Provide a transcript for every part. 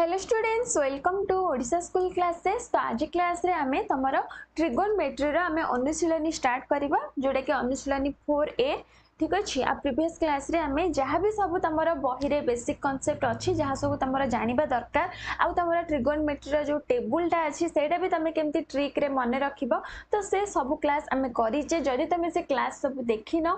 Hello students welcome to Odia school classes तो आज class रे आम तुम मेट्री आम अनुशीलन स्टार्ट करवा जोटा कि अनुशीलन फोर ए ठीक अच्छे आ प्रिस् क्लास आम जहाँ भी सब तुम बही बेसिक कनसेप्ट अच्छी जहाँ सब तुम जाना दरकार आम तुम मेट्री जो टेबुलटा अच्छे से तुम कमी ट्रिक्रे मन रख तो से सब क्लास आम करे तुम से क्लास सब देखन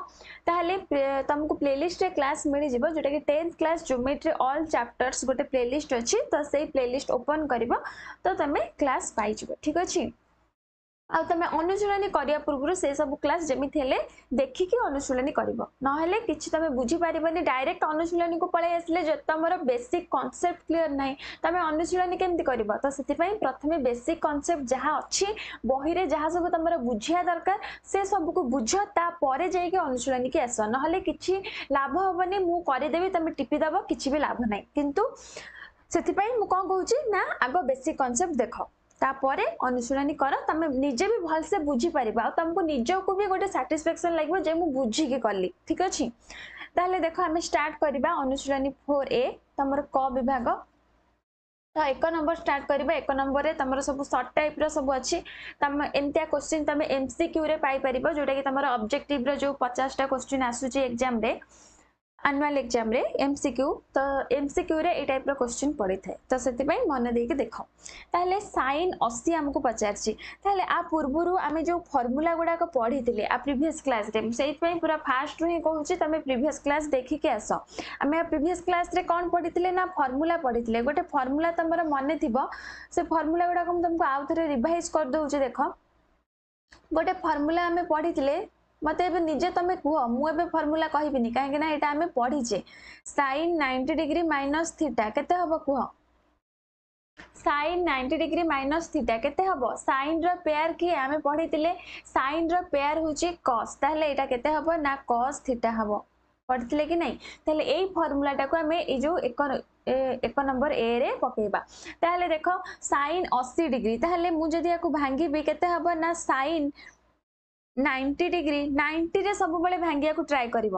ते तुमको प्ले लिस्ट क्लास मिल जाव जोटा कि tenth class geometry all chapters गोटे प्ले लिस्ट अच्छी तो से प्ले लिस्ट ओपन कर तो तुम क्लास पाइज ठीक अच्छे ଆଉ ତମେ ଅନୁଶୀଳନୀ କରିବା ପୂର୍ବରୁ ସେସବୁ କ୍ଲାସ୍ ଯେମିତି ହେଲେ ଦେଖିକି ଅନୁଶୀଳନୀ କରିବ ନହେଲେ କିଛି ତମେ ବୁଝିପାରିବନି ଡାଇରେକ୍ଟ ଅନୁଶୀଳନୀକୁ ପଳେଇ ଆସିଲେ ଯଦି ତମର ବେସିକ୍ କନସେପ୍ଟ କ୍ଲିଅର୍ ନାହିଁ ତମେ ଅନୁଶୀଳନୀ କେମିତି କରିବ ତ ସେଥିପାଇଁ ପ୍ରଥମେ ବେସିକ୍ କନସେପ୍ଟ ଯାହା ଅଛି ବହିରେ ଯାହା ସବୁ ତମର ବୁଝିବା ଦରକାର ସେ ସବୁକୁ ବୁଝ ତାପରେ ଯାଇକି ଅନୁଶୀଳନୀକି ଆସ ନହେଲେ କିଛି ଲାଭ ହବନି ମୁଁ କରିଦେବି ତମେ ଟିପିଦେବ କିଛି ବି ଲାଭ ନାହିଁ କିନ୍ତୁ ସେଥିପାଇଁ ମୁଁ କ'ଣ କହୁଛି ନା ଆଗ ବେସିକ୍ କନସେପ୍ଟ ଦେଖ ତାପରେ ଅନୁଶୀଳନୀ କର ତମେ ନିଜେ ବି ଭଲସେ ବୁଝିପାରିବ ଆଉ ତମକୁ ନିଜକୁ ବି ଗୋଟେ ସାଟିସ୍ଫ୍ୟାକ୍ସନ୍ ଲାଗିବ ଯେ ମୁଁ ବୁଝିକି କଲି ଠିକ୍ ଅଛି ତାହେଲେ ଦେଖ ଆମେ ଷ୍ଟାର୍ଟ କରିବା ଅନୁଶୀଳନୀ ଫୋର୍ ଏ ତମର କ ବିଭାଗ ତ ଏକ ନମ୍ବର ଷ୍ଟାର୍ଟ କରିବା ଏକ ନମ୍ବରରେ ତମର ସବୁ ସର୍ଟ ଟାଇପ୍ର ସବୁ ଅଛି ତମ ଏମିତିଆ କୋଶ୍ଚିନ୍ ତମେ ଏମ୍ସିକ୍ୟୁରେ ପାଇପାରିବ ଯେଉଁଟାକି ତମର ଅବଜେକ୍ଟିଭ୍ର ଯେଉଁ ପଚାଶଟା କୋଶ୍ଚିନ୍ ଆସୁଛି ଏକ୍ଜାମ୍ରେ ଆନୁଆଲ ଏକ୍ଜାମରେ ଏମ୍ସିକ୍ୟୁ ତ ଏମ୍ସିକ୍ୟୁରେ ଏଇ ଟାଇପ୍ର କୋଶ୍ଚିନ୍ ପଡ଼ିଥାଏ ତ ସେଥିପାଇଁ ମନେ ଦେଇକି ଦେଖ ତାହେଲେ ସାଇନ୍ ଅଶୀ ଆମକୁ ପଚାରିଛି ତାହେଲେ ଆ ପୂର୍ବରୁ ଆମେ ଯେଉଁ ଫର୍ମୁଲା ଗୁଡ଼ାକ ପଢ଼ିଥିଲେ ଆ ପ୍ରିଭିୟସ୍ କ୍ଲାସ୍ରେ ସେଇଥିପାଇଁ ପୁରା ଫାଷ୍ଟରୁ ହିଁ କହୁଛି ତୁମେ ପ୍ରିଭିୟସ୍ କ୍ଲାସ୍ ଦେଖିକି ଆସ ଆମେ ପ୍ରିଭିୟସ୍ କ୍ଲାସ୍ରେ କ'ଣ ପଢ଼ିଥିଲେ ନା ଫର୍ମୁଲା ପଢ଼ିଥିଲେ ଗୋଟେ ଫର୍ମୁଲା ତୁମର ମନେ ଥିବ ସେ ଫର୍ମୁଲା ଗୁଡ଼ାକ ମୁଁ ତୁମକୁ ଆଉ ଥରେ ରିଭାଇଜ୍ କରିଦେଉଛି ଦେଖ ଗୋଟେ ଫର୍ମୁଲା ଆମେ ପଢ଼ିଥିଲେ ମୋତେ ଏବେ ନିଜେ ତମେ କୁହ ମୁଁ ଏବେ ଫର୍ମୁଲା କହିବିନି କାହିଁକି ନା ଏଇଟା ଆମେ ପଢ଼ିଛେ sine ninety degree minus theta କେତେ ହେବ କୁହ sine ninety degree minus theta କେତେ ହେବ ସାଇନ୍ର ପେୟାର କିଏ ଆମେ ପଢ଼ିଥିଲେ ସାଇନ୍ର ପେୟାର ହେଉଛି କସ୍ ତାହେଲେ ଏଇଟା କେତେ ହେବ ନା କସ୍ ଥିଟା ହେବ ପଢ଼ିଥିଲେ କି ନାହିଁ ତାହେଲେ ଏଇ ଫର୍ମୁଲାଟାକୁ ଆମେ ଏଇ ଯେଉଁ ଏକ ଏକ ନମ୍ବର ଏରେ ପକାଇବା ତାହେଲେ ଦେଖ ସାଇନ୍ ଅଶୀ ଡିଗ୍ରୀ ତାହେଲେ ମୁଁ ଯଦି ୟାକୁ ଭାଙ୍ଗିବି କେତେ ହେବ ନା ସାଇନ୍ নাইনটি ডিগ্রি নাইনটিরে সবুলে ভাঙ্গিয়া ট্রাই করব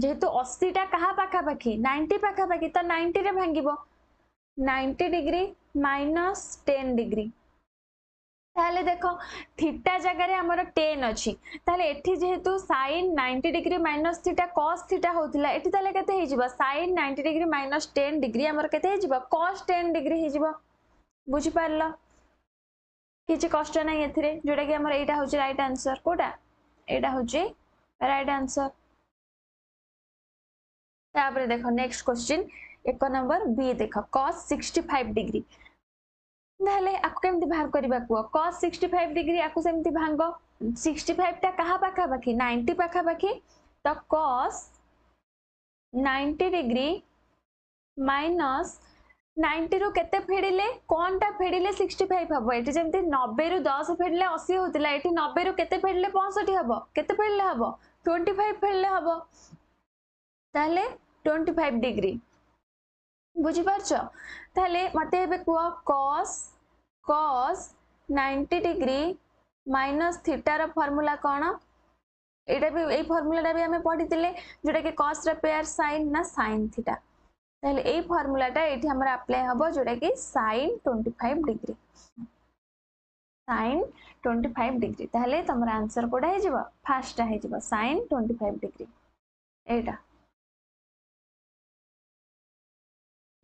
যেহেতু অশীটা কাহা পাখাপাখি নাইনটি পাখাপাখি তো নাইনটিরে ভাঙ্গিব ninety degree minus ten degree তাহলে দেখো থিটা জায়গায় আমার টেন অছি তাহলে এটি যেহেতু sine ninety degree minus theta cos theta হোলা এটি তাহলে কেতে হয়েযিব sine ninety degree minus ten degree আমার কেতে হয়েযিব কস টেন ডিগ্রি হয়েযিব বুঝিপারল किसी कष्ट नहीं जोटा कि आम यहाँ हूँ रईट आंसर कौटा यहाँ हूँ रईट आंसर तापर देख नेक्स्ट क्वेश्चन एक नंबर बी देख कस सिक्सटी फाइव डिग्री आपको केमती बाहर करवा कस सिक्सटी फाइव डिग्री आपको सेमती भांग सिक्सटी फाइव टा क्या पखापाखि नाइंटी पखापाखि तो कस नाइंटी डिग्री माइनस নাইন্টিরু কেতে ফেড়িলে কোনটা ফেড়িলে সিক্সটি ফাইভ হব এটি যেমনি নবেরু দশ ফেড়িলে অশি হচ্ছিলা এটি নবেরু কেতে ফেড়িলে পঁয়ষঠি হব কেতে ফেড়িলে হব টোয়েন্টি ফাইভ ফেড়িলে হব তাহলে টোয়েন্টি ফাইভ ডিগ্রি বুঝিপারছ তাহলে মতো এবার কুহ cos cos ninety degree minus থিটার ফর্মুলা কোণ এইটা বি এই ফর্মুলাটা বি আমি পড়িলে যেটা কি কসর পেয়ার সাইন না সাইন থিটা फर्मूलाटा ये आप्लाय हम जोटा कि sine twenty five degree sine twenty five degree तुम आंसर कौटा फास्टा हो सैन ट्वेंटी फाइव डिग्री एटा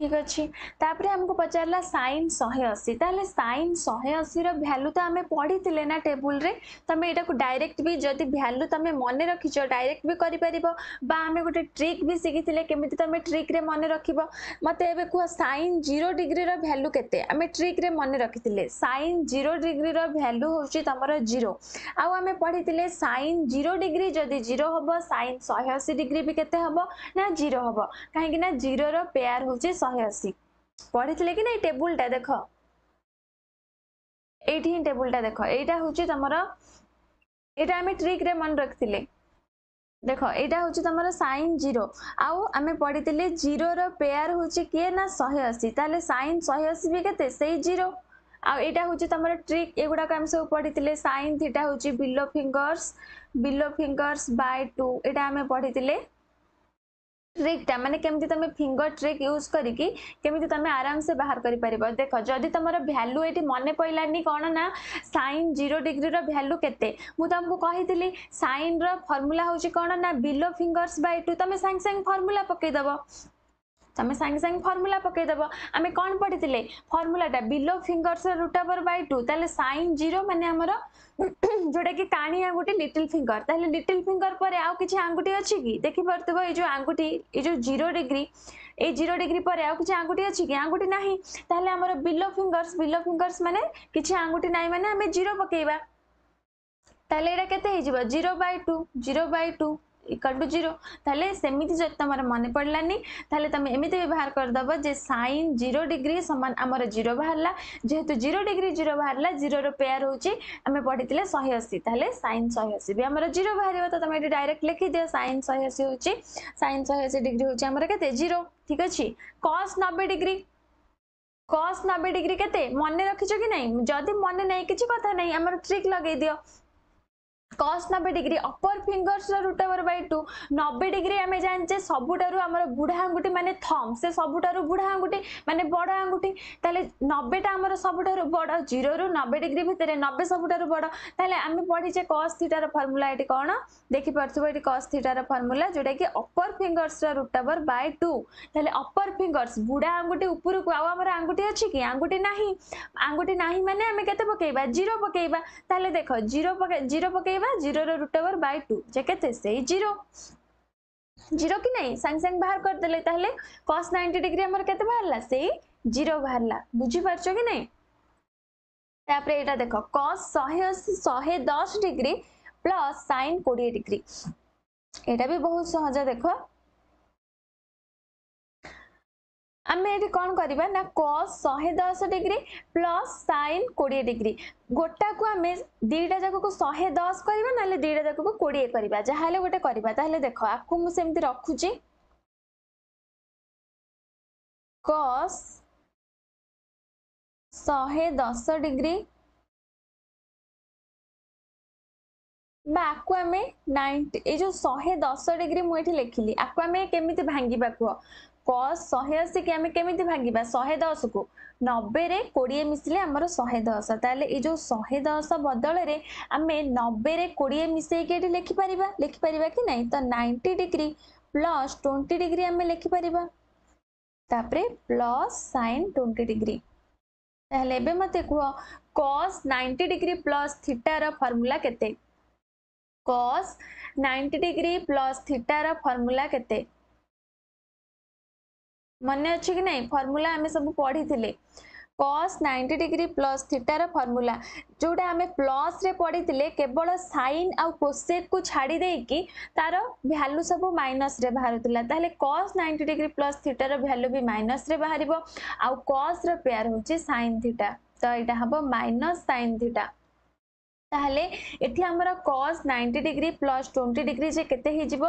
ଠିକ୍ ଅଛି ତାପରେ ଆମକୁ ପଚାରିଲା ସାଇନ୍ ଶହେ ଅଶୀ ତାହେଲେ ସାଇନ୍ ଶହେ ଅଶୀର ଭ୍ୟାଲୁ ତ ଆମେ ପଢ଼ିଥିଲେ ନା ଟେବୁଲରେ ତମେ ଏଇଟାକୁ ଡାଇରେକ୍ଟ ବି ଯଦି ଭ୍ୟାଲୁ ତମେ ମନେ ରଖିଛ ଡାଇରେକ୍ଟ ବି କରିପାରିବ ବା ଆମେ ଗୋଟେ ଟ୍ରିକ୍ ବି ଶିଖିଥିଲେ କେମିତି ତମେ ଟ୍ରିକ୍ରେ ମନେ ରଖିବ ମୋତେ ଏବେ କୁହ ସାଇନ୍ ଜିରୋ ଡିଗ୍ରୀର ଭ୍ୟାଲୁ କେତେ ଆମେ ଟ୍ରିକ୍ରେ ମନେ ରଖିଥିଲେ ସାଇନ୍ ଜିରୋ ଡିଗ୍ରୀର ଭ୍ୟାଲୁ ହେଉଛି ତମର ଜିରୋ ଆଉ ଆମେ ପଢ଼ିଥିଲେ ସାଇନ୍ ଜିରୋ ଡିଗ୍ରୀ ଯଦି ଜିରୋ ହେବ ସାଇନ୍ ଶହେ ଅଶୀ ଡିଗ୍ରୀ ବି କେତେ ହେବ ନା ଜିରୋ ହେବ କାହିଁକିନା ଜିରୋର ପେୟାର ହେଉଛି ଶହେ ଅଶୀ ପଢ଼ିଥିଲେ କି ନା ଏଇ ଟେବୁଲଟା ଦେଖ ଏଇଠି ହିଁ ଟେବୁଲଟା ଦେଖ ଏଇଟା ହେଉଛି ତମର ଏଇଟା ଆମେ ଟ୍ରିକ୍ରେ ମନେ ରଖିଥିଲେ ଦେଖ ଏଇଟା ହେଉଛି ତମର ସାଇନ୍ ଜିରୋ ଆଉ ଆମେ ପଢ଼ିଥିଲେ ଜିରୋର ପେୟାର ହେଉଛି କିଏ ନା ଶହେ ଅଶୀ ତାହେଲେ ସାଇନ୍ ଶହେ ଅଶୀ ବି କେତେ ସେଇ ଜିରୋ ଆଉ ଏଇଟା ହେଉଛି ତମର ଟ୍ରିକ୍ ଏଗୁଡ଼ାକ ଆମେ ସବୁ ପଢ଼ିଥିଲେ ସାଇନ୍ ଏଇଟା ହେଉଛି below fingers below fingers by two ଏଇଟା ଆମେ ପଢ଼ିଥିଲେ ট্রিকটা মানে কেমি তুমি ফিঙ্গর ট্রিক ইউজ করিকি কেমি তুমি আরামসে বাহার করে পার দেখ যদি তোমার ভ্যালু এটি মনে পড়লানি কোণ না সাইন জিরো ডিগ্রির ভ্যালু কেতে মু তোমাকে কহিলি সাইনর ফর্মুলা হচ্ছে কোণ না বিলো ফিঙ্গর্স বাই টু তুমি সাংে সাংে ফর্মুলা পকাইদেব তুমি সাংে সাংে ফর্মুলা পকাইদেব আমি কোণ পড়ি ফর্মুলাটা below fingers root over by two তাহলে সাইন জিরো মানে আমার जोटा कि काणी आंगुठी लिटिल फिंगर ताहले लिटिल फिंगर पर आउ किछ आंगुठी अछि कि देखि परतबो ए जो आंगुठी ए जो 0 डिग्री ए 0 डिग्री पर आउ किछ आंगुठी अछि कि आंगुठी नाही ताहले हमर बिलो फिंगर्स बिलो फिंगर्स माने किछ आंगुठी नाही माने हमें 0 पकेबा ताहले एडा केते zero by two zero by two equal to zero তাহলে সেমিতি যদি তোমার মনে পড়লানি তাহলে তুমি এমিতি ব্যবহার করেদেব যে সাইন জিরো ডিগ্রি সমান আমার জিরো বাহারা যেহেতু জিরো ডিগ্রি জিরো বাহারা জিরোর পেয়ার হচ্ছে আমি পড়িলে শহে অশী তাহলে সাইন শহে অশী বি আমার জিরো বাহার তো তুমি এটি ডাইরেক্ট লিখিদিও সাইন শহে অশী হচ্ছে সাইন শহে অশী ডিগ্রি হচ্ছে আমার কেতে জিরো ঠিক আছে কস নবে ডিগ্রি কস নবে ডিগ্রি কেতে মনে রাখিছ কি নাই যদি মনে নাই কিছু কথা নাই আমার ট্রিক লগাই দিও cos 90 degree upper fingers root over by 2 90 degree हमें जानचे सबुटारू हमर बुढा अंगुठी माने थम से सबुटारू बुढा अंगुठी माने बड़ अंगुठी ताले 90 टा हमर सबुटारू बड़ 0 रु 90 डिग्री भितरे 90 सबुटारू बड़ ताले हमें पढिचे cos थीटा रा फार्मूला एटी कोन देखि परथबो एटी cos थीटा रा फार्मूला जोटा कि upper fingers रा root over by 2 ताले upper fingers बुढा अंगुठी ऊपर को आउ हमर अंगुठी अछि कि अंगुठी नाही अंगुठी नाही माने हमें केते पकेबा 0 पकेबा ताले देखो 0 पके 0 पकेबा ନା ଜିରୋର ରୁଟ୍ ଓଭର ବାଇ ଟୁ ଯେ କେତେ ସେଇ ଜିରୋ জিরো কি নাই সাং সাং বাহার করেদেলে তাহলে কস নাইনটি ডিগ্রি আমার কেতে বাহারা সেই জিরো বাহারা বুঝিপারছ কি নাই তাপরে এটা দেখ কস শহে অশি শহে দশ ডিগ্রি প্লস সাইন কোড়িয়ে ডিগ্রি এটা বি বহু সহজ দেখ আমি এটি কম করা না কস শহে দশ ডিগ্রি প্লস সাইন কোড়ি ডিগ্রি গোটাকু আমি দুইটা যাকু শহে দশ করা না দুইটা যাকু কোড়িয়ে করা যা হলে গোটে করা তাহলে দেখ আকু সেমতি রখুছি কস শহে দশ ডিগ্রি বা আকু আমি নাইনটি এই যে শহে দশ ডিগ্রি মু এটি লেখিলি আকু আমি কেমিতি ভাঙ্গিবা কুহ কস শহে আশিকে আমি কেমিতি ভাঙিবা শহে দশকু নবেরে কোড়িয়ে মিশিলে আমার শহে দশ তাহলে এই যে শহে দশ বদলরে আমি নবেরে কোড়িয়ে মিশাইকি এটি লেখিপারিবা লেখিপারিবা কি নাই তো ninety degree plus twenty degree আমি লেখিপারিবা তাপরে প্লস সাইন টোয়েন্টি ডিগ্রি তাহলে এবে মতে কুহ কস নাইনটি ডিগ্রি প্লস থিটার ফর্মুলা কেতে কস নাইনটি ডিগ্রি প্লস থিটার ফর্মুলা কেতে ମନେ ଅଛି କି ନାହିଁ ଫର୍ମୁଲା ଆମେ ସବୁ ପଢ଼ିଥିଲେ কস নাইনটি ডিগ্রি প্লস থিটার ফর্মুলা যেটা আমি প্লসরে পড়িলে কেবল সাইন আকোসেকু ছাড়ি দিয়ে তার ভ্যালু সব মাইনসরে বাহুলা তাহলে কস নাইনটি ডিগ্রি প্লস থিটার ভ্যালু বি মাইনসরে বাহার আকসর পেয়ার হচ্ছে সাইন থিটা তো এটা হব মাইনস সাইন থিটা তাহলে এটি আমার cos ninety degree plus twenty degree যে কেতে হয়েযিব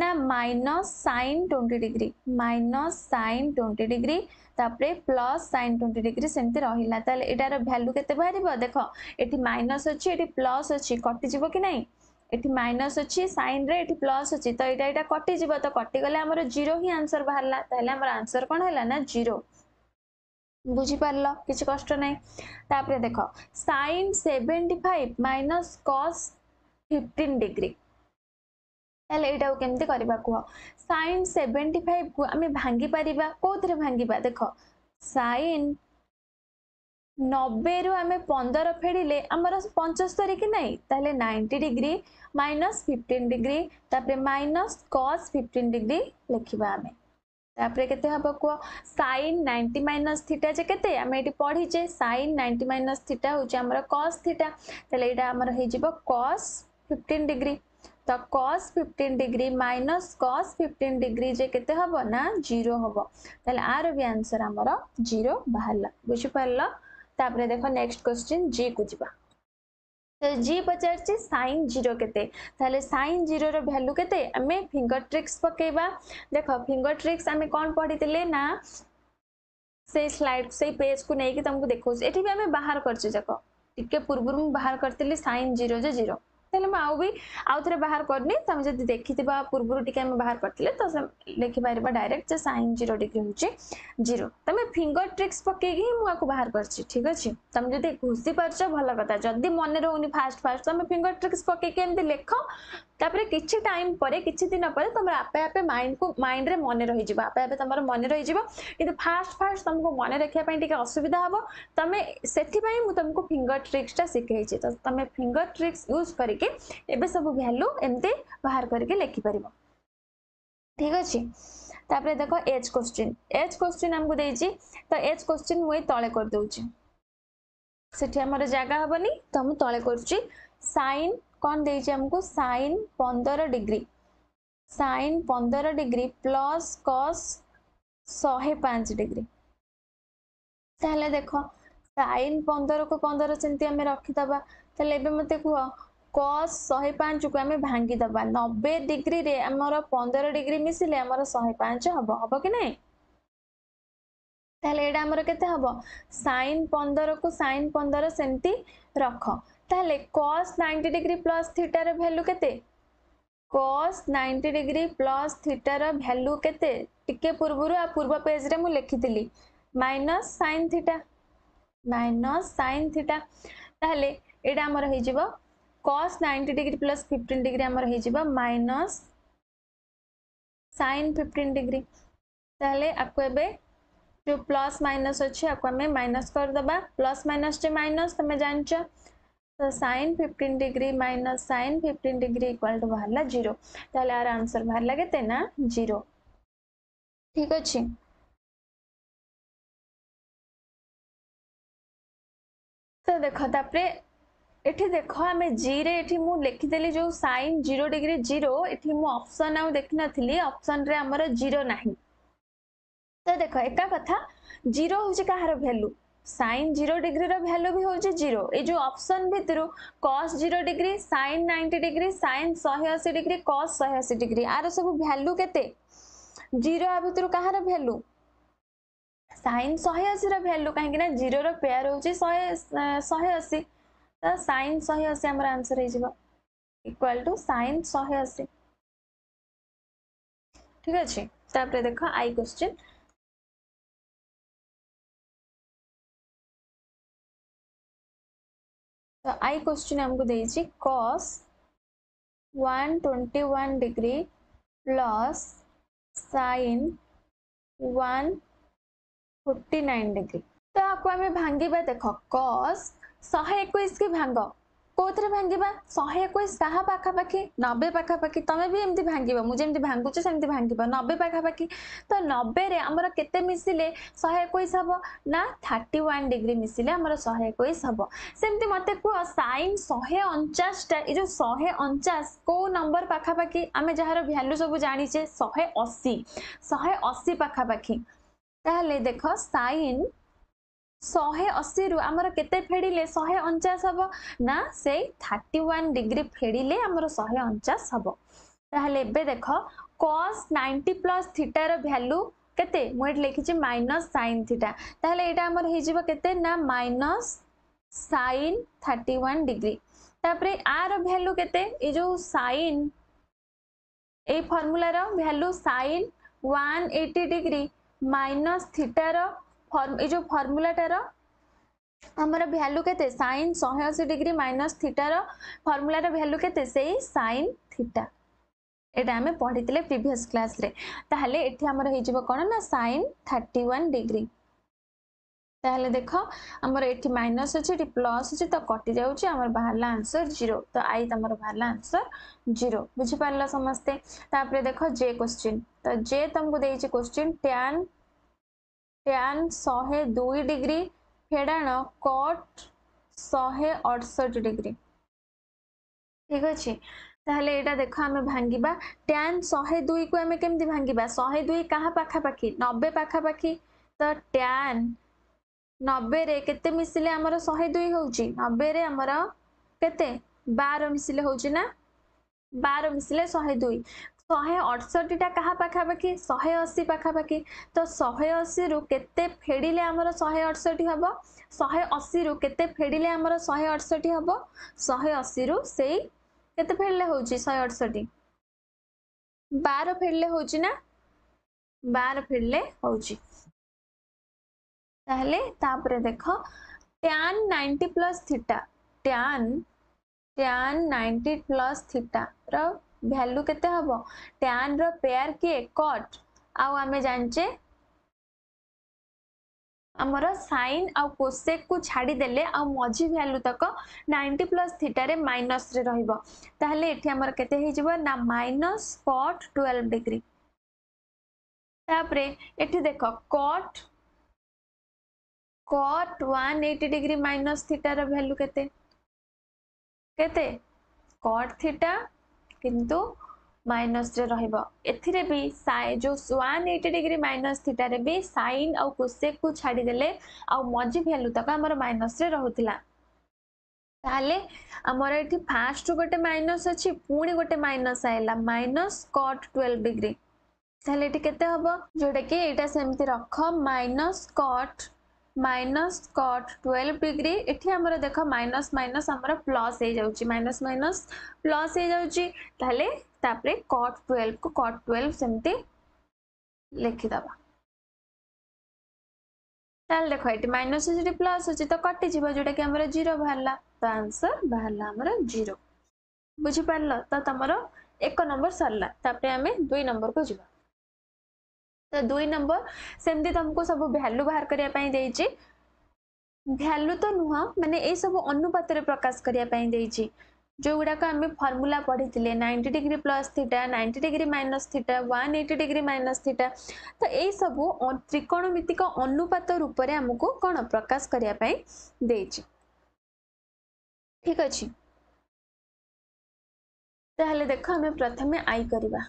না minus sine twenty degree minus sine twenty degree তাপরে প্লস সাইন টোয়েন্টি ডিগ্রি সেমতি রহিলা তাহলে এটার ভ্যালু কেতে বাহারিব দেখ এটি মাইনস অছি এটি প্লস অছি কটিযিব কি নাই এটি মাইনস অছি সাইন রে এটি প্লস অছি তো এটা এটা কটিযিব তো কটিগলে আমার জিরো হি আনসর বাহারা তাহলে আমার আনসর কোণ হল না জিরো বুঝিপারল কিছু কষ্ট নাই তাপরে দেখ sine seventy five minus cos fifteen degree তাহলে এটাও কেমতি করা কুহ সাইন সেভেন্টি ফাইভ কু আমি ভাঙ্গি পারিবা কোথায় ভাঙ্গিবা দেখ সাইন নবেরু আমি পনের ফেড়লে আমার পঞ্চস্তরি কি নাই তাহলে ninety degree minus fifteen degree তাপরে মাইনস কস ফিফটিন ডিগ্রি লিখবা আমি তাপরে কেতে হব কুহ সাইন নাইনটি মাইনস থিটা যে কেতে আমি এটি পড়িছে সাইন নাইনটি মাইনস থিটা হচ্ছে আমার কস থিটা তাহলে এটা আমার হয়ে যাব কস ফিফটিন ডিগ্রি তো cos fifteen degree minus cos fifteen degree যে কেতে হব না জিরো হব তাহলে আর বি আনসর আমার জিরো বাহারা বুঝিপার তাপরে দেখ নেক্সট কোশ্চিন জি কু যা জি ପଚାରିଛି ସାଇନ୍ ଜିରୋ କେତେ ତାହେଲେ ସାଇନ୍ ଜିରୋର ଭ୍ୟାଲୁ କେତେ ଆମେ ଫିଙ୍ଗର ଟ୍ରିକ୍ସ ପକାଇବା ଦେଖ ଫିଙ୍ଗର ଟ୍ରିକ୍ସ ଆମେ କ'ଣ ପଢ଼ିଥିଲେ ନା ସେଇ ସ୍ଲାଇଡ୍ ସେଇ ପେଜ୍କୁ ନେଇକି ତୁମକୁ ଦେଖାଉଛି ଏଠି ବି ଆମେ ବାହାର କରିଛୁ ଯାକ ଟିକେ ପୂର୍ବରୁ ମୁଁ ବାହାର କରିଥିଲି ସାଇନ୍ ଜିରୋ ଯେ ଜିରୋ ତାହେଲେ ମୁଁ ଆଉ ବି ଆଉ ଥରେ ବାହାର କରିନି ତୁମେ ଯଦି ଦେଖିଥିବା ପୂର୍ବରୁ ଟିକେ ଆମେ ବାହାର କରିଥିଲେ ତ ଲେଖିପାରିବା ଡାଇରେକ୍ଟ ଯେ ସାଇନ୍ ଜିରୋ ଡିଗ୍ରୀ ହେଉଛି ଜିରୋ ତୁମେ ଫିଙ୍ଗର ଟ୍ରିକ୍ସ ପକେଇକି ହିଁ ମୁଁ ଆକୁ ବାହାର କରିଛି ଠିକ୍ ଅଛି ତୁମେ ଯଦି ଘୁଷି ପାରୁଛ ଭଲ କଥା ଯଦି ମନେ ରହୁନି ଫାଷ୍ଟ ଫାଷ୍ଟ ତୁମେ ଫିଙ୍ଗର ଟ୍ରିକ୍ସ ପକେଇକି ଏମିତି ଲେଖ तापर कि टाइम पर किसी दिन पर तुम आपे आपे माइंड को माइंड में मन रही आपे आपे तुम मन रही कि फास्ट फास्ट तुमको मन रखापी असुविधा हम तुम से तुमको फिंगर ट्रिक्स ट्रिक्सटा शिखेजी तो तुम फिंगर ट्रिक्स यूज करके सब भैल्यू एमती बाहर करके लिखिपर ठीक अच्छे तापर देख एज क्वेश्चन एज क्वेश्चन आमको देजी तो एज क्वेश्चन मुझे तले करदे से जगह हेनी तो मुझे तले कर सैन कौन दे आमको सैन पंदर डिग्री सैन पंदर डिग्री प्लस कस शहे पाँच डिग्री ତାହେଲେ ଦେଖ ସାଇନ୍ ପନ୍ଦରକୁ ପନ୍ଦର ସେମିତି ଆମେ ରଖିଦେବା ତାହେଲେ ଏବେ ମୋତେ କୁହ କସ୍ ଶହେ ପାଞ୍ଚକୁ ଆମେ ଭାଙ୍ଗିଦେବା ନବେ ଡିଗ୍ରୀରେ ଆମର ପନ୍ଦର ଡିଗ୍ରୀ ମିଶିଲେ ଆମର ଶହେ ପାଞ୍ଚ ହବ ହବ କି ନାହିଁ ତାହେଲେ ଏଇଟା ଆମର କେତେ ହବ ସାଇନ୍ ପନ୍ଦରକୁ ସାଇନ୍ ପନ୍ଦର ସେମିତି ରଖ ताले cos 90 डिग्री प्लस थीटा रे वैल्यू केते cos 90 डिग्री प्लस थीटा रे वैल्यू केते टिके पूर्वरु आ पूर्व पेज रे मु लिखी दिली minus sin theta minus sin theta ताले एडा हमर होई जीवो cos 90 डिग्री प्लस 15 डिग्री हमर होई जीवो माइनस sin 15 डिग्री ताले आपको एबे जो प्लस माइनस अच्छे आपको हमें माइनस कर दबा प्लस माइनस जे माइनस तमे जानछ ତ sine fifteen degree minus sine fifteen degree equal to ବାହାରିଲା ଜିରୋ ତାହେଲେ ଆର ଆନ୍ସର ବାହାରିଲା କେତେ ନା ଜିରୋ ଠିକ୍ ଅଛି ତ ଦେଖ ତାପରେ ଏଠି ଦେଖ ଆମେ ଜିରେ ଏଠି ମୁଁ ଲେଖିଦେଲି ଯୋଉ ସାଇନ୍ ଜିରୋ ଡିଗ୍ରୀ ଜିରୋ ଏଠି ମୁଁ ଅପସନ୍ ଆଉ ଦେଖିନଥିଲି ଅପସନ୍ରେ ଆମର ଜିରୋ ନାହିଁ ତ ଦେଖ ଏକା କଥା ଜିରୋ ହେଉଛି କାହାର value sine zero degree value भी हूँ जीरो ये जो ऑप्शन भितर cos zero degree sine ninety degree sine शहे अशी डिग्री कस शहे अशी डिग्री आर सब भैल्यू के जीरो भितर कहार भैल्यू सैन शहे अशीर भैल्यू कहीं जीरो रेयर हूँ शहे शहे अशी तो सैन शहे अशी आम आंसर होक्वाल टू सैन शहे अशी ठीक अच्छे देख आई क्वेश्चन ତ ଆଇ କ୍ୱେଶ୍ଚିନ୍ ଆମକୁ ଦେଇଛି cos one twenty one degree plus sine one forty nine degree ତ ଆକୁ ଆମେ ଭାଙ୍ଗିବା ଦେଖ କସ୍ ଶହେ ଏକୋଇଶକି ଭାଙ୍ଗ কোথায় ভাঙ্গিবা শহে একুশ কাহা পাখাপাখি নবে পাখাপাখি তুমি বি এমতি ভাঙ্গিবা মু যেমতি ভাঙ্গুছো সেমতি ভাঙ্গিবা নবে পাখাপাখি তো নবেরে আমার কেতে মিশিলে শহে একুশ হব না থার্টি ওয়ান ডিগ্রি মিশিলে আমার শহে একুশ হব সেমি মতো কু সাইন শহে অনচাশটা এই যে শহে অনচাশ কেউ নম্বর পাখাপাখি আমি যার ভ্যালু সব জাঁচে শহে অশি শহে অশি পাখাপাখি তাহলে দেখ সাইন ଶହେ ଅଶୀରୁ ଆମର କେତେ ଫେଡ଼ିଲେ ଶହେ ଅଣଚାଶ ହେବ ନା ସେଇ ଥାର୍ଟି ୱାନ୍ ଡିଗ୍ରୀ ଫେଡ଼ିଲେ ଆମର ଶହେ ଅଣଚାଶ ହେବ ତାହେଲେ ଏବେ ଦେଖ କସ୍ ନାଇଣ୍ଟି ପ୍ଲସ୍ ଥିଟାର ଭ୍ୟାଲୁ କେତେ ମୁଁ ଏଠି ଲେଖିଛି ମାଇନସ୍ ସାଇନ୍ ଥିଟା ତାହେଲେ ଏଇଟା ଆମର ହେଇଯିବ କେତେ ନା minus sine thirty one degree ତାପରେ ଆର ଭ୍ୟାଲୁ କେତେ ଏଇ ଯେଉଁ ସାଇନ୍ ଏଇ ଫର୍ମୁଲାର value sine one eighty degree minus ଥିଟାର ये जो फर्मूलाटार ଆମର ଭ୍ୟାଲୁ କେତେ ସାଇନ୍ ଶହେ ଅଶୀ ଡିଗ୍ରୀ ମାଇନସ୍ ଥିଟାର ଫର୍ମୁଲାର ଭ୍ୟାଲୁ କେତେ ସେଇ ସାଇନ୍ ଥିଟା ଏଇଟା ଆମେ ପଢ଼ିଥିଲେ ପ୍ରିଭିୟସ୍ କ୍ଲାସ୍ରେ ତାହେଲେ ଏଠି ଆମର ହେଇଯିବ କ'ଣ ନା ସାଇନ୍ ଥାର୍ଟି ୱାନ୍ ଡିଗ୍ରୀ ତାହେଲେ ଦେଖ ଆମର ଏଠି ମାଇନସ୍ ଅଛି ଏଠି ପ୍ଲସ୍ ଅଛି ତ କଟିଯାଉଛି ଆମର ବାହାରିଲା ଆନ୍ସର୍ ଜିରୋ ତ ଆଇ ତମର ବାହାରିଲା ଆନ୍ସର୍ ଜିରୋ ବୁଝିପାରିଲ ସମସ୍ତେ ତାପରେ ଦେଖ ଜେ କୋଶ୍ଚିନ୍ ତ ଜେ ତମକୁ ଦେଇଛି କୋଶ୍ଚିନ୍ ଟ୍ୟାନ୍ ଟ୍ୟାନ୍ ଶହେ ଦୁଇ ଡିଗ୍ରୀ ଫେଡ଼ାଣ କଟ୍ ଶହେ ଅଠଷଠି ଡିଗ୍ରୀ ଠିକ୍ ଅଛି ତାହେଲେ ଏଇଟା ଦେଖ ଆମେ ଭାଙ୍ଗିବା ଟ୍ୟାନ୍ ଶହେ ଦୁଇକୁ ଆମେ କେମିତି ଭାଙ୍ଗିବା ଶହେ ଦୁଇ କାହା ପାଖାପାଖି ନବେ ପାଖାପାଖି ତ ଟ୍ୟାନ୍ ନବେରେ କେତେ ମିଶିଲେ ଆମର ଶହେ ଦୁଇ ହେଉଛି ନବେରେ ଆମର କେତେ ବାର ମିଶିଲେ ହେଉଛି ନା ବାର ମିଶିଲେ ଶହେ ଦୁଇ ଶହେ ଅଠଷଠିଟା କାହା ପାଖାପାଖି ଶହେ ଅଶୀ ପାଖାପାଖି ତ ଶହେ ଅଶୀରୁ କେତେ ଫେଡ଼ିଲେ ଆମର ଶହେ ଅଠଷଠି ହେବ ଶହେ ଅଶୀରୁ କେତେ ଫେଡ଼ିଲେ ଆମର ଶହେ ଅଠଷଠି ହେବ ଶହେ ଅଶୀରୁ ସେଇ କେତେ ଫେଡ଼ିଲେ ହେଉଛି ଶହେ ଅଠଷଠି ବାର ଫେଡ଼ିଲେ ହେଉଛି ନା ବାର ଫେଡ଼ିଲେ ହେଉଛି ତାହେଲେ ତାପରେ ଦେଖ tan ninety plus theta tan tan ninety plus ଥିଟାର value কেতে হব ট্যান র পেয়ার কিয়ে কট আউ আমি জানছে আমার সাইন আউ কোসেক কু ছাড়ি দেলে আউ মঝি ভ্যালু তক 90 প্লাস থিটারে মাইনস রে রহিব তাহলে এটি আমার কেতে হয়ে যাব না মাইনস কট 12 ডিগ্রি তাপরে এটি দেখ কট কট 180 ডিগ্রি মাইনস থিটার ভ্যালু কেতে কেতে কট থিটা কিন্তু ମାଇନସ୍ରେ ରହିବ ଏଥିରେ ବି ଯେଉଁ ୱାନ୍ ଏଇଟି ଡିଗ୍ରୀ ମାଇନସ୍ ଥିଟାରେ ବି ସାଇନ୍ ଆଉ କୋସେକ୍କୁ ଛାଡ଼ିଦେଲେ ଆଉ ମଝି ଭ୍ୟାଲୁ ତକ ଆମର ମାଇନସ୍ରେ ରହୁଥିଲା ତାହେଲେ ଆମର ଏଠି ଫାର୍ଷ୍ଟରୁ ଗୋଟେ ମାଇନସ୍ ଅଛି ପୁଣି ଗୋଟେ ମାଇନସ୍ ଆଇଲା ମାଇନସ୍ କଟ୍ ଟୁଏଲ୍ଭ ଡିଗ୍ରୀ ତାହେଲେ ଏଠି କେତେ ହବ ଯେଉଁଟାକି ଏଇଟା ସେମିତି ରଖ minus cot minus cot twelve degree এটি আমার দেখ মাইনস মাইনস আমার প্লস হয়ে যাচ্ছে মাইনস মাইনস প্লস হয়ে যাচ্ছে তাহলে তাপরে কট টুয়েলভ কু কট টুয়েলভ সেমতি ଲେଖିଦେବା ତାହେଲେ ଦେଖ ଏଠି ମାଇନସ୍ ଅଛି ସେଠି ପ୍ଲସ୍ ଅଛି ତ କଟିଯିବ ଯେଉଁଟାକି ଆମର ଜିରୋ ବାହାରିଲା ତ ଆନ୍ସର ବାହାରିଲା ଆମର ଜିରୋ ବୁଝିପାରିଲ ତ ତମର ଏକ ନମ୍ବର ସରିଲା ତାପରେ ଆମେ ଦୁଇ ନମ୍ବରକୁ ଯିବା ଦୁଇ ନମ୍ବର ସେମିତି ତୁମକୁ ସବୁ ଭ୍ୟାଲୁ ବାହାର କରିବା ପାଇଁ ଦେଇଛି ଭ୍ୟାଲୁ ତ ନୁହଁ ମାନେ ଏଇସବୁ ଅନୁପାତରେ ପ୍ରକାଶ କରିବା ପାଇଁ ଦେଇଛି ଯେଉଁଗୁଡ଼ାକ ଆମେ ଫର୍ମୁଲା ପଢ଼ିଥିଲେ ninety degree plus theta ninety degree minus theta one eighty degree minus theta ତ ଏଇସବୁ ତ୍ରିକୋଣମିତିକ ଅନୁପାତ ରୂପରେ ଆମକୁ କ'ଣ ପ୍ରକାଶ କରିବା ପାଇଁ ଦେଇଛି ଠିକ୍ ଅଛି ତାହେଲେ ଦେଖ ଆମେ ପ୍ରଥମେ ଆଇ କରିବା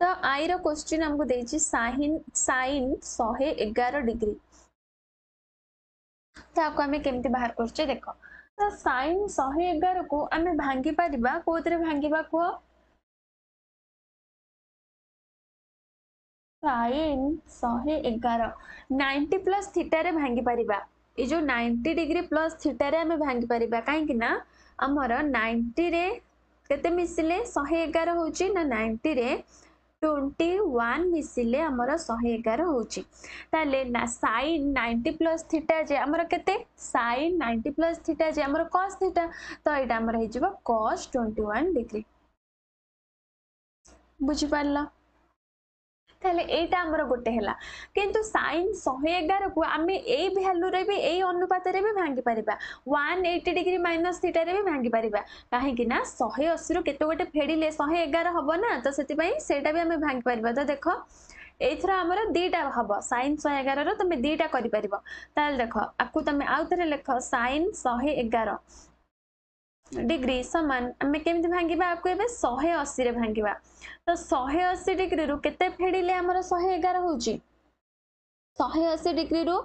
ତ ଆଇର କ୍ୱେଶ୍ଚିନ୍ ଆମକୁ ଦେଇଛି ସାଇନ୍ ସାଇନ୍ ଶହେ ଏଗାର ଡିଗ୍ରୀ ତାହାକୁ ଆମେ କେମିତି ବାହାର କରୁଛେ ଦେଖ ତ ସାଇନ୍ ଶହେ ଏଗାରକୁ ଆମେ ଭାଙ୍ଗି ପାରିବା କୋଉଥିରେ ଭାଙ୍ଗିବା କୁହ ସାଇନ୍ ଶହେ ଏଗାର ନାଇଣ୍ଟି ପ୍ଲସ୍ ଥିଟାରେ ଭାଙ୍ଗି ପାରିବା ଏ ଯୋଉ ନାଇଣ୍ଟି ଡିଗ୍ରୀ ପ୍ଲସ୍ ଥିଟାରେ ଆମେ ଭାଙ୍ଗି ପାରିବା କାହିଁକି ନା ଆମର ନାଇଣ୍ଟିରେ କେତେ ମିଶିଲେ ଶହେ ଏଗାର ହେଉଛି ନା ନାଇଣ୍ଟିରେ ट्वेंटी वन मिसले आम शहे एगार होते सैन नाइंटी प्लस थीटा जे आम के सैन नाइंटी प्लस थीटा जे आम कस थीटा तो यहाँ आम हो ट्वेंटी वन डिग्री बुझिपार তাহলে এইটা আমার ଗୋଟେ ହେଲା କିନ୍ତୁ ସାଇନ୍ ଶହେ ଏଗାରକୁ ଆମେ ଏଇ ଭ୍ୟାଲୁରେ ବି ଏଇ ଅନୁପାତରେ ବି ଭାଙ୍ଗିପାରିବା ୱାନ୍ ଏଇଟି ଡିଗ୍ରୀ ମାଇନସ୍ ଥିଟାରେ ବି ଭାଙ୍ଗିପାରିବା କାହିଁକି ନା ଶହେ ଅଶୀରୁ କେତେ ଗୋଟେ ଫେଡ଼ିଲେ ଶହେ ଏଗାର ହେବ ନା ତ ସେଥିପାଇଁ ସେଇଟା ବି ଆମେ ଭାଙ୍ଗିପାରିବା ତ ଦେଖ ଏଇଥର ଆମର ଦୁଇଟା ହେବ ସାଇନ୍ ଶହେ ଏଗାରର ତୁମେ ଦୁଇଟା କରିପାରିବ ତାହେଲେ ଦେଖ ଆକୁ ତୁମେ ଆଉ ଥରେ ଲେଖ ସାଇନ୍ ଶହେ ଏଗାର ଡିଗ୍ରୀ ସମାନ ଆମେ କେମିତି ଭାଙ୍ଗିବା ଆକୁ ଏବେ ଶହେ ଅଶୀରେ ଭାଙ୍ଗିବା ତ ଶହେ ଅଶୀ ଡିଗ୍ରୀରୁ କେତେ ଫେଡ଼ିଲେ ଆମର ଶହେ ଏଗାର ହେଉଛି ଶହେ ଅଶୀ ଡିଗ୍ରୀରୁ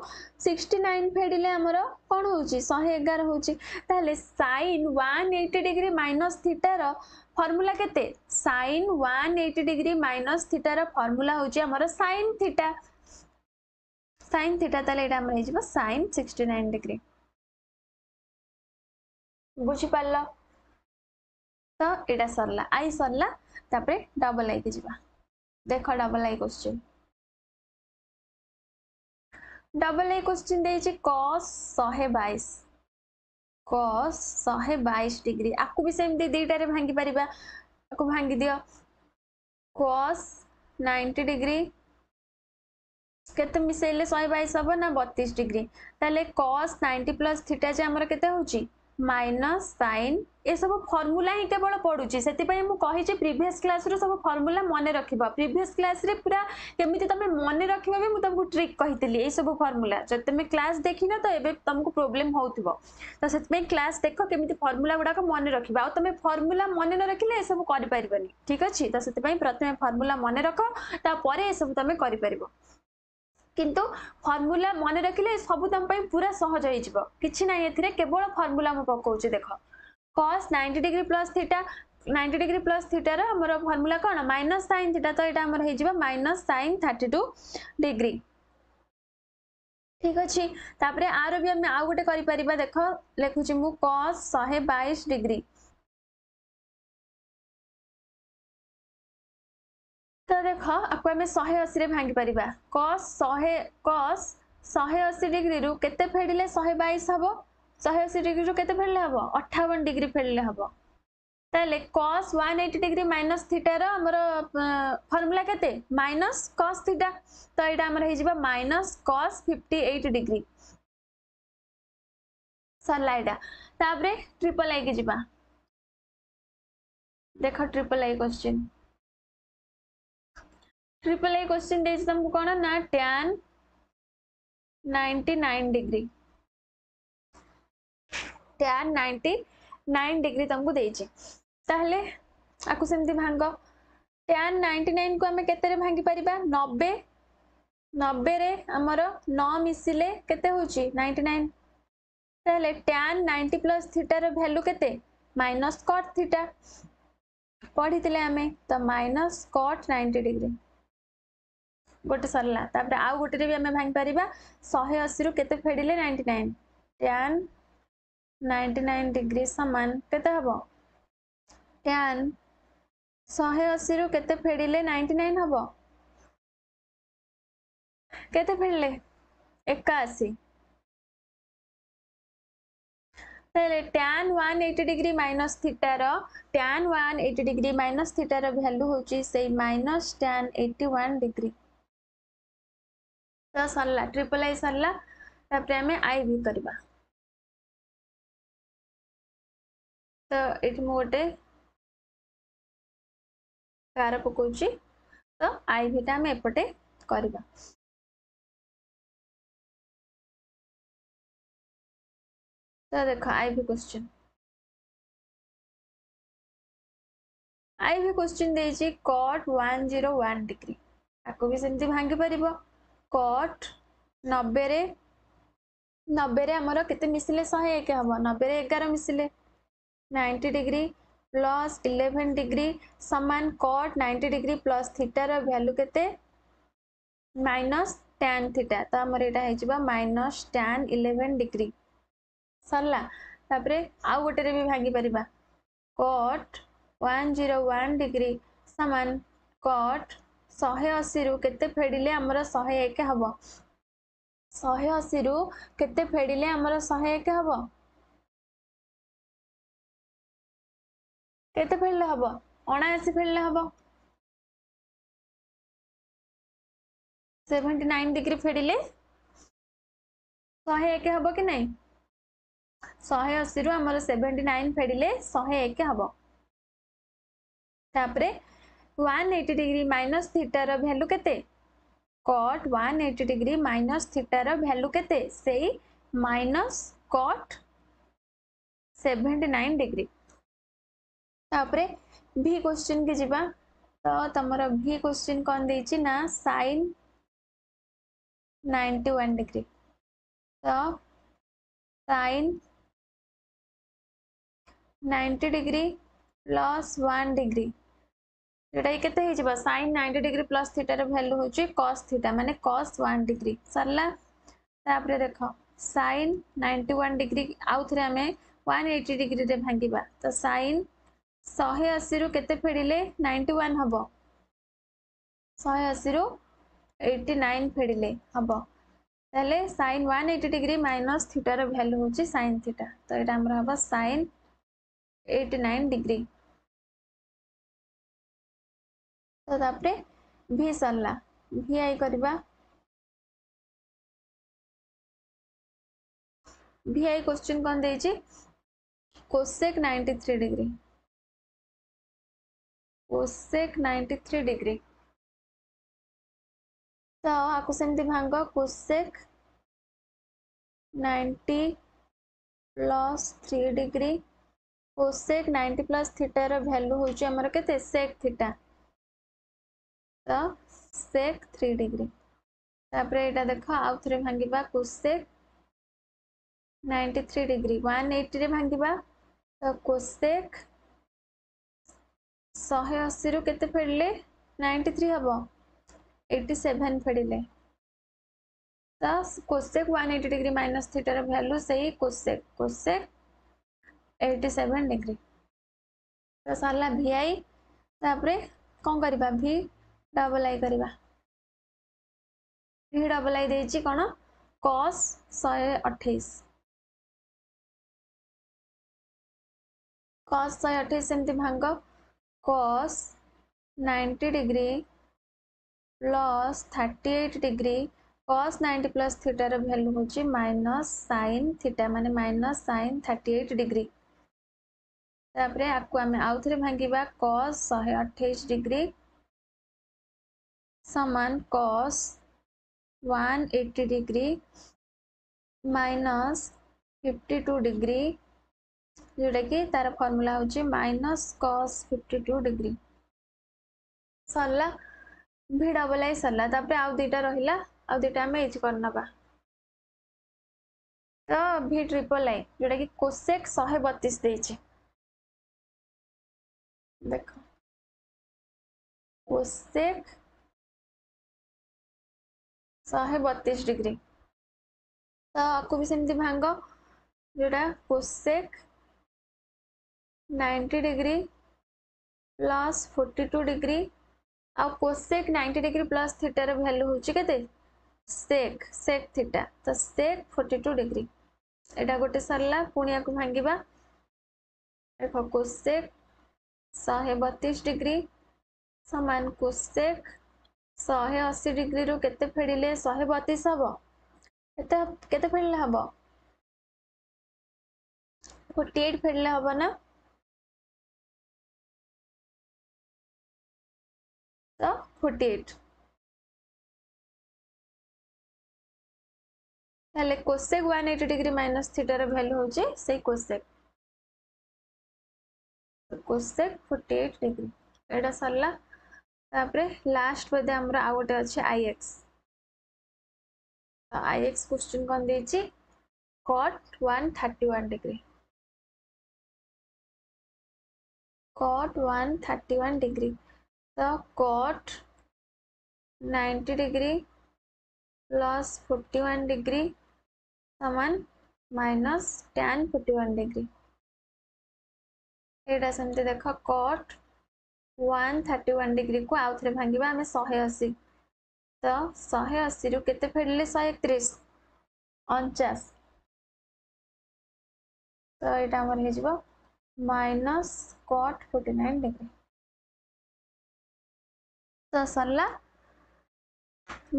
ସିକ୍ସଟି ନାଇନ୍ ଫେଡ଼ିଲେ ଆମର କ'ଣ ହେଉଛି ଶହେ ଏଗାର ହେଉଛି ତାହେଲେ sine one eighty degree minus ଥିଟାର formula କେତେ sine one eighty degree minus ଥିଟାର formula ହେଉଛି ଆମର ସାଇନ୍ ଥିଟା ସାଇନ୍ ଥିଟା ତାହେଲେ ଏଇଟା ଆମର ହେଇଯିବ ସାଇନ୍ ସିକ୍ସଟି ନାଇନ୍ ଡିଗ୍ରୀ ବୁଝିପାରିଲ ତ ଏଇଟା ସରିଲା ଆଇ ସରିଲା ତାପରେ ଡବଲ ଆଇକି ଯିବା ଦେଖ double I question double I question ଦେଇଛି କସ୍ ଶହେ ବାଇଶ କସ୍ ଶହେ ବାଇଶ ଡିଗ୍ରୀ ଆକୁ ବି ସେମିତି ଦୁଇଟାରେ ଭାଙ୍ଗି ପାରିବା ଆକୁ ଭାଙ୍ଗି ଦିଅ କସ୍ ନାଇଣ୍ଟି ଡିଗ୍ରୀ କେତେ ମିଶାଇଲେ ଶହେ ବାଇଶ ହେବ ନା ବତିଶ ଡିଗ୍ରୀ ତାହେଲେ କସ୍ ନାଇଣ୍ଟି ପ୍ଲସ୍ ଥିଟା ଯେ ଆମର କେତେ ହେଉଛି माइनस साइन ଏସବୁ ଫର୍ମୁଲା ହିଁ କେବଳ ପଡ଼ୁଛି ସେଥିପାଇଁ ମୁଁ କହିଛି ପ୍ରିଭିୟସ୍ କ୍ଲାସ୍ରୁ ସବୁ ଫର୍ମୁଲା ମନେ ରଖିବ ପ୍ରିଭିୟସ୍ କ୍ଲାସ୍ରେ ପୁରା କେମିତି ତୁମେ ମନେ ରଖିବ ବି ମୁଁ ତୁମକୁ ଟ୍ରିକ୍ କହିଥିଲି ଏଇସବୁ ଫର୍ମୁଲା ଯଦି ତୁମେ କ୍ଲାସ୍ ଦେଖିନ ତ ଏବେ ତୁମକୁ ପ୍ରୋବ୍ଲେମ୍ ହେଉଥିବ ତ ସେଥିପାଇଁ କ୍ଲାସ୍ ଦେଖ କେମିତି ଫର୍ମୁଲା ଗୁଡ଼ାକ ମନେ ରଖିବ ଆଉ ତୁମେ ଫର୍ମୁଲା ମନେ ନ ରଖିଲେ ଏସବୁ କରିପାରିବନି ଠିକ୍ ଅଛି ତ ସେଥିପାଇଁ ପ୍ରଥମେ ଫର୍ମୁଲା ମନେ ରଖ ତାପରେ ଏସବୁ ତୁମେ କରିପାରିବ কিন্তু ଫର୍ମୁଲା ମନେ ରଖିଲେ ସବୁ ତମ ପାଇଁ ପୁରା ସହଜ ହେଇଯିବ କିଛି ନାହିଁ ଏଥିରେ କେବଳ ଫର୍ମୁଲା ମୁଁ ପକାଉଛି ଦେଖ cos ninety degree plus theta ninety degree plus ଥିଟାର ଆମର ଫର୍ମୁଲା କ'ଣ ମାଇନସ୍ ସାଇନ୍ ଥିଟା ତ ଏଇଟା ଆମର ହେଇଯିବ minus sine thirty two degree ଠିକ୍ ଅଛି ତାପରେ ଆର ବି ଆମେ ଆଉ ଗୋଟେ କରିପାରିବା ଦେଖ ଲେଖୁଛି ମୁଁ କସ୍ ଶହେ ବାଇଶ ଡିଗ୍ରୀ तो देखो आपको आम शहे अशी से भांगी पार कस शहे कस शहे अशी डिग्री रू के फेड़े शहे बैश हम शहे अशी डिग्री रू के फेड़े हम अठावन डिग्री फेड़े हम तेल cos one eighty degree minus थीटार आमर फर्मूला के माइनस कस थीटा तो यहाँ हो minus cos fifty eight degree सरला यहाँ ट्रिपल आई की जी triple I question triple A question देइछि तुमको कोन ना tan 99 डिग्री tan 99 डिग्री तुमको देइछि ताहले आकु सेमति भांग tan 99 को हमें केते भांगी परिबा नबे 90 रे हमर 9 मिसिले नाइंटी होछि 99 ताहले tan plus थीटार value value minus cot theta पढ़ी आम तो माइनस कट नाइंटी डिग्री ଗୋଟେ ସରିଲା ତାପରେ ଆଉ ଗୋଟେରେ ବି ଆମେ ଭାଙ୍ଗିପାରିବା ଶହେ ଅଶୀରୁ କେତେ ଫେଡ଼ିଲେ ninety nine tan ninety nine degree ସମାନ କେତେ ହେବ ଟ୍ୟାନ୍ ଶହେ ଅଶୀରୁ କେତେ ଫେଡ଼ିଲେ ନାଇଣ୍ଟି ନାଇନ୍ ହେବ କେତେ ଫେଡ଼ିଲେ ଏକାଅଶୀ তাহলে tan one eighty degree minus থিটার tan one eighty degree minus থিটার ভ্যালু হচ্ছে সেই minus tan eighty one degree Sarla triple I सर तप आई भी करवा आई भिटा आम एपटे तो देख आई V question I V question that one zero one degree आपको भी सेमती भांगी पार कट नबे नबे आमर केशिले शहे एक हम नबे एगार मिसले ninety degree plus eleven degree सामान कट नाइंटी डिग्री प्लस थीटार भैल्यू के माइनस टेन थीटा तो आमर यहाँ हो माइनस टेन इलेवेन डिग्री सरलापर आउ गोटे भी भागी पार cot one zero one degree सामान कट ଶହେ ଅଶୀରୁ କେତେ ଫେରିଲେ ଆମର ଶହେ ଏକ ହବ ଶହେ ଅଶୀରୁ କେତେ ଫେରିଲେ ଆମର ଶହେ ଏକ ହବ କେତେ ଫେଡ଼ିଲେ ହେବ ଅଣାଅଶୀ ଫେଡ଼ିଲେ ହେବ ସେଭେଣ୍ଟି ନାଇନ୍ ଡିଗ୍ରୀ ଫେରିଲେ ଶହେ ଏକ ହବ କି ନାହିଁ ଶହେ ଅଶୀରୁ ଆମର ସେଭେଣ୍ଟି ନାଇନ୍ ଫେଡ଼ିଲେ ଶହେ ଏକ ହବ ତାପରେ वन एटी डिग्री माइनस थीटार भैल्यू के cot one eighty degree minus थीटार value के minus cot seventy nine degree तापर भी क्वेश्चन की जीवा तो तुम भी क्वेश्चन कौन दे सैन नाइंटी वन डिग्री तो sine ninety degree plus one degree एटा केते हे जेबा sin 90 डिग्री प्लस थीटा रे वैल्यू होचे cos थीटा माने cos 1 डिग्री सरला तापरे देखो sin 91 डिग्री आउथरे आमे 180 डिग्री रे भांगीबा तो sin 180 रु केते फेडिले 91 हबो 180 रु 89 फेडिले हबो तले sin 180 डिग्री माइनस थीटा रे वैल्यू होचे sin थीटा तो एटा हमरा हबो sin 89 डिग्री ତ ତାପରେ ଭି ସରିଲା ଭି ଆଇ କରିବା ଭି ଆଇ କ୍ୱେଶ୍ଚିନ୍ କ'ଣ ଦେଇଛି cosec ninety three degree cosec ninety three degree ତ ଆକୁ ସେମିତି ଭାଙ୍ଗ cosec ninety plus three degree cosec ninety plus ଥିଟାର value ହେଉଛି ଆମର କେତେ ସେକ୍ ଥିଟା ତ ସେକ୍ ଥ୍ରୀ ଡିଗ୍ରୀ ତାପରେ ଏଇଟା ଦେଖ ଆଉ ଥରେ ଭାଙ୍ଗିବା cosec ninety three degree one ଏଇଟିରେ ଭାଙ୍ଗିବା ତ କୋସେକ୍ ଶହେ ଅଶୀରୁ କେତେ ଫେଡ଼ିଲେ ନାଇଣ୍ଟି ଥ୍ରୀ ହେବ ଏଇଟି ସେଭେନ୍ ଫେଡ଼ିଲେ ତ cosec one eighty degree minus ଥିଟାର value ସେଇ cosec cosec eighty seven degree ତ ସରିଲା ଭି ଆଇ ତାପରେ କ'ଣ କରିବା ଭି डबल आई करवा डबल आई दे कौन कस शहे अठाईस कस शहे अठाईस एमती भांग cos ninety degree plus thirty eight degree cos ninety plus थीटार value हूँ माइनस सैन थीटा मान minus sine thirty eight degree तापर आपको आम आउ थे भांग कस शहे अठाई डिग्री समान cos 180 डिग्री माइनस 52 डिग्री जोटा कि तार फर्मूला हूँ minus cos fifty two degree सरला भी डबल आई सरला तापर आउ दुटा रहा आउ दुटा आम एज कर ना तो भी ट्रिपल आई जोटा कि कोसेक शहे बतीस देख कोसेक शहे बतीस डिग्री तो आपको भी सेमती भांग जोड़ा cosec ninety degree plus forty two degree आ कोशेक नाइंटी डिग्री प्लस थीटार भैल्यू हूँ के सेक सेक थीटा तो सेक फोर्टी टू डिग्री एटा गोटे सरला पुणी आपको भांगा देख कोशेक शहे बतीस डिग्री सामान कोशेक ଶହେ ଅଶୀ ଡିଗ୍ରୀରୁ କେତେ ଫେଡ଼ିଲେ ଶହେ ବତିଶ ହେବ କେତେ କେତେ ଫେଡ଼ିଲେ ହେବ ଫୋର୍ଟି ଏଇଟ୍ ଫେଡ଼ିଲେ ହେବ ନା ତ ଫୋର୍ଟି ଏଇଟ୍ তাহলে cosec one eighty degree minus থিটার ভ্যালু হচ্ছে সেই cosec cosec forty eight degree এটা সরলা তারপরে লাস্ট বোধে আমার আউ গোটে অছে আইএক্স আইএক্স কোশ্চিন কম দিয়েছি cot one thirty one degree cot 131 degree the cot 90 degree plus 41 degree समान माइनस टैन 41 डिग्री एटा सेमती देख कट ୱାନ୍ ଥାର୍ଟି ୱାନ୍ ଡିଗ୍ରୀକୁ ଆଉ ଥରେ ଭାଙ୍ଗିବା ଆମେ ଶହେ ଅଶୀ ତ ଶହେ ଅଶୀରୁ କେତେ ଫେରିଲେ ଶହେ ଏକତିରିଶ ଅଣଚାଶ ତ ଏଇଟା ଆମର ହେଇଯିବ minus cot forty nine degree ତ ସରିଲା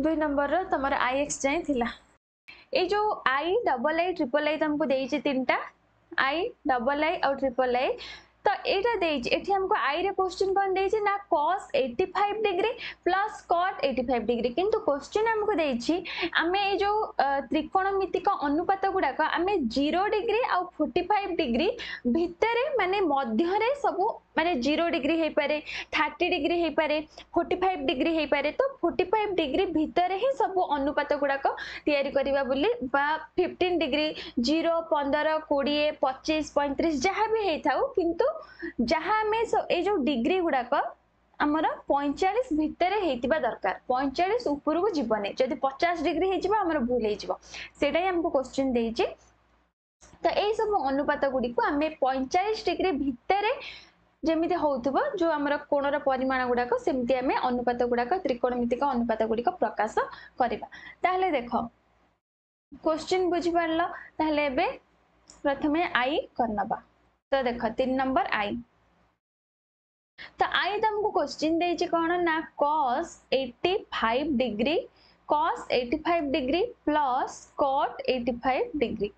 ଦୁଇ ନମ୍ବରର ତୁମର ଆଇ ଏକ୍ସ ଯାଏଁ ଥିଲା ଏଇ ଯେଉଁ I double I triple I ତୁମକୁ ଦେଇଛି ତିନିଟା ଆଇ ଡବଲ୍ ଆଇ ଆଉ ଟ୍ରିପଲ୍ ଆଇ ତ ଏଇଟା ଦେଇଛି ଏଠି ଆମକୁ ଆଇରେ କୋଶ୍ଚିନ୍ କ'ଣ ଦେଇଛି ନା cos eighty five degree plus cot eighty five degree କିନ୍ତୁ କୋଶ୍ଚିନ୍ ଆମକୁ ଦେଇଛି ଆମେ ଏଇ ଯେଉଁ ତ୍ରିକୋଣମିତିକ ଅନୁପାତ ଗୁଡ଼ାକ ଆମେ ଜିରୋ ଡିଗ୍ରୀ ଆଉ ଫୋର୍ଟି ଫାଇଭ୍ ଡିଗ୍ରୀ ଭିତରେ ମାନେ ମଧ୍ୟରେ ସବୁ मान जीरो डिग्री हो पाए थर्टी डिग्री हो पाए फोर्टी फाइव डिग्री हो पाए तो फोर्टी फाइव डिग्री भितर ही सब अनुपात गुड़ाक या फिफ्टन डिग्री जीरो पंदर कोड़े पचीस पैंतीस जहाँ भी होता कि जो डिग्री गुड़ाक आमर पैंचाश भितर होता दरकार पैंचाश उपर को जीवन जो पचास डिग्री होमर भूल होटा आमको क्वेश्चन दे तो यही सब अनुपात गुड़ी को आम पैंचाश डिग्री भितर जमी हो जो आम कोणर परिमाण गुड़ाक आम अनुपात गुड़ाक त्रिकोणमितिक अनुपात गुड़िक प्रकाश करवा देख क्वेश्चन बुझीपार ताल प्रथम आई कर ना तो देख तीन नंबर आई तो आई तुमको क्वेश्चन देखिए कौन ना cos eighty degree cos eighty degree plus cot eighty degree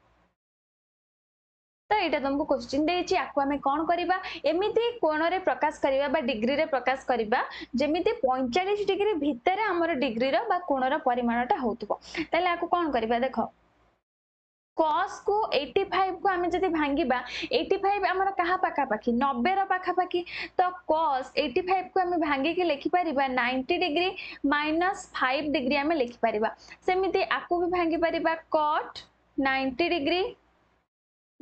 ତ ଏଇଟା ତୁମକୁ କୋଶ୍ଚିନ୍ ଦେଇଛି ଆକୁ ଆମେ କ'ଣ କରିବା ଏମିତି କୋଣରେ ପ୍ରକାଶ କରିବା ବା ଡିଗ୍ରୀରେ ପ୍ରକାଶ କରିବା ଯେମିତି ପଇଁଚାଳିଶ ଡିଗ୍ରୀ ଭିତରେ ଆମର ଡିଗ୍ରୀର ବା କୋଣର ପରିମାଣଟା ହେଉଥିବ ତାହେଲେ ଆକୁ କ'ଣ କରିବା ଦେଖ কস কু এইটি ফাইভ কু আমি যদি ভাঙ্গিবা এইটি ফাইভ আমার কাহা পাখাপাখি নবের পাখাপাখি তো কস এইটি ফাইভ কু আমি ভাঙ্গিকি লেখিপারিবা ninety degree minus five degree আমি লেখিপারিবা সেমিতি আকু বি ভাঙ্গিপারিবা cot ninety degree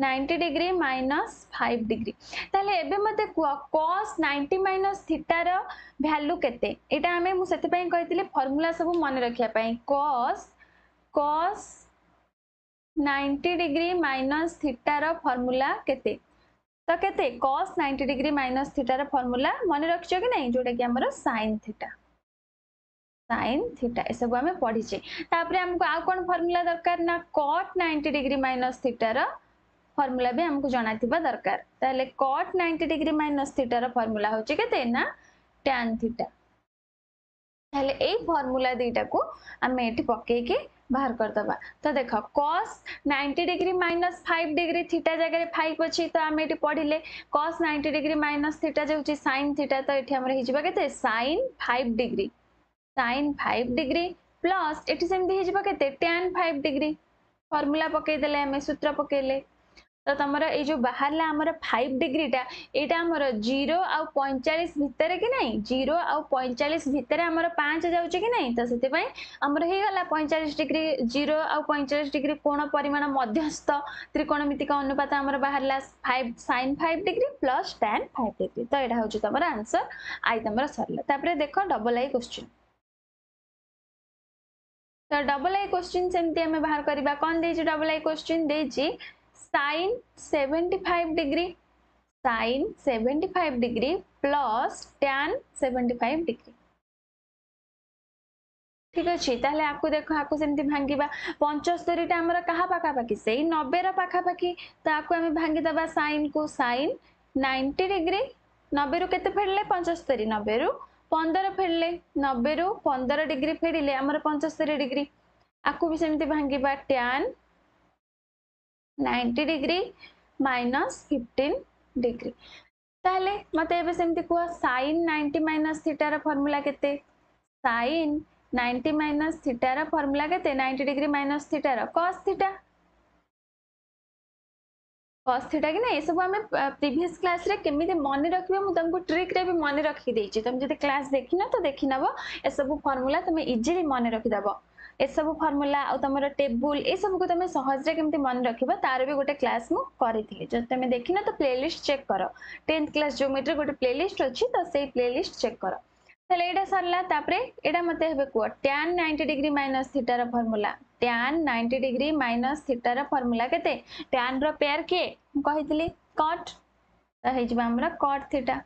90 degree minus 5 degree ताले एबे मते कॉस 90 माइनस थीटा रो वैल्यू केते एटा आमे मु सेते पई कहितले फार्मूला सब मन रखिया पई cos cos 90 degree minus theta रो फार्मूला केते त केते कॉस 90 डिग्री माइनस थीटा रो फार्मूला मन रखियो कि नहीं जोटा कि हमरो साइन थीटा साइन थीटा एसबु आमे पढिचे तापर हमको आ कोन फार्मूला दरकार ना कॉट 90 डिग्री माइनस थीटा रो फर्मूला भी आमको जाना थी दरकार कट नाइंटी डिग्री माइनस थीटार फर्मूला हूँ ना टैन थीटा फर्मूला दीटा को आम ये पकईक बाहर करदे तो देख cos ninety degree minus five degree theta जगह फाइव अच्छे तो आम ये पढ़ले cos ninety degree minus theta जो सैन थीटा तो ये हिजा के sine five degree sine five degree plus ये सेम टेन फाइव डिग्री फर्मूला पकईदे आम सूत्र पकईले ତ ତୁମର ଏଇ ଯେଉଁ ବାହାରିଲା ଆମର ଫାଇଭ୍ ଡିଗ୍ରୀଟା ଏଇଟା ଆମର ଜିରୋ ଆଉ ପଇଁଚାଳିଶ ଭିତରେ କି ନାହିଁ ଜିରୋ ଆଉ ପଇଁଚାଳିଶ ଭିତରେ ଆମର ପାଞ୍ଚ ଯାଉଛି କି ନାହିଁ ତ ସେଥିପାଇଁ ଆମର ହେଇଗଲା ପଇଁଚାଳିଶ ଡିଗ୍ରୀ ଜିରୋ ଆଉ ପଇଁଚାଳିଶ ଡିଗ୍ରୀ କୋଣ ପରିମାଣ ମଧ୍ୟସ୍ଥ ତ୍ରିକୋଣମିତିକ ଅନୁପାତ ଆମର ବାହାରିଲା five sine five degree plus tan five degree ତ ଏଇଟା ହେଉଛି ତୁମର ଆନ୍ସର ଆଇ ତୁମର ସରିଲା ତାପରେ ଦେଖ ଡବଲ ଆଇ କୋଶ୍ଚିନ୍ ତ ଡବଲ ଆଇ କୋଶ୍ଚିନ୍ ସେମିତି ଆମେ ବାହାର କରିବା କ'ଣ ଦେଇଛି ଡବଲ ଆଇ କୋଶ୍ଚିନ୍ ଦେଇଛି sine 75 degree sine 75 degree plus tan 75 degree ঠিক আছে তাহলে আপু দেখো আপু সেমতি ভাঙ্গিবা 75 টা আমার কাহা পাকা পাকি সেই 90 র পাকা পাকি তো আপু আমি ভাঙ্গি দবা sin কো sin 90 ডিগ্রি 90 রু কত ফেড়লে 75 90 রু 15 ফেড়লে 90 রু 15 ডিগ্রি ফেড়িলে আমার 75 ডিগ্রি আকু বি সেমতি ভাঙ্গিবা tan ninety degree minus fifteen degree তাহলে মতো এবার সেমতি কুহ সাইন নাইনটি মাইনস থিটার ফর্মুলা কেতে সাইন নাইনটি মাইনস থিটার ফর্মুলা কেতে নাইনটি ডিগ্রি মাইনস থিটার কস থিটা কস থিটা কি না এসব আমি প্রিভিয়াস ক্লাসে কেমিতি মনে রাখবে মু তোমাকে ট্রিকরে বি মনে রাখি দেইছি তুমি যদি ক্লাস দেখিন তো দেখিনব এসব ফর্মুলা তুমি ইজিলি মনে রাখিদেব सब फर्मूला तुम टेबुल युव को तुम सहजे कमी मन रख तार भी गोटे क्लास मुझे जो तुम देख तो प्ले लिस्ट चेक कर टेन्थ क्लास जोमेट्रे गोटे प्ले लिस्ट अच्छी तो सही प्ले लिस्ट चेक कर तेल ये सरलापुर मत कह tan ninety degree minus थीटार formula tan ninety degree minus थीटार formula के पेयर किए कही कट तो हमर कट थीटा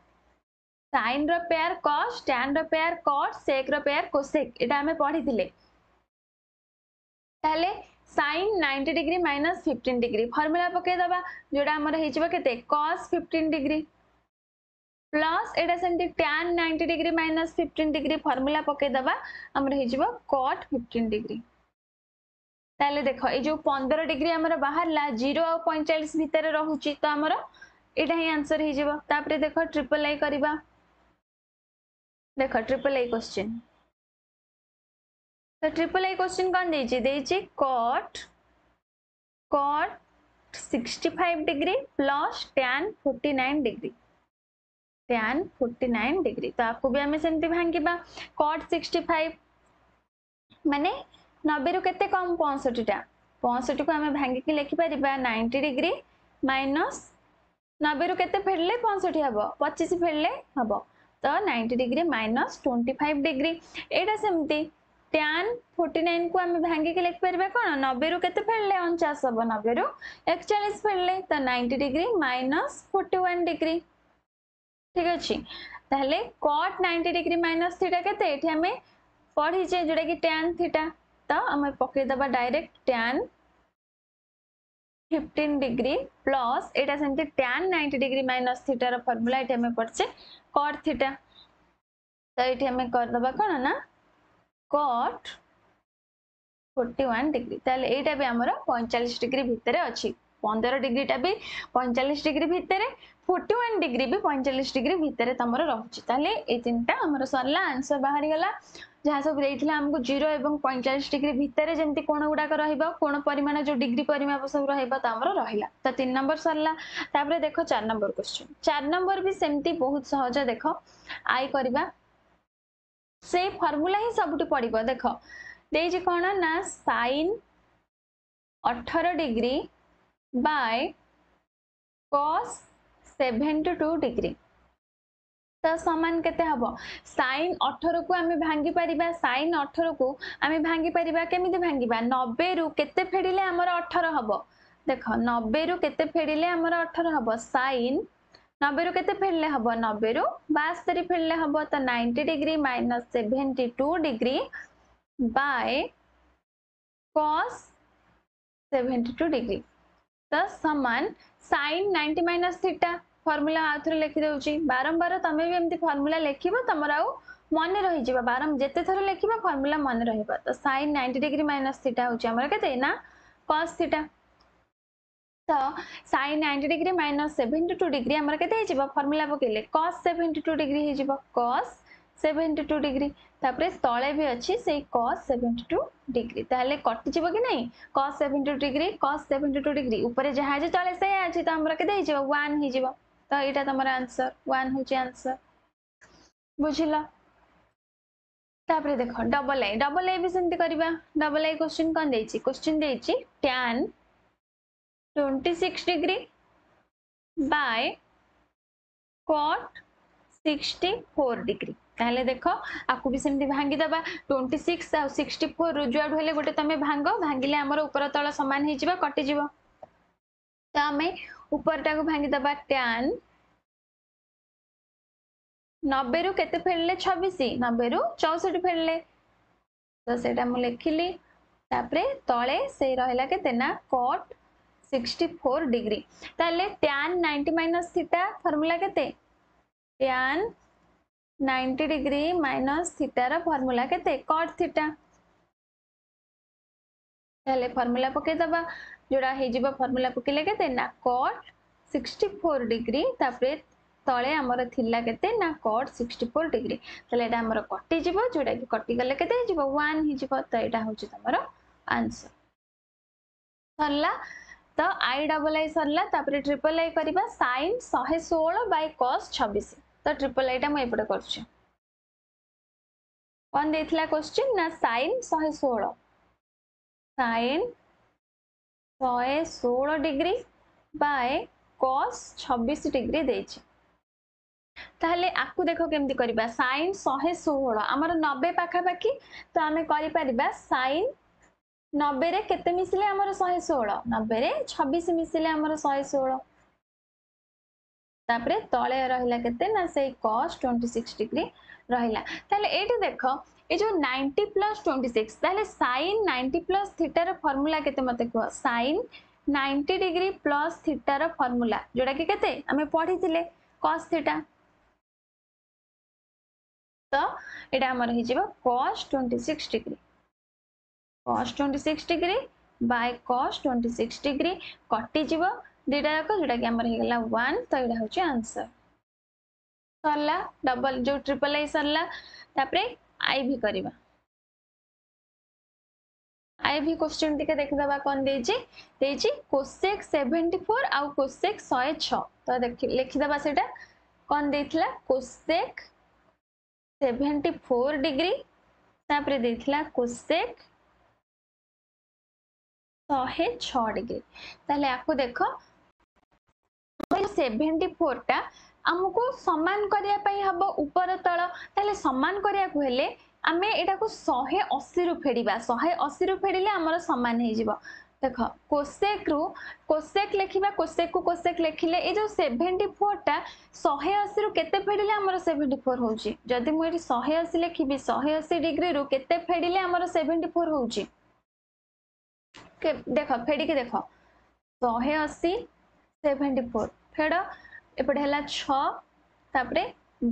सैन रेयर कस टैन रेयर कट सेक रेयर कोशेक ये पढ़ी তাহলে sine ninety degree minus fifteen degree formula পকাইদবা যেটা আমার হয়েছে কেতে কস ফিফটিন ডিগ্রি প্লস এটা সেমতি tan ninety degree minus fifteen degree formula পকাইদবা আমার হয়েছে কট ফিফটিন ডিগ্রি তাহলে দেখ এই যে পনেরো ডিগ্রি আমার বাহারা জিরো আইচাশ ভিতরে রয়েছে তো আমার এটা হি আনসর হয়ে যাব তাপরে দেখ ট্রিপল আই করা দেখ ট্রিপল আই কোশ্চিন तो ट्रिपल आई क्वेश्चन कौन दे cot cot sixty five degree plus tan forty nine degree tan forty nine degree तो आपको भी आम से भांग कट सिक्सटी फाइव मानने नबे रू के कम पंचषठीटा पंचषठी को आम भांगिक लिखिपर नाइंटी डिग्री माइनस नबे रू के फेरले पंचठी हम पचिश फेरले हम तो ninety degree minus twenty five degree एटा सेमती ট্যান ফোর্টি নাইনকু আমি ভাঙ্গিকি লিখিপারা কোণ নবেরু কেতে ফেললে অনচাশ হব নবেরু একচাশ ফেললে তো ninety degree minus forty one degree ঠিক আছে তাহলে cot ninety degree minus theta কেতে এটি আমি পড়িছে যেটা কি ট্যান থিটা তো আমি পকাই দেবা direct tan fifteen degree plus এটা সেমতি ট্যান নাইনটি ডিগ্রি মাইনস থিটার ফর্মুলা এটি আমি পড়ছে কট থিটা তো এটি আমি করে দেবা কোণ না cot 41 ডিগ্রি তাহলে এইটা বি আমার 45 ডিগ্রি ভিতরে অছি 15 ডিগ্রিটা বি 45 ডিগ্রি ভিতরে 41 ডিগ্রি বি 45 ডিগ্রি ভিতরে তোমার রহুছি তাহলে এই তিনটা আমার সরলা আনসর বাহারি গলা যা সব দেইছিলা আমাকে 0 এবং 45 ডিগ্রি ভিতরে যেমতি কোণ গুডাক রহিব কোণ পরিমাণ যে ডিগ্রি পরিমাপ সব রহিব তা আমার রহিলা তো 3 নম্বর সরলা তারপরে দেখো 4 নম্বর কোশ্চেন 4 নম্বর বি সেমতি বহুত সহজ দেখো আই করিবা সেই ফর্মুলা ହିଁ ସବୁଠି ପଡ଼ିବ ଦେଖ ଦେଇଛି କ'ଣ ନା ସାଇନ୍ ଅଠର degree by cos seventy two degree ତ ସମାନ କେତେ ହବ ସାଇନ୍ ଅଠରକୁ ଆମେ ଭାଙ୍ଗି ପାରିବା ସାଇନ୍ ଅଠରକୁ ଆମେ ଭାଙ୍ଗି ପାରିବା କେମିତି ଭାଙ୍ଗିବା ନବେରୁ କେତେ ଫେଡ଼ିଲେ ଆମର ଅଠର ହବ ଦେଖ ନବେରୁ କେତେ ଫେଡ଼ିଲେ ଆମର ଅଠର ହବ ସାଇନ୍ নবেরু কেতে ফেড়লে হব নবেরু বাস্তরি ফেড়লে হব তো ninety degree minus seventy two degree by cos seventy two degree ତ ସମାନ sine ninety minus theta formula ଆଉ ଥରେ ଲେଖିଦେଉଛି ବାରମ୍ବାର ତମେ ବି ଏମିତି ଫର୍ମୁଲା ଲେଖିବ ତମର ଆଉ ମନେ ରହିଯିବ ବାରମ୍ବାର ଯେତେ ଥର ଲେଖିବ ଫର୍ମୁଲା ମନେ ରହିବ ତ sine ninety degree minus theta ହେଉଛି ଆମର କେତେ ନା କସ୍ ଥିଟା तो sine ninety degree minus seventy two degree आम के फर्मुला पकड़े कस सेवेन्टी टू डिग्री होस सेवेन्टी टू डिग्री तापर तले भी अच्छे से कस सेवेन्टी टू डिग्री तेल कटिजी कि नहीं cos seventy two degree cos seventy two degree उपर जहाँ अच्छे तले से अच्छे तो आम के वन हो तो यहाँ तुम आंसर वन आंसर बुझल तापर देख डबल ए डबल ए भी सेम डबल ए क्वेश्चन कौन देखिए क्वेश्चन देखिए tan 26 degree by cot 64 degree তাহলে দেখো আকু বি সেমতি ভাঙ্গি দেবা 26 আর 64 রু জুয়াড হলে গোটে তুমি ভাঙ্গ ভাঙ্গিলে আমার উপর তল সমান হয়ে যাব কটি যাব তো আমি উপরটাকে ভাঙ্গি দেবা tan 90 রু কেতে ফেললে 26 90 রু 64 ফেললে তো সেটা মু লিখিলি তারপরে তলে সেই রহিলা কেতে না cot સિક્સટી ફોર ડિગ્રી તાલે tan ninety minus theta formula કેતે tan ninety degree minus થીટાર ફર્મુલા કેતે કટ થીટા ତାହେଲେ ଫର୍ମୁଲା ପକାଇଦେବା ଯେଉଁଟା ହେଇଯିବ ଫର୍ମୁଲା ପକାଇଲେ କେତେ ନା କଟ୍ ସିକ୍ସଟି ଫୋର୍ ଡିଗ୍ରୀ ତାପରେ ତଳେ ଆମର ଥିଲା କେତେ ନା କଟ୍ ସିକ୍ସଟି ଫୋର୍ ଡିଗ୍ରୀ ତାହେଲେ ଏଇଟା ଆମର କଟିଯିବ ଯେଉଁଟାକି କଟିଗଲେ କେତେ ହେଇଯିବ ୱାନ୍ ହେଇଯିବ ତ ଏଇଟା ହେଉଛି ତୁମର ଆନ୍ସର ସରିଲା तो आई डबल आई सरला तापर ट्रिपल आई करबा sin 116 बाय cos 26 तो ट्रिपल आई टा म एपडे करछु कोन देथला क्वेश्चन ना sin 116 sin 116 degree by cos 26 degree देछि ताहले आकु देखो केमती करबा sin 116 हमर 90 पाखा बाकी तो आमे करि परबा sin নবেরে কেতে মিশিলে আমার শহে ষোল নবেরে ছবিশ মিশিলে আমার শহে ষোল তাপরে তলে রহিলা কেতে না সেই কস টোয়েন্টি সিক্স ডিগ্রি রহিলা তাহলে এইটি দেখ এই যে নাইনটি প্লস টোয়েন্টি সিক্স তাহলে সাইন নাইনটি প্লস থিটার ফর্মুলা কেতে মতো কুহ সাইন নাইনটি ডিগ্রি প্লস থিটার ফর্মুলা যেটা কি কেতে আমি পড়িলে কস থিটা তো এটা আমার হয়ে যাব cos twenty six degree cos 26 degree by cos 26 degree कटि जीव दुटा जाक जोटा कि आमर होगा वन तो यहाँ हूँ आंसर सरला डबल जो ट्रिपल आई सरला आई भी करवा आई भी क्वेश्चन टी देखीदे कौन दे कोसेक सेवेन्टी फोर आउ कोसेक शहे छ तो लिखिदे से कौन दे कोसेक सेवेन्टी फोर डिग्री तापर दे कोसेक ଶହେ ଛଅ ଡିଗ୍ରୀ ତାହେଲେ ୟାକୁ ଦେଖ ସେଭେଣ୍ଟି ଫୋର୍ଟା ଆମକୁ ସମାନ କରିବା ପାଇଁ ହବ ଉପର ତଳ ତାହେଲେ ସମାନ କରିବାକୁ ହେଲେ ଆମେ ଏଇଟାକୁ ଶହେ ଅଶୀରୁ ଫେଡ଼ିବା ଶହେ ଅଶୀରୁ ଫେଡ଼ିଲେ ଆମର ସମାନ ହେଇଯିବ ଦେଖ କୋଶେକରୁ କୋଶେକ ଲେଖିବା କୋଶେକକୁ କୋଶେକ ଲେଖିଲେ ଏଇ ଯେଉଁ ସେଭେଣ୍ଟି ଫୋର୍ଟା ଶହେ ଅଶୀରୁ କେତେ ଫେଡ଼ିଲେ ଆମର ସେଭେଣ୍ଟି ଫୋର୍ ହେଉଛି ଯଦି ମୁଁ ଏଠି ଶହେ ଅଶୀ ଲେଖିବି ଶହେ ଅଶୀ ଡିଗ୍ରୀରୁ କେତେ ଫେଡ଼ିଲେ ଆମର ସେଭେଣ୍ଟି ଫୋର୍ ହେଉଛି দেখ ফেড়িকি দেখ ଶହେ ଅଶୀ ସେଭେଣ୍ଟି ଫୋର୍ ଫେଡ଼ ଏପଟେ ହେଲା ଛଅ ତାପରେ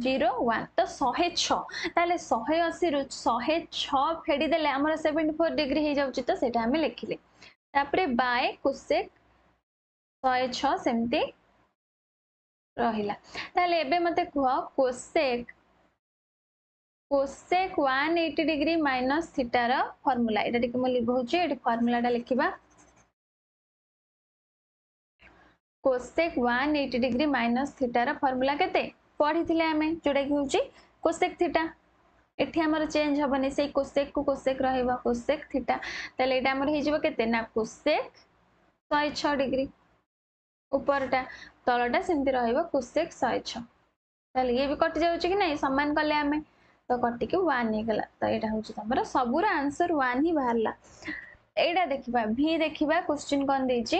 ଜିରୋ ୱାନ୍ ତ ଶହେ ଛଅ ତାହେଲେ ଶହେ ଅଶୀରୁ ଶହେ ଛଅ ଫେଡ଼ିଦେଲେ ଆମର ସେଭେଣ୍ଟି ଫୋର୍ ଡିଗ୍ରୀ ହେଇଯାଉଛି ତ ସେଇଟା ଆମେ ଲେଖିଲେ ତାପରେ ବାଏ କୁଶେକ ଶହେ ଛଅ ସେମିତି ରହିଲା ତାହେଲେ ଏବେ ମୋତେ କୁହ cosec cosec 180 degree minus theta रो फार्मूला एटा टिक म लिखौछि एटा फार्मूला डा लिखिबा कोसेक 180 डिग्री माइनस थीटा रो फार्मूला केते पढिथिले आमे जोडा कि होउछि कोसेक थीटा एठी हमर चेंज हबनी से कोसेक को कोसेक रहइबा कोसेक थीटा तले एटा हमर हिजबो केते ना कोसेक 106 डिग्री उपरटा तलटा सेमती रहइबा कोसेक 106 तले ये भी कट जाउछि कि नै समान कले आमे ତ କଟିକି ୱାନ୍ ହେଇଗଲା ତ ଏଇଟା ହଉଛି ତମର ସବୁର ଆନ୍ସର ୱାନ୍ ହିଁ ବାହାରିଲା ଏଇଟା ଦେଖିବା ଭି ଦେଖିବା କ୍ୱେଶ୍ଚିନ୍ କ'ଣ ଦେଇଛି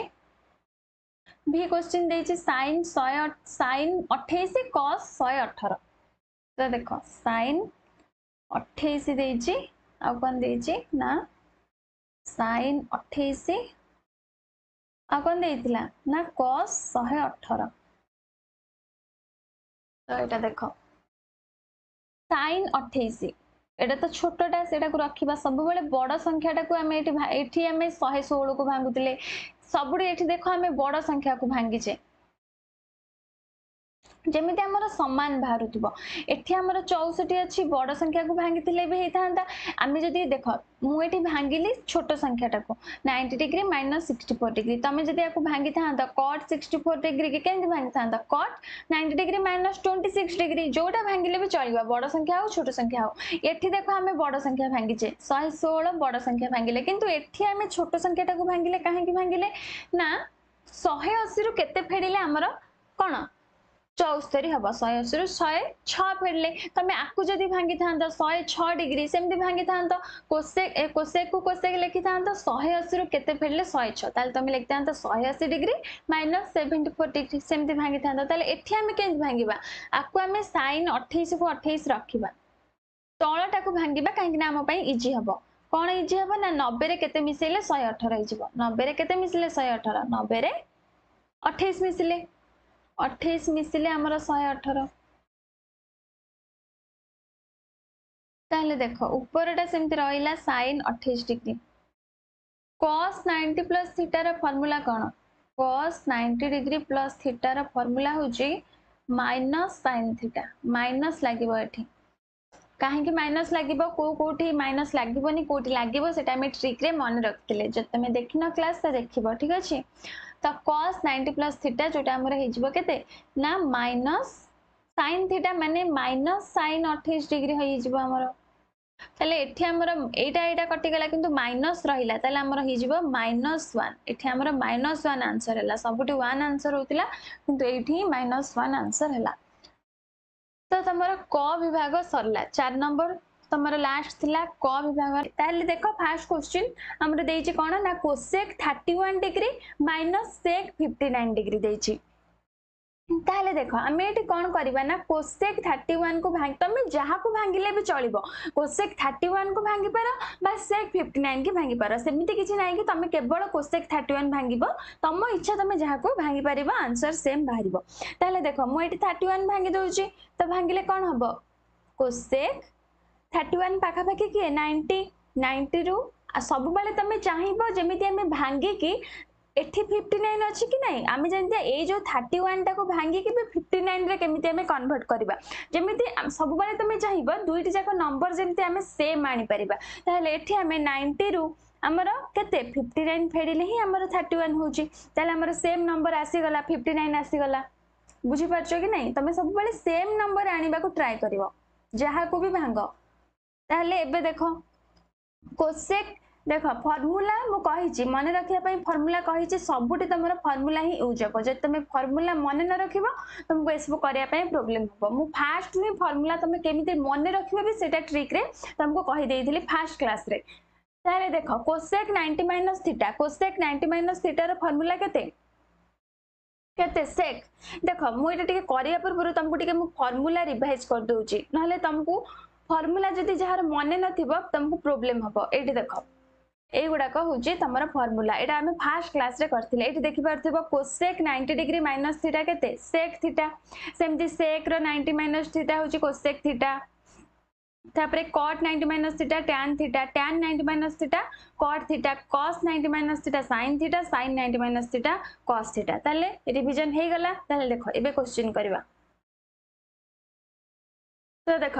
ଭି କ୍ୱେଶ୍ଚିନ୍ ଦେଇଛି ସାଇନ୍ ଶହେ ସାଇନ୍ ଅଠେଇଶ କସ୍ ଶହେ ଅଠର ତ ଦେଖ ସାଇନ୍ ଅଠେଇଶ ଦେଇଛି ଆଉ କ'ଣ ଦେଇଛି ନା ସାଇନ୍ ଅଠେଇଶ ଆଉ କ'ଣ ଦେଇଥିଲା ନା କସ୍ ଅଠର ତ ଏଇଟା ଦେଖ সাইন অঠেইশ এটা তো ছোটটা সেটাকে রাখবা সবুলে বড় সংখ্যাটাকে আমি এটি এটি আমি শহে ষোলকু ভাঙ্গুলে সবুটি এটি দেখ আমি বড় সংখ্যাকে ভাঙ্গিছে जमी सामान बाहर थी आम चौसठी अच्छी बड़ संख्या को भांगी भी होता आम जी देख मुझे भांगी छोट संख्या ninety degree minus sixty four degree तुम जब आपको भांगी था कट सिक्सटी फोर डिग्री के कमी भांगी था cot ninety degree minus twenty six degree जो भांगे भी चलो बड़ संख्या हूँ छोट संख्या हो ये देख आम बड़ संख्या भांगीचे शहे षोल बड़ संख्या भांगे कि छोट संख्या भांगे कहीं भांगे ना शहे अशी रू के फेड़े आमर कौन चौस्तरी हम शहे अशी रु शहे छिड़े तुम आपको जदि भांगी था शहे छिग्री सेमती भांगी था कोशे कोशे को कोशेक लिखि था शहे अशी रु के फेड़े शहे छे तुम लिखि था शहे अशी degree minus seventy four degree सेमती भांगी था एटी आम के भांगा आपको आम सैन अठाई को अठाई रखा तलटा को भांगा कहीं आम इजी हम कौन इजी हम ना नबे के मिसेले शहे अठर हो नबे के मिसेले शहे अठर नबे अठाई मिसले अठाईस मिसले आमर शहे अठर ताल देख ऊपर सेमती रहा सैन अठाई डिग्री कस नाइंटी प्लस थीटार फर्मूला कौन कस नाइंटी डिग्री प्लस थीटार फर्मूला हूँ माइनस सैन थीटा माइनस लगे ये कहीं माइनस लगे कौ कौट माइनस लगभग कौटी लगे से ट्रिक्रे मन रखी जो तुम देख क्लास तो देख ठीक अच्छे ତା କସ୍ ନାଇଣ୍ଟି ପ୍ଲସ୍ ଥିଟା ଯେଉଁଟା ଆମର ହେଇଯିବ କେତେ ନା ମାଇନସ୍ ସାଇନ୍ ଥିଟା ମାନେ ମାଇନସ୍ ସାଇନ୍ ଅଠେଇଶ ଡିଗ୍ରୀ ହେଇଯିବ ଆମର ତାହେଲେ ଏଠି ଆମର ଏଇଟା ଏଇଟା କଟିଗଲା କିନ୍ତୁ ମାଇନସ୍ ରହିଲା ତାହେଲେ ଆମର ହେଇଯିବ ମାଇନସ୍ ୱାନ୍ ଏଠି ଆମର ମାଇନସ୍ ୱାନ୍ ଆନ୍ସର୍ ହେଲା ସବୁଠି ୱାନ୍ ଆନ୍ସର୍ ହଉଥିଲା କିନ୍ତୁ ଏଇଠି ହିଁ ମାଇନସ୍ ୱାନ୍ ଆନ୍ସର୍ ହେଲା ତ ତମର କ ବିଭାଗ ସରିଲା ଚାରି ନମ୍ବର तुम लास्ट क विभाग देख फास्ट क्वेश्चन कौन ना cosec thirty degree minus sec fifty nine degree दे ताले देखो आम ये कौन करवा ना कोशेक थर्टी वन को भांग तुम्हें जहाँ को भांगे भी चलो कोशेक थर्टी वन को भांगी पार सेक फिफ्टी नाइन भांगी पार सेमती किसी ना कि तुम केवल कोशेक थर्टी वन भांग तुम इच्छा तुम जहाँ को भांगी पार आंसर सेम बाहर तेल देख मुझे थर्टी वन भांगी दौर तो भांगे कौन हम कोशेक থার্টি ওয়ান পাখাপাখি কিଏ ନାଇଣ୍ଟି ନାଇଣ୍ଟିରୁ ସବୁବେଳେ ତମେ ଚାହିଁବ ଯେମିତି ଆମେ ଭାଙ୍ଗିକି এটি ফিফটি নাইন অছি কি নাই আমি জানি এই যে থার্টি ওয়ানটাকে ভাঙ্গিকি বি ফিফটি নাইনরে কেমিতি আমি কনভর্ট করিবা যেমিতি সবুবেলে তুমি চাহিব দুইটি যাক নম্বর যেমিতি আমি সেম আনিপারিবা তাহলে এটি আমি নাইনটিরু আমার কেতে ফিফটি নাইন ফেড়িলে হি আমার থার্টি ওয়ান হচ্ছে তাহলে আমার সেম নম্বর আসিগলা ফিফটি নাইন আসিগলা বুঝিপারছ কি নাই তুমি সবুবেলে সেম নম্বর আনিবাকু ট্রাই করিব যাহাকু বি ভাঙ্গ তাহলে এবে দেখ কোসেক দেখ ফর্মুলা মু কহিছি মনে রাখিবা পাই ফর্মুলা কহিছি সবুটি তোমার ফর্মুলা হি ইউজ হব যদি তুমি ফর্মুলা মনে ন রাখিব তোমাকে এসবু করিয়া পাই প্রবলেম হব মু ফার্স্ট হি ফর্মুলা তুমি কেমিতে মনে রাখিবা বি সেটা ট্রিক রে তোমাকে কহি দেইଥିଲି ফার্স্ট ক্লাস রে তাহলে দেখো cosec 90 minus theta cosec 90 minus থিটার ফর্মুলা কেতে কেতে সেক দেখ মু এটা টিকে করিয়া পূর্বରୁ তোমাকে টিকে মু ফর্মুলা রিভাইজ কর দউছি নহলে তোমাকে ফর্মুলা যদি যার মনে নথিব তোমাকে প্রোবলেম হব এইটি দেখ এইগুড়াক হচ্ছে তোমার ফর্মুলা এটা আমি ফার্স্ট ক্লাসে করলে এইটি দেখিপার্থব cosec ninety degree minus theta কেতে সেক থিটা সেমতি সেক্র নাইনটি মাইনস থিটা হচ্ছে কোসেক থিটা তাপরে cot ninety minus theta tan theta tan ninety minus theta cot theta cos ninety minus theta sine theta sine ninety minus theta cos theta তাহলে revision হয়ে গলা তাহলে দেখো এবে কোশ্চিন করা তো দেখ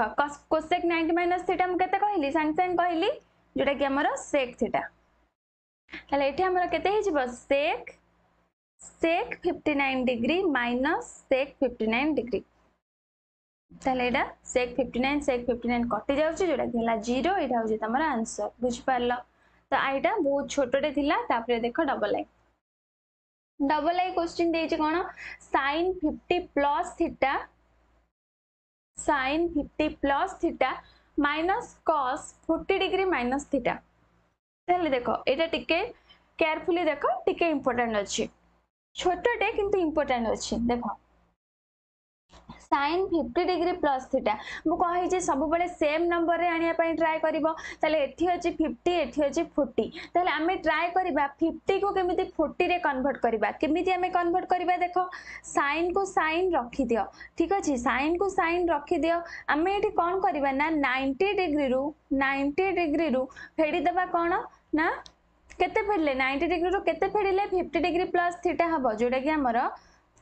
কোসেক নাইনটি মাইনস থিটা মু কেতে কহিলি সাংগে সাংগে কহিলি যেটা কি আমার সেক থিটা তাহলে এটি আমার কেতে হয়েছিল sec sec fifty nine degree minus sec fifty nine degree তাহলে এটা sec fifty nine sec fifty nine কটি যাচ্ছে যেটা কি হল জিরো এটা হচ্ছে তোমার আনসর বুঝিপারল তো আইটা বহুত ছোটটে লা তাপরে দেখ double I double I question দিয়েছি কোণ sine fifty plus theta sin 50 plus theta minus cos 40 degree minus theta তাহলে দেখো এটা টিকে কেয়ারফুলি দেখো টিকে ইম্পর্টান্ট আছে ছোটটে কিন্তু ইম্পর্টান্ট আছে দেখো sine fifty degree plus theta মু কহিছি সবুলে সেম নম্বরে আনিয়া পাই ট্রাই করিব তাহলে এটি অছি ফিফটি এটি অছি ফোর্টি তাহলে আমি ট্রাই করিবা ফিফটি কু কেমিতি ফোর্টি রে কনভর্ট করিবা কেমিতি আমি কনভর্ট করিবা দেখো সাইন কু সাইন রখি দিও ঠিক আছে সাইন কু সাইন রখি দিও আমি এটি কোন করিবা না 90 ডিগ্রি রু 90 ডিগ্রি রু ফেড়ি দেবা কোন না কেতে ফেড়লে 90 ডিগ্রি রু কেতে ফেড়িলে 50 ডিগ্রি প্লাস থিটা হবো যেটা কি আমার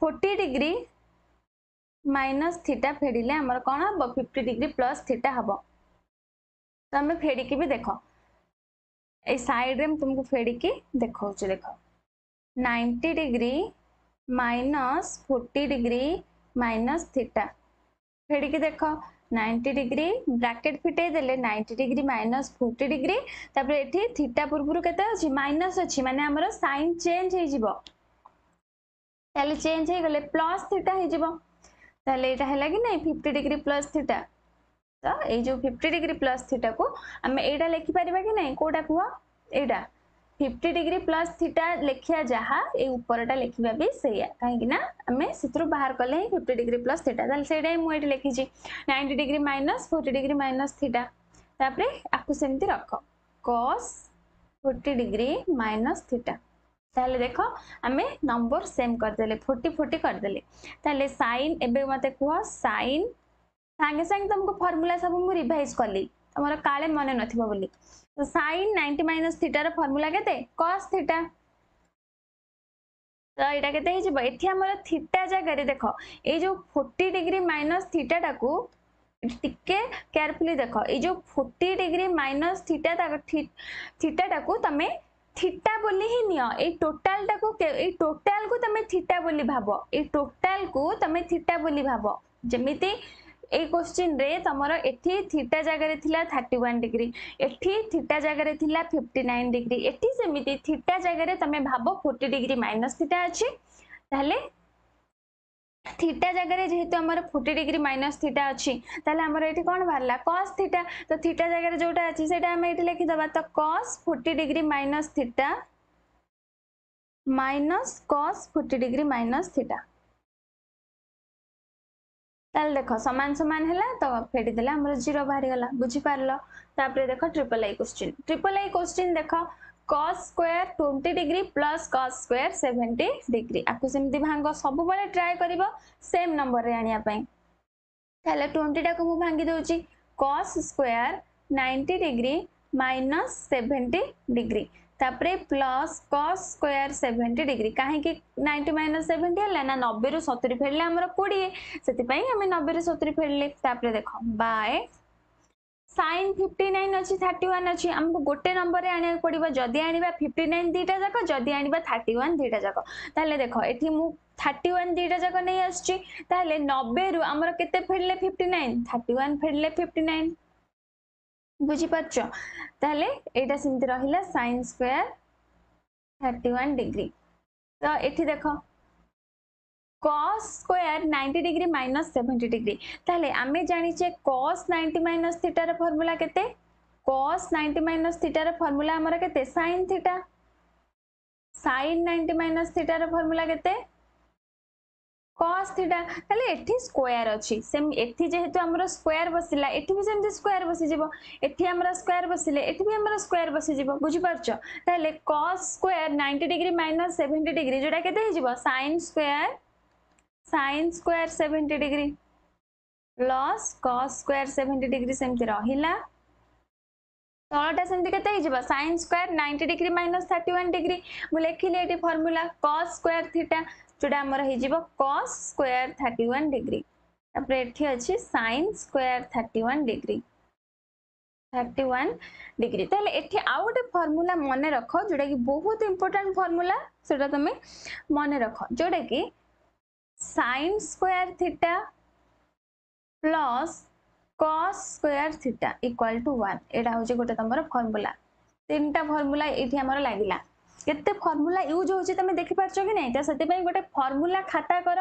40 ডিগ্রি মাইনস থিটা ফেড়িলে আমার କ'ଣ ହେବ ফিফটি ডিগ্রি ପ୍ଲସ୍ ଥିଟା ହେବ ତମେ ଫେଡ଼ିକି ବି ଦେଖ ଏଇ ସାଇଡ଼୍ରେ ମୁଁ ତୁମକୁ ଫେଡ଼ିକି ଦେଖାଉଛି ଦେଖ ninety degree minus forty degree minus theta ଫେଡ଼ିକି ଦେଖ নাইনটি ডিগ্রি ব্রাকেট ফিটাই দেলে ninety degree minus forty degree তাপরে এটি থিটা পূর্বর কেতে অছি মাইনস অছি মানে আমার সাইন চেঞ্জ হয়ে যাব তাহলে চেঞ্জ হয়ে গেলে প্লস থিটা হয়ে যাব तेल ये है कि ना फिफ्टी डिग्री प्लस थीटा तो ये जो फिफ्टी डिग्री प्लस थीटा को आम यहाँ लिखिपर कि ना कौटा कह या फिफ्टी डिग्री प्लस थीटा लेखिया जहाँ ये उपरटा लिखा भी से कहीं आम से बाहर कले ही फिफ्टी डिग्री प्लस थीटा से मुझे लिखी ninety degree minus forty degree minus theta तापर आपको सेमती रख cos forty degree minus theta তাহলে দেখো আমি নম্বর সেম করেদেলে ফোর্টি ফোর্টি করেদেলে তাহলে সাইন এবে মতো কুহ সাইন সাংে সাংে তোমাকে ফর্মুলা সব মু রিভাইজ কলি তোমার কালে মনে নথিব বলি তো সাইন নাইনটি মাইনস থিটার ফর্মুলা কেতে কস থিটা ତ ଏଇଟା କେତେ ହେଇଯିବ ଏଠି ଆମର ଥିଟା ଜାଗାରେ ଦେଖ ଏଇ ଯୋଉ ଫୋର୍ଟି ଡିଗ୍ରୀ ମାଇନସ୍ ଥିଟାଟାକୁ ଟିକେ କେୟାରଫୁଲି ଦେଖ ଏଇ ଯୋଉ ଫୋର୍ଟି ଡିଗ୍ରୀ ମାଇନସ୍ ଥିଟା ଥିଟାଟାକୁ ତମେ থিটা বলি ହିଁ ନିଅ ଏଇ ଟୋଟାଲଟାକୁ ଏଇ ଟୋଟାଲକୁ ତମେ ଥିଟା ବୋଲି ଭାବ ଏଇ ଟୋଟାଲକୁ ତମେ ଥିଟା ବୋଲି ଭାବ ଯେମିତି এই কোশ্চিন্রে তোমার এটি থিটা জায়গায় লা থার্টি ওয়ান ডিগ্রি এটি থিটা জায়গায় লা ফিফটি নাইন ডিগ্রি এটি সেমিতি থিটা জায়গায় তুমি ভাব ফোর্টি ডিগ্রি মাইনস থিটা আছে তাহলে থিটা জায়গায় যেহেতু আমার ফোর্টি ডিগ্রি মাইনস থিটা অছি তাহলে আমার এটি কোণ বাহারা কস থিটা তো থিটা জায়গায় যেটা আছে সেটা আমি এটি লিখিদেবা তো cos forty degree minus theta minus cos forty degree minus theta তাহলে দেখ সমান সমান হল তো ফেটি দেলে আমার জিরো বাহারি গলা বুঝিপারল তাপরে দেখ triple I question triple I question দেখ cos square 20 degree plus cos square 70 degree আকু সেমতি ভাঙ্গ সবুবেলে ট্রাই করিব সেম নম্বর রে আনিয়া পাই তাহলে 20 টাকু মু ভাঙ্গি দউচি cos square 90 degree minus 70 degree তাপরে প্লস cos square 70 degree কাহিকি 90 minus 70 হলা না 90 রু 70 ফেরলে আমার 20 সেতি পাই আমি 90 রু 70 ফেরলে তাপরে দেখো বাই সাইন ফিফটি নাইন অছি থার্টি ওয়ান অছি আমি গোটে নম্বরে আনিବାକୁ পড়িব যদি আনিবা ফিফটি নাইন দুইটা যাক যদি আনিবা থার্টি ওয়ান দুইটা যাক তাহলে দেখ এটি মু থার্টি ওয়ান দুইটা যাক নিয়ে আসছি তাহলে নবেরু আমার কেতে ফেরলে ফিফটি নাইন থার্টি ওয়ান ফেরলে ফিফটি নাইন বুঝিপারছ তাহলে এইটা সেমতি রহিলা sine square thirty one degree তো এটি দেখো cos square 90 degree minus 70 degree তাহলে আমি জানিছে cos 90 minus theta র ফর্মুলা কেতে cos 90 minus theta র ফর্মুলা আমার কেতে sin theta sin 90 minus theta র ফর্মুলা কেতে cos theta তাহলে এটি স্কোয়ার অছি সেম এটি যেহেতু আমার স্কোয়ার বসিলা এটি বি সেমতি স্কোয়ার বসি যাব এটি আমরা স্কোয়ার বসিলে এটি বি আমার স্কোয়ার বসি যাব বুঝি পারছো তাহলে cos square 90 degree minus 70 degree যেটা কেতে হয়ে যাব sin square sin square 70 degree plus cos square 70 degree सेमति रहिला तलटा सेमति केते हे जबा sin square 90 degree minus 31 degree ये formula cos formula theta square आमर हो कस हे थर्टी वन डिग्री 31 ये अच्छे सैन अछि thirty one degree thirty one degree तेल এটি आउ গোটে फर्मूला मन रख जोटा कि बहुत ইম্পর্টাট फर्मूला से तुम मन रख जोटा कि sine square theta plus cos square theta equal to one এটা হচ্ছে গোটে তোমার ফর্মুলা তিনটা ফর্মুলা এটি আমার লাগিলা केते फर्मूला यूज होमें देखिपार कि नहीं तो से गोटे फर्मूला खाता कर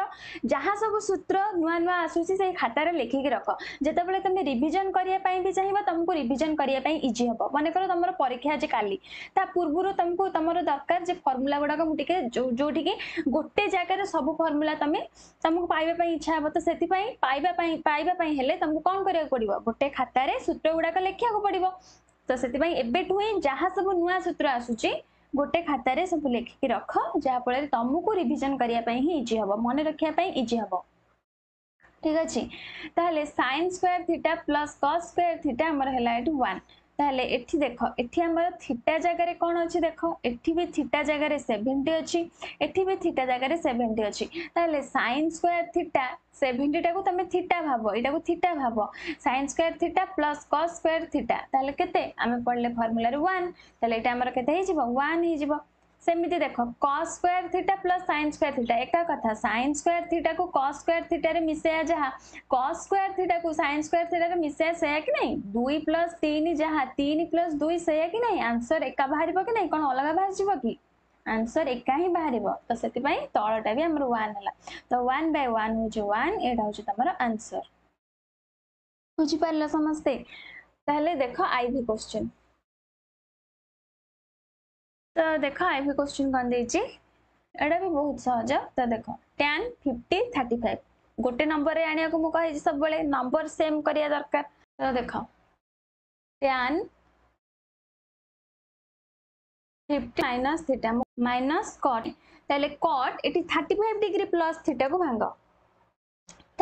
जहाँ सब सूत्र नुआ नुआ आसूसी से खातार लिखिक रख जितेबाला तुम रिविजन करने भी चाहिए तुमको रिजन करने इजी हम मनकर तुम परीक्षा आज का पूर्व तुमको तुम दरकार फर्मूला गुड़ाक मुझे जोटि की गोटे जगार सब फर्मूला तुम तुमको पाइबा इच्छा हम तो से पाइबापी तुमको कौन कर गोटे खातार सूत्र गुड़ाक लिखा पड़ो तो से जहाँ सब नुआ सूत्र आसूसी ଗୋଟେ ଖାତାରେ ସବୁ ଲେଖିକି ରଖ ଯାହାଫଳରେ ତମକୁ ରିଭିଜନ କରିବା ପାଇଁ ହିଁ ଇଜି ହବ ମନେ ରଖିବା ପାଇଁ ଇଜି ହବ ଠିକ ଅଛି ତାହେଲେ sine square theta plus cos square theta ଆମର ହେଲା ଏଠି ୱାନ୍ তাহলে এটি দেখ এটি আমার থিটা জায়গায় কোণ আছে দেখো এটি বি থিটা জায়গায় 70 আছে এটি বি থিটা জায়গায় 70 আছে তাহলে সাইন স্কয়ার থিটা 70 টাকে তুমি থিটা ভাব এটাকে থিটা ভাবো sine square theta plus cos square theta তাহলে কেতে আমি পড়লে ফর্মুলার 1 তাহলে এটা আমার কেতে হয়ে যাব 1 হয়ে যাব সেমিতি দেখ cos square theta plus sine square theta একা কথা সাইন স্কোয়ার থিটা কু কস স্কোয়ার থিটারে মিশাইয়া যাহা কস স্কোয়ার থিটা কু সাইন স্কোয়ার থিটারে মিশাইয়া সেয়া কি নাই দুই প্লস তিন যাহা তিন প্লস দুই সেয়া কি নাই আনসর একা বাহারিব কি নাই কোন অলগা বাহারিব কি আনসর একা হি বাহারিব তো সেতিপাই তলটা বি আমার ওয়ান হলা তো ওয়ান বাই ওয়ান হচ্ছে ওয়ান এটা হচ্ছে তোমার আনসর বুঝিপারল সমস্তে তাহলে দেখ আইভি কোশ্চেন तो देख ए क्वेश्चन कौन देखिए एटा भी बहुत सहज तो देख टेन फिफ्टी थर्टी फाइव गोटे नंबर आने को मुझे कही सब नंबर सेम कर दरकार तो देख tan fifty minus theta minus cot ताले कट ये thirty five degree plus theta को भांग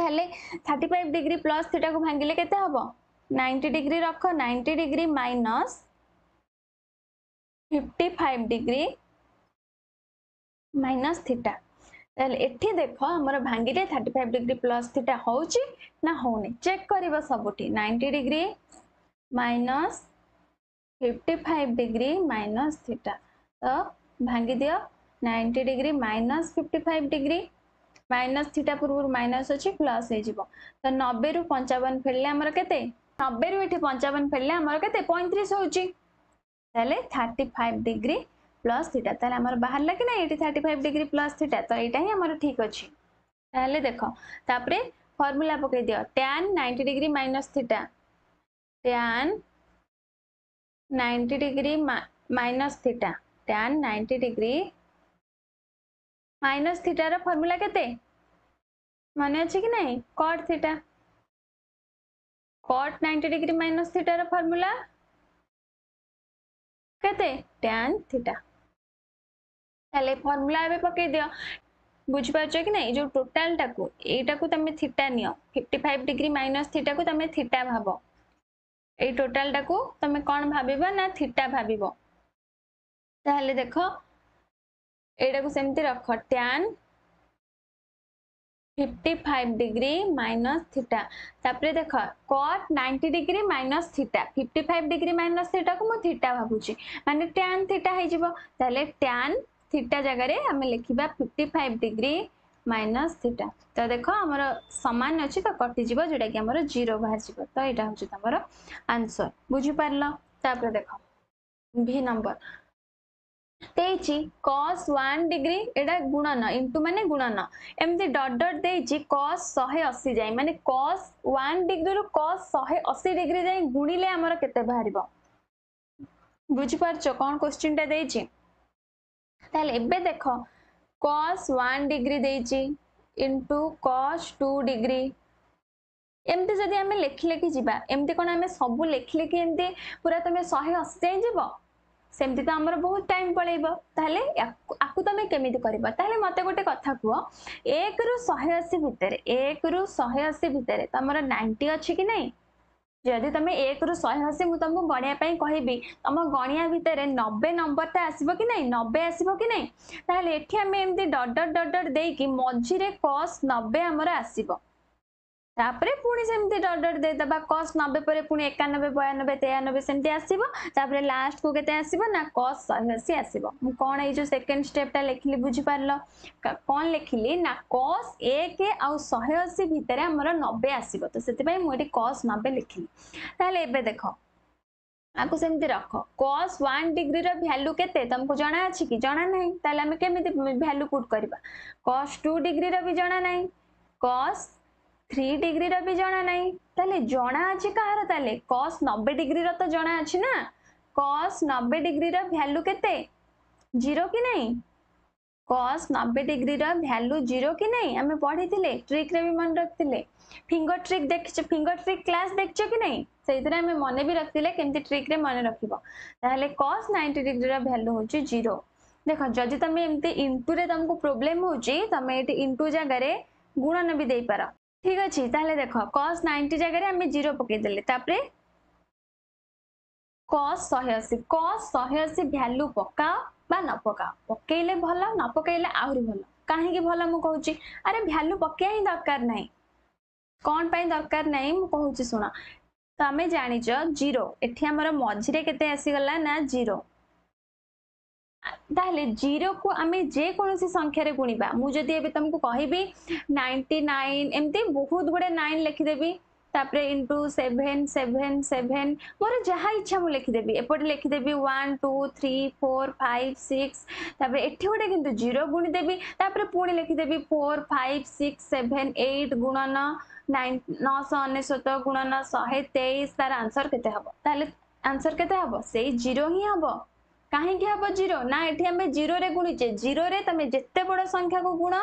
तेल thirty five degree plus theta को भांगे के नाइंटी डिग्री रख ninety degree minus 55 degree minus theta তাহলে এটি দেখ আমার ভাঙ্গিলে thirty five degree plus theta হচ্ছে না হোনি চেক করা সবুটি ninety degree minus fifty five degree minus theta তো ভাঙ্গি দিও ninety degree minus fifty five degree minus theta পূর্ব মাইনস অছি প্লস হয়ে যাব তো নবে রু পঞ্চাবন ফেললে আমার কেতে নবে রু এটি পঞ্চাবন ফেললে আমার কেতে পঁয়ত্রিশ হচ্ছে তাহলে thirty five degree plus theta তাহলে আমার বাহারা কি না এটি thirty five degree plus theta তো এইটা হি আমার ঠিক অছি তাহলে দেখ তাপরে ফর্মুলা পকাই দিও tan ninety degree minus theta tan ninety degree minus theta tan ninety degree minus থিটার ফর্মুলা কেতে মনে আছে কি নাই cot theta cot ninety degree minus থিটার ফর্মুলা केते tan थीटा তাহলে ফর্মুলা এবে পকাই দিও বুঝিপারছ কি না এই যে টোটালটা এইটা তুমি থিটা নিও fifty five degree minus theta তুমি থিটা ভাব এই টোটালটা তুমি কণ ভাবিব না থিটা ভাবিব তাহলে দেখো এইটা সেমতি রখ tan fifty five degree minus theta তাপরে দেখ cot ninety degree minus theta fifty five degree minus থিটাকে মু থিটা ভাবুছি মানে ট্যান থিটা হয়ে তাহলে ট্যান থিটা জায়গায় আমি লিখবা fifty five degree minus theta তো দেখ আমার সমান অছি তো কটিযোগ যেটা কি আমার জিরো বাহার তো এটা হচ্ছে তোমার আনসর বুঝিপারল তাপরে দেখ ভি নম্বর ଦେଇଛି କସ୍ ୱାନ୍ ଡିଗ୍ରୀ ଏଇଟା ଗୁଣନ ଇଣ୍ଟୁ ମାନେ ଗୁଣନ ଏମିତି ଡଟ୍ ଡଟ୍ ଦେଇଛି ଶହେ ଅଶୀ ଯାଏ ମାନେ କସ୍ ୱାନ୍ ଡିଗ୍ରୀରୁ କସ୍ ଶହେ ଅଶୀ ଡିଗ୍ରୀ ଯାଏ ଗୁଣିଲେ ଆମର କେତେ ବାହାରିବ ବୁଝିପାରୁଛ କ'ଣ କୋଶ୍ଚିନ୍ଟା ଦେଇଛି ତାହେଲେ ଏବେ ଦେଖ cos ୱାନ୍ ଡିଗ୍ରୀ ଦେଇଛି ଇଣ୍ଟୁ କସ୍ ଟୁ ଡିଗ୍ରୀ ଏମିତି ଯଦି ଆମେ ଲେଖି ଲେଖି ଯିବା ଏମିତି କ'ଣ ଆମେ ସବୁ ଲେଖିଲେ କି ଏମିତି ପୁରା ତମେ ଶହେ ଅଶୀ ଯାଏ ଯିବ ସେମିତି ତ ଆମର ବହୁତ ଟାଇମ୍ ପଳେଇବ ତାହେଲେ ଆକୁ ତମେ କେମିତି କରିବ ତାହେଲେ ମୋତେ ଗୋଟେ କଥା କୁହ ଏକରୁ ଶହେ ଅଶୀ ଭିତରେ ଏକରୁ ଶହେ ଅଶୀ ଭିତରେ ତମର ନାଇଣ୍ଟି ଅଛି କି ନାହିଁ ଯଦି ତମେ ଏକରୁ ଶହେ ଅଶୀ ମୁଁ ତମକୁ ଗଣିବା ପାଇଁ କହିବି ତମ ଗଣିବା ଭିତରେ ନବେ ନମ୍ବରଟା ଆସିବ କି ନାହିଁ ନବେ ଆସିବ କି ନାହିଁ ତାହେଲେ ଏଠି ଆମେ ଏମିତି ଡଟ୍ ଡଟ୍ ଡଟ୍ ଦେଇକି ମଝିରେ କସ୍ ନବେ ଆମର ଆସିବ तापर पुणी सेमती डट डट दे दबा cos 90 पर पुणी 91 92 93 सेमती आसीबो तापर लास्ट को केते आसीबो ना cos 100 से आसीबो हम कोन ई जो सेकंड स्टेप ता लेखली बुझी पारलो कोन लेखली ना cos 1 आ 180 भितरे हमर 90 आसीबो तो सेति पई मु एटी cos 90 लेखली ताले एबे देखो आकु सेमती रखो cos 1 डिग्री रो वैल्यू केते तमको जाना आछि कि जाना नै ताले हम केमिति वैल्यू पुट करबा cos 2 डिग्री रो भी जाना नै cos थ्री डिग्री भी जाना ना तो जना अच्छे कह रही कस नबे डिग्री रो जना अच्छे ना कस नबे डिग्री रैल्यू के जीरो कि नहीं कस नबे डिग्री रैल्यू जीरो कि नहीं आम पढ़ी थे ट्रिक रे भी मन रखी फिंगर ट्रिक देख फिंगर ट्रिक क्लास देख कि नहीं सही आम मन भी रखी कमी ट्रिक रे मन रखे कस नाइंटी डिग्री रैल्यू हूँ जीरो देख जदि तुम एमती इंटू रे तुमको प्रोब्लेम हो होमें इंटू जगार गुणन भी देपार ঠিক আছে তাহলে দেখ কস নাইনটি জায়গায় আমি জিরো পকাইদেলে তাপরে কস শহে অশী কস শহে অশী ভ্যালু পকাও বা ন পকাও পকাইলে ভাল ন পকাইলে আহরি ভাল কাহিকি ভাল মু কହୁଛି আরে ভ্যালু পকাইয়া হি দরকার নাই কোন পাই দরকার নাই মু কହୁଛି শুন তুমি জানিছ জিরো এটি আমার মঝিরে কেতে আসিগলা না জিরো ତାହେଲେ ଜିରୋକୁ ଆମେ ଯେକୌଣସି ସଂଖ୍ୟାରେ ଗୁଣିବା ମୁଁ ଯଦି ଏବେ ତୁମକୁ କହିବି ନାଇଣ୍ଟି ନାଇନ୍ ଏମିତି ବହୁତ ଗୁଡ଼େ ନାଇନ୍ ଲେଖିଦେବି ତାପରେ ଇଣ୍ଟୁ ସେଭେନ୍ ସେଭେନ୍ ସେଭେନ୍ ମୋର ଯାହା ଇଚ୍ଛା ମୁଁ ଲେଖିଦେବି ଏପଟେ ଲେଖିଦେବି one two three four five six ତାପରେ ଏଠି ଗୋଟେ କିନ୍ତୁ ଜିରୋ ଗୁଣିଦେବି ତାପରେ ପୁଣି ଲେଖିଦେବି four five six seven eight ଗୁଣନ nine ନଅଶହ ଅନେଶ୍ୱତ ଗୁଣନ ଶହେ ତେଇଶ ତାର ଆନ୍ସର କେତେ ହବ ତାହେଲେ ଆନ୍ସର କେତେ ହବ ସେଇ ଜିରୋ ହିଁ ହବ কাহিঁকি হব জিরো না এটি আমি জিরোরে গুণিছে জিরোরে তুমি যেতে বড় সংখ্যাকে গুণ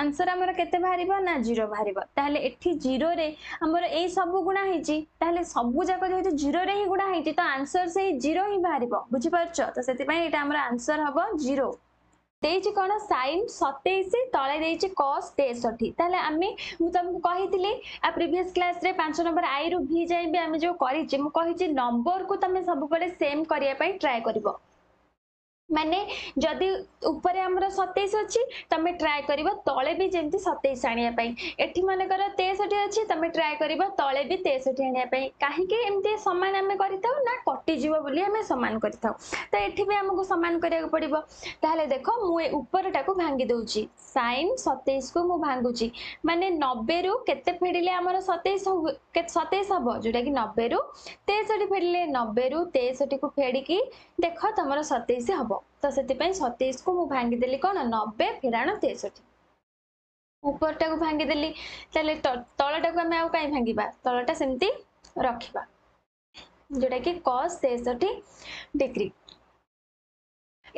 আনসর আমার কেতে বাহার না জিরো বাহার তাহলে এটি জিরোরে আমার এই সবু গুণা হয়েছি তাহলে সবু যাক যেহেতু জিরোরে হি গুণা হয়েছি তো আনসর সেই জিরো হি বাহার বুঝিপারছ তো সেই এটা আমার আনসর হব জিরো ଦେଇଛି କ'ଣ ସାଇନ୍ ସତେଇଶ ତଳେ ଦେଇଛି କସ୍ ତେଷଠି ତାହେଲେ ଆମେ ମୁଁ ତମକୁ କହିଥିଲି ଆ ପ୍ରିଭିୟସ୍ କ୍ଲାସ୍ରେ ପାଞ୍ଚ ନମ୍ବର ଆଇରୁ ଭି ଯାଇ ବି ଆମେ ଯେଉଁ କରିଛେ ମୁଁ କହିଛି ନମ୍ବରକୁ ତମେ ସବୁବେଳେ ସେମ୍ କରିବା ପାଇଁ ଟ୍ରାଏ କରିବ माने जदि ऊपर आमर सतैश अच्छी तुम ट्राए कर तले भी जमी सतैश आई एटी मन कर तेसठी अच्छी तुम ट्राए कर तले भी तेसठी आने कहीं सामान आम करना कटिजी बोली आम सामान करो तो ये भी आमको सामान कराया पड़ो तो देख मुटा को भांगी दूची सैन सतैश को मुझे भांगू मानने नबे रु के फेड़े आम सतैश सतैश हम जोटा कि नबे रु तेसठी फेड़े नबे रु तेसठी को फेड़िकी देख तुम सतैश हम ତ ସେଥିପାଇଁ ସତେଇଶକୁ ମୁଁ ଭାଙ୍ଗିଦେଲି କ'ଣ ନବେ ଫେରାଣ ତେଷଠି ଉପରଟାକୁ ଭାଙ୍ଗିଦେଲି ତାହେଲେ ତଳଟାକୁ ଆମେ ଆଉ କାହିଁ ଭାଙ୍ଗିବା ତଳଟା ସେମିତି ରଖିବା ଯୋଉଟାକି କସ୍ ତେଷଠି ଡିଗ୍ରୀ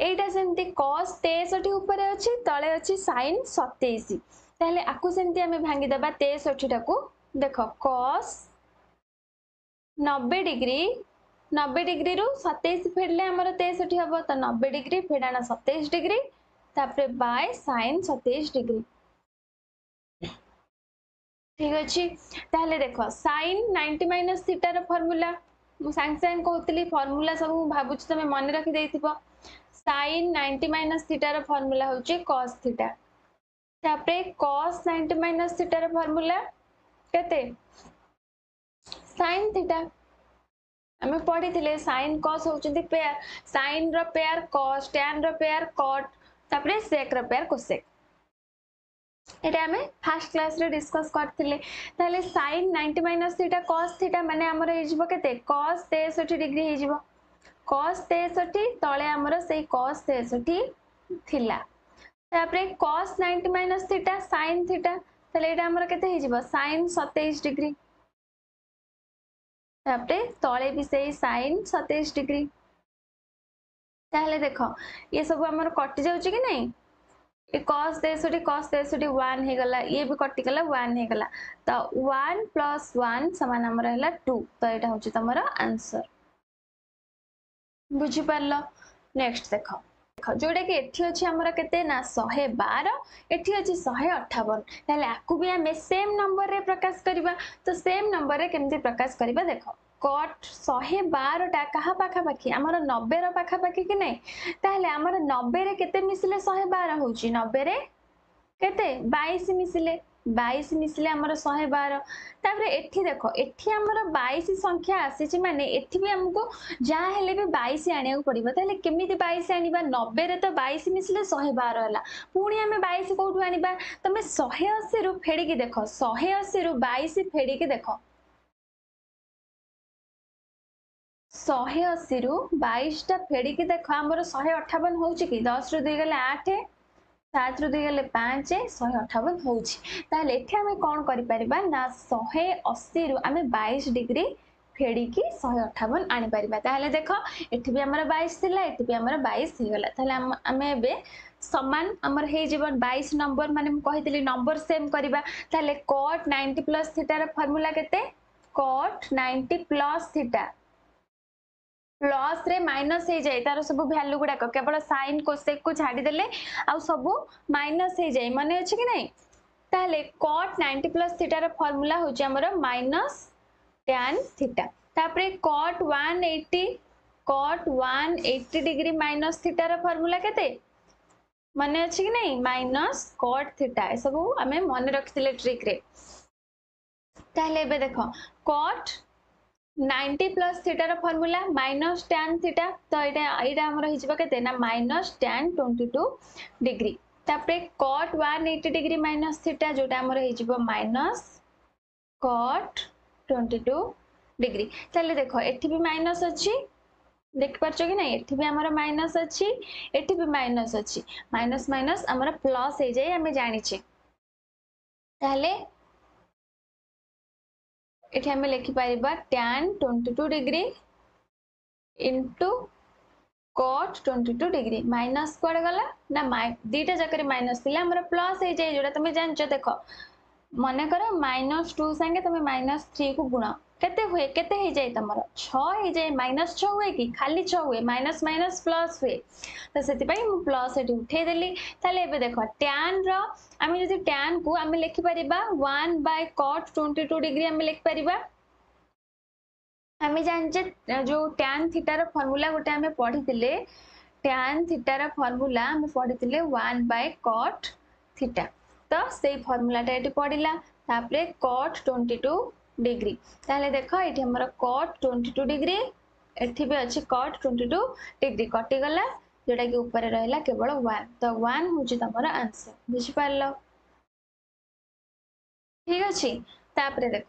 ଏଇଟା ସେମିତି କସ୍ ତେଷଠି ଉପରେ ଅଛି ତଳେ ଅଛି ସାଇନ୍ ସତେଇଶ ତାହେଲେ ଆକୁ ସେମିତି ଆମେ ଭାଙ୍ଗିଦେବା ତେଷଠିଟାକୁ ଦେଖ କସ୍ ନବେ ଡିଗ୍ରୀ নবে ডিগ্রি সতেইশ ফেড়লে আমার তেষট্টি হব তো নবে ডিগ্রি ফেড়াণ সতেইশ ডিগ্রি তাপরে বাই সাইন সতেইশ ডিগ্রি ঠিক আছে তাহলে দেখ সাইন নাইনটি মাইনস থিটার ফর্মুলা ମୁଁ ସାଙ୍ଗେ ସାଙ୍ଗେ କହୁଥିଲି ଫର୍ମୁଲା ସବୁ ଭାବୁଛି ତମେ ମନେ ରଖିଦେଇଥିବ ସାଇନ୍ ନାଇଣ୍ଟି ମାଇନସ୍ ଥିଟାର ଫର୍ମୁଲା ହେଉଛି କସ୍ ଥିଟା ତାପରେ କସ୍ ନାଇଣ୍ଟି ମାଇନସ୍ ଥିଟାର ଫର୍ମୁଲା କେତେ ସାଇନ୍ ଥିଟା ଆମେ ପଢ଼ିଥିଲେ ସାଇନ୍ କସ୍ ହେଉଛନ୍ତି ପେୟାର ସାଇନ୍ର ପେୟାର କସ୍ ଟ୍ୟାନ୍ର ପେୟାର କଟ୍ ତାପରେ ସେକ୍ର ପେୟାର କୋସେକ୍ এটা আমি ফার্স্ট ক্লাসে ডিসকস করলে তাহলে sine ninety minus theta cos theta মানে আমার হয়ে কেতে কস তেষট্টি ডিগ্রি হয়ে যাব কস তেষট্টি তলে আমার সেই কস তেষট্টি লা তাপরে cos ninety minus theta sine theta তাহলে এটা আমার কেতে হয়ে যাব সাইন সতেইশ ডিগ্রি ତାପରେ ତଳେ ବି ସେଇ ସାଇନ୍ ସତେଇଶ ଡିଗ୍ରୀ ତାହେଲେ ଦେଖ ଇଏ ସବୁ ଆମର କଟି ଯାଉଛି କି ନାହିଁ ଏ କସ୍ ତେଷଠି କସ୍ ତେଷଠି ୱାନ୍ ହେଇଗଲା ଇଏ ବି କଟିଗଲା ୱାନ୍ ହେଇଗଲା ତ ୱାନ୍ ପ୍ଲସ୍ ୱାନ୍ ସମାନ ଆମର ହେଲା ଟୁ ତ ଏଇଟା ହେଉଛି ତମର ଆନ୍ସର ବୁଝିପାରିଲ ନେକ୍ସଟ ଦେଖ जोटा कि ये अच्छी आमर के शहे बार एटी अच्छे शहे अठावन तेल आपको भी आम सेम नंबर रे प्रकाश करवा तो सेम नंबर रे केमती प्रकाश करवा देख কট শহে বারোটা কাহা পাখাপাখি আমার নবের পাখাপাখি কি নাই তাহলে আমার নবেরে কেতে মিশিলে শহে বার হচ্ছে নবেরে কেতে বাইশ মিশিলে ବାଇଶ ମିଶିଲେ ଆମର ଶହେ ବାର ତାପରେ ଏଠି ଦେଖ ଏଠି ଆମର ବାଇଶ ସଂଖ୍ୟା ଆସିଛି ମାନେ ଏଠି ବି ଆମକୁ ଯାହା ହେଲେ ବି ବାଇଶ ଆଣିବାକୁ ପଡିବ ତାହେଲେ କେମିତି ବାଇଶ ଆଣିବା ନବେରେ ତ ବାଇଶ ମିଶିଲେ ଶହେ ବାର ହେଲା ପୁଣି ଆମେ ବାଇଶ କୋଉଠୁ ଆଣିବା ତମେ ଶହେ ଅଶୀରୁ ଫେଡ଼ିକି ଦେଖ ଶହେ ଅଶୀରୁ ବାଇଶ ଫେଡ଼ିକି ଦେଖ ଶହେ ଅଶୀରୁ ବାଇଶଟା ଫେଡ଼ିକି ଦେଖ ଆମର ଶହେ ଅଠାବନ ହଉଛି କି ଦଶରୁ ଦୁଇ ଗଲେ ଆଠ ସାତରୁ ଦୁଇ ଗଲେ ପାଞ୍ଚ ଶହେ ଅଠାବନ ହେଉଛି ତାହେଲେ ଏଠି ଆମେ କ'ଣ କରିପାରିବା ନା ଶହେ ଅଶୀରୁ ଆମେ ବାଇଶ ଡିଗ୍ରୀ ଫେଡ଼ିକି ଶହେ ଅଠାବନ ଆଣିପାରିବା ତାହେଲେ ଦେଖ ଏଠି ବି ଆମର ବାଇଶ ଥିଲା ଏଠି ବି ଆମର ବାଇଶ ହେଇଗଲା ତାହେଲେ ଆମେ ଏବେ ସମାନ ଆମର ହେଇଯିବ ବାଇଶ ନମ୍ବର ମାନେ ମୁଁ କହିଥିଲି ନମ୍ବର ସେମ୍ କରିବା ତାହେଲେ କଟ୍ ନାଇଣ୍ଟି ପ୍ଲସ୍ ଥିଟାର ଫର୍ମୁଲା କେତେ cot ninety plus theta plus रे माइनस हो जाए तार सब भैल्यू गुड़ाक केवल सैन कोसेक को छाड़देले आ सब माइनस हो जाए मन अच्छे कि नाई तो कट नाइंटी प्लस थीटार फर्मूला होमर माइनस टैन थीटा तापर cot one eighty cot one eighty degree minus थीटार formula के मन अच्छे कि ना माइनस कट थीटा सब आम मन रखी ट्रिक्रे देख कट নাইনটি প্লস থিটার ফর্মুলা মাইনস ট্যান থিটা তো এটা এইটা আমার হয়ে কেতে না minus tan twenty two degree তাপরে cot one eighty degree minus theta যেটা আমার হয়ে minus cot twenty two degree তাহলে দেখো এটি বি মাইনস অছি ଦେଖିପାରୁଛ କି ନାହିଁ ଏଠି ବି ଆମର ମାଇନସ୍ ଅଛି ଏଠି ବି ମାଇନସ୍ ଅଛି ମାଇନସ୍ ମାଇନସ୍ ଆମର ପ୍ଲସ୍ ହେଇଯାଏ ଆମେ ଜାଣିଛେ ତାହେଲେ ଏଠି ଆମେ ଲେଖିପାରିବା tan twenty two degree into cot twenty two degree minus কুয়াড়ে গলা না দুইটা জায়গায় মাইনস লে আমার প্লস হয়ে যায় যেটা তুমি জানছ দেখ মনে কর মাইনস টু সাংে তুমি মাইনস থ্রি কু গুণ કેતે હુએ કેતે હી જાય તમારો 6 હી જાય -6 હુએ કે ખાલી 6 હુએ માઇનસ માઇનસ પ્લસ હુએ તો ସେଥିପାଇଁ ମୁଁ પ્લસ ଏଠି ଉଠେଇ ଦେଲି ତାହେଲେ ଏବେ ଦେଖ tan ର ଆମେ ଯଦି tan କୁ ଆମେ ଲେଖି ପାରିବା 1 cot 22 ଡିଗ୍ରୀ ଆମେ ଲେଖି ପାରିବା ଆମେ ଜାଣିଛେ ଯୋଉ tan theta ର ଫର୍ମୁଲା ଗୋଟେ ଆମେ ପଢିଥିଲେ tan theta ର ଫର୍ମୁଲା ଆମେ ପଢିଥିଲେ 1 cot theta ତ ସେଇ ଫର୍ମୁଲାଟା ଏଠି ପଡ଼ିଲା ତାପରେ cot 22 ডিগ্রি তাহলে দেখ এটি আমার কট টোয়েন্টি টু ডিগ্রি এটি বি অছি কট টোয়েন্টি টু ডিগ্রি কটিগলা যেটা কি উপরে রহিলা কেবল ওয়ান তো ওয়ান হচ্ছে তোমার আনসর বুঝিপারল ঠিক আছে তাপরে দেখ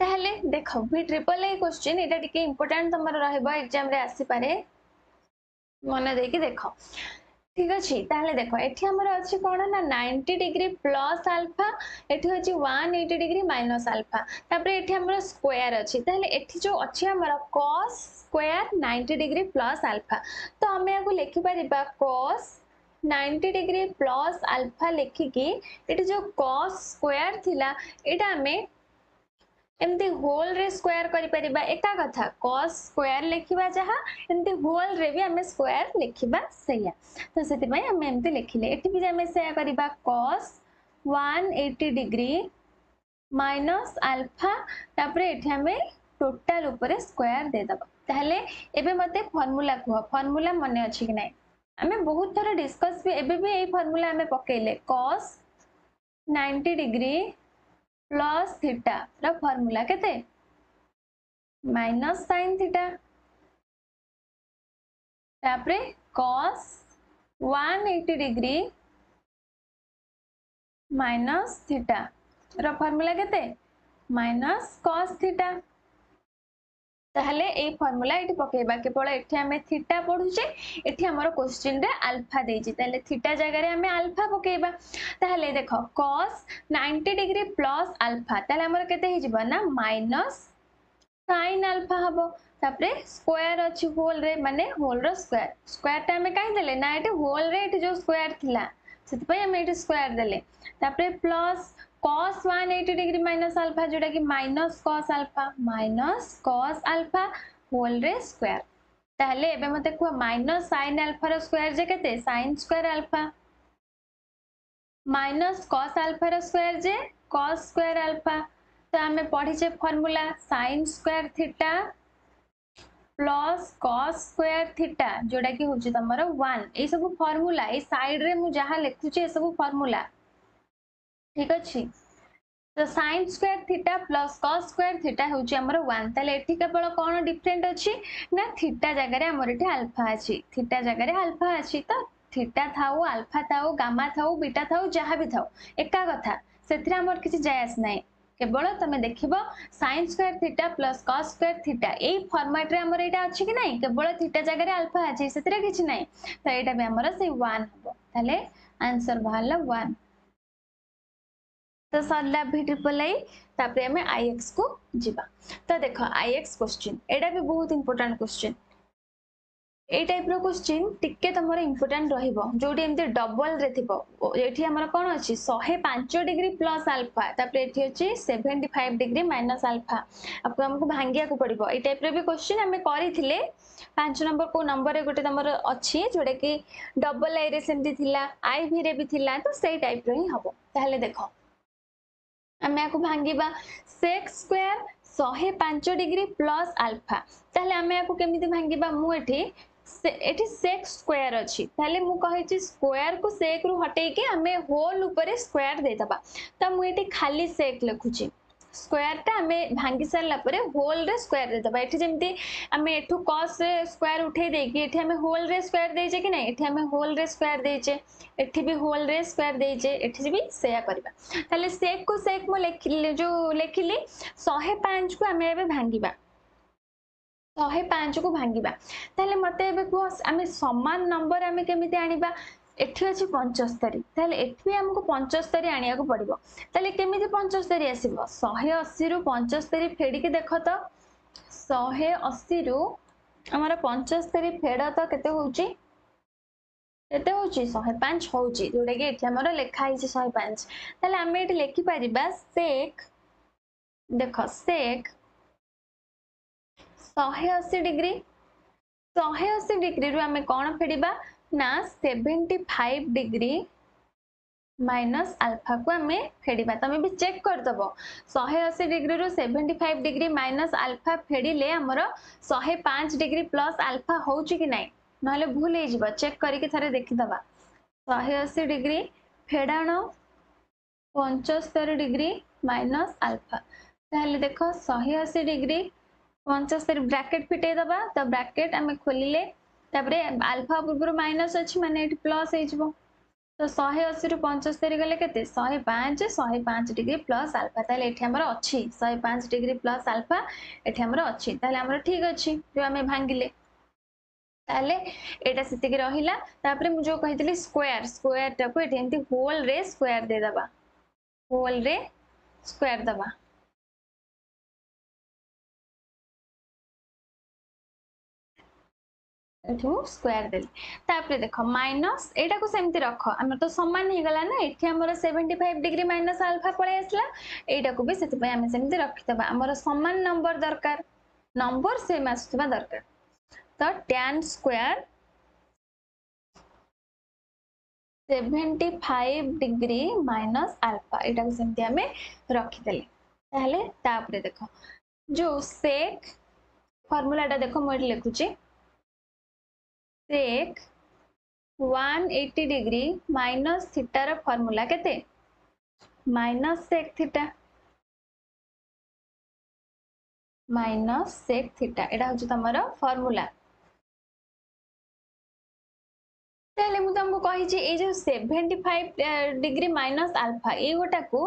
তাহলে দেখ ভি ট্রিপল এই কোশ্চিন এটা টিকে ইম্পর্টান্ট তোমার রহব এক্সাম রে আসিপারে মনে দেখি দেখ ঠিক আছে তাহলে দেখ এটি আমার আছে কোণ না 90 ডিগ্রি প্লাস আলফা এটি হচ্ছে 180 ডিগ্রি মাইনাস আলফা তারপরে এটি আমার স্কোয়ার আছে তাহলে এটি যে আছে আমার cos square 90 degree plus alpha তো আমি আগু লিখি পারিবা cos 90 ডিগ্রি প্লাস আলফা লিখিকি এটি যে cos স্কোয়ার থিলা এটা আমি এমতি হোল রে স্কোয়ার করি পারিবা একা কথা cos স্কোয়ার লিখিবা যাহা এমতি হোল রে বি আমি স্কোয়ার লিখিবা সেইয়া তো সেতি পাই আমি এমতি লিখিলে এটি বি আমি সেইয়া করিবা cos 180 ডিগ্রি মাইনাস আলফা তারপরে এটি আমি টোটাল উপরে স্কোয়ার দিয়ে দেবা তাহলে এবে মতে ফর্মুলা কুহ ফর্মুলা মনে অছি কি নাই আমি বহুত থর ডিসকস বি এবে বি এই ফর্মুলা আমি পকাইলে cos 90 ডিগ্রি प्लस थीटा र फॉर्मूला केते माइनस साइन थीटा तापरे कॉस 180 डिग्री माइनस थीटा र फॉर्मूला केते माइनस कॉस थीटा তাহলে এই ফর্মুলা এটি পকাইবা কেবল এটি আমি থিটা পড়ুছে এটি আমার কোশ্চিন্রে আলফা দিয়েছি তাহলে থিটা জায়গায় আমি আলফা পকাইবা তাহলে দেখ cos ninety degree plus alpha তাহলে আমার কেতে হয়ে না মাইনস সাইন আলফা হব তাপরে স্কোয়ার অছি হোলরে মানে হোলর স্কোয়ার স্কোয়ারটা আমি কাই দেলে না এটি হোলরে এটি যে স্কোয়ার লা ସେଥିପାଇଁ ଆମେ ଏଠି ସ୍କୋୟାର ଦେଲେ ତାପରେ plus cos 180 degree minus alpha जोटा कि minus cos alpha minus cos alpha whole रे square ताहले एबे मते कुआ minus sin alpha रो square जे केते sin square alpha minus cos alpha रो square जे cos square alpha तो हमें पढ़ी जे formula sin square theta plus cos square theta जोटा कि हूँ तुम वन ये सब फर्मूला ये सैड्रे मुझे लिखुची ये सब फर्मूला ঠিক ଅଛି ତ sine square theta plus cos square theta ହେଉଛି ଆମର ୱାନ୍ ତାହେଲେ ଏଠି କେବଳ କ'ଣ ଡିଫରେଣ୍ଟ ଅଛି ନା ଥିଟା ଜାଗାରେ ଆମର ଏଠି ଆଲଫା ଅଛି ଥିଟା ଜାଗାରେ ଆଲଫା ଅଛି ତ ଥିଟା ଥାଉ ଆଲଫା ଥାଉ ଗାମା ଥାଉ ବିଟା ଥାଉ ଯାହା ବି ଥାଉ ଏକା କଥା ସେଥିରେ ଆମର କିଛି ଯାଏ ଆସି ନାହିଁ କେବଳ ତମେ ଦେଖିବ sine square theta plus cos square theta ଏଇ ଫର୍ମାଟରେ ଆମର ଏଇଟା ଅଛି କି ନାହିଁ କେବଳ ଥିଟା ଜାଗାରେ ଆଲଫା ଅଛି ସେଥିରେ କିଛି ନାହିଁ ତ ଏଇଟା ବି ଆମର ସେଇ ୱାନ୍ ହେବ ତାହେଲେ ଆନ୍ସର ବାହାରିଲା ୱାନ୍ तो सर भी ट्रिपल आई तापर आम आईएक्स को जी तो देख आईएक्स क्वेश्चन एटा भी बहुत इंपोर्टाट क्वेश्चन ये टाइप रोश्चिन टी तुम इंपोर्टाट रोटी एमती डबल थी आम कौन अच्छी शहे पांच डिग्री प्लस आलफा तापर ये अच्छे seventy five degree minus alpha आपको आमको भांगा को पड़ो य टाइप रि क्वेश्चन आम करें पांच नंबर को नंबर गोटे तुम अच्छी जोटा कि डबल आई रेम आई भी थी तो सही टाइप रही हम तेल देख आम या भांगा सेक्स स्क्वयर शहे पांच डिग्री प्लस आलफा ताहले आम या केमी भांगा मुझे एटी सेक्स स्क्वयर अच्छी ताहले मु कहि को सेक रु हटे आम होल उपर स्क्वयर तो मुझे खाली सेक लिखुची स्क्वायर टा हमें भांगी सरला परे होल रे स्क्वायर दे दबा एठी जेमती हमें एठू cos स्क्वायर उठे देगी एठी हमें होल रे स्क्वायर देजे कि नाही एठी हमें होल रे स्क्वायर देजे एठी भी होल रे स्क्वायर देजे एठी भी सेया करबा तले सेक को सेक मो लेखिले जो लेखिली 105 को हमें एबे भांगीबा 105 को भांगीबा तले मते एबे को हमें समान नंबर हमें केमिते आनीबा এটি আছে পঞ্চস্তরী তাহলে এটি আমাকে পঞ্চস্তরী আনিয়া পড়ব তাহলে কেমিতি পঞ্চস্তরী আসব শহে অশী রু পঞ্চস্তরী ফেড়িকি দেখ তো শহে অশী রু আমার পঞ্চস্তরী ফেড় তো কেতে হচ্ছে କେତେ ହେଉଛି ଶହେ ପାଞ୍ଚ ହେଉଛି ଯୋଉଟାକି ଏଠି ଆମର ଲେଖା ହେଇଛି ଶହେ ପାଞ୍ଚ ତାହେଲେ ଆମେ ଏଠି ଲେଖିପାରିବା ସେକ୍ ଦେଖ ସେକ୍ ଶହେ ଅଶୀ ଡିଗ୍ରୀ ଶହେ ଅଶୀ ଡିଗ୍ରୀରୁ ଆମେ କ'ଣ ଫେରିବା ना seventy five degree minus alpha को आम फेड़ तुम्हें तो भी चेक करदेव शहे अशी डिग्री रू seventy five degree minus alpha फेड़िले आमर शहे पाँच डिग्री प्लस आलफा हो ना ना भूल चेक कर देखीद शहे अशी डिग्री फेड़ाण पंचस्तर डिग्री माइनस आलफा तेल देख शहे अशी डिग्री पंचस्तर ब्राकेट फिटेद तो ब्राकेट आम खोल तापरे अल्फा पूर्व माइनस अच्छी मैंने प्लस हो तो शहे अशी रु पंचस्तरी गले के शहे पाँच शहे पाँच डिग्री प्लस आलफा तो ये आमर अच्छी शहे पाँच डिग्री प्लस आलफा ये आमर अच्छी तालोले ठीक अच्छे जो आम भांगे यहाँ से रहा मुझे कही थी स्क्वयर स्क्वयर टाक होल स्क्वयर देदेबा होल स्क्वयर दबा ମୁଁ ସ୍କୋୟାର ଦେଲି ତାପରେ ଦେଖ ମାଇନସ୍ ଏଇଟାକୁ ସେମିତି ରଖ ଆମର ତ ସମାନ ହେଇଗଲା ନା ଏଠି ଆମର seventy five degree minus alpha ପଳେଇ ଆସିଲା ଏଇଟାକୁ ବି ସେଥିପାଇଁ ଆମେ ସେମିତି ରଖିଦେବା ଆମର ସମାନ ନମ୍ବର ଦରକାର ନମ୍ବର ସେମ୍ ଆସୁଥିବା ଦରକାର ତ tan square seventy five degree minus alpha ଏଇଟାକୁ ସେମିତି ଆମେ ରଖିଦେଲେ ତାହେଲେ ତାପରେ ଦେଖ ଯୋଉ ସେକ୍ ଫର୍ମୁଲାଟା ଦେଖ ମୁଁ ଏଠି ଲେଖୁଛି sec 180 डिग्री माइनस थीटा का फार्मूला केते minus sec theta minus sec theta एडा होजो तमरो फार्मूला तले मु तुमको कहि जे ए जो 75 डिग्री माइनस अल्फा ए गोटा को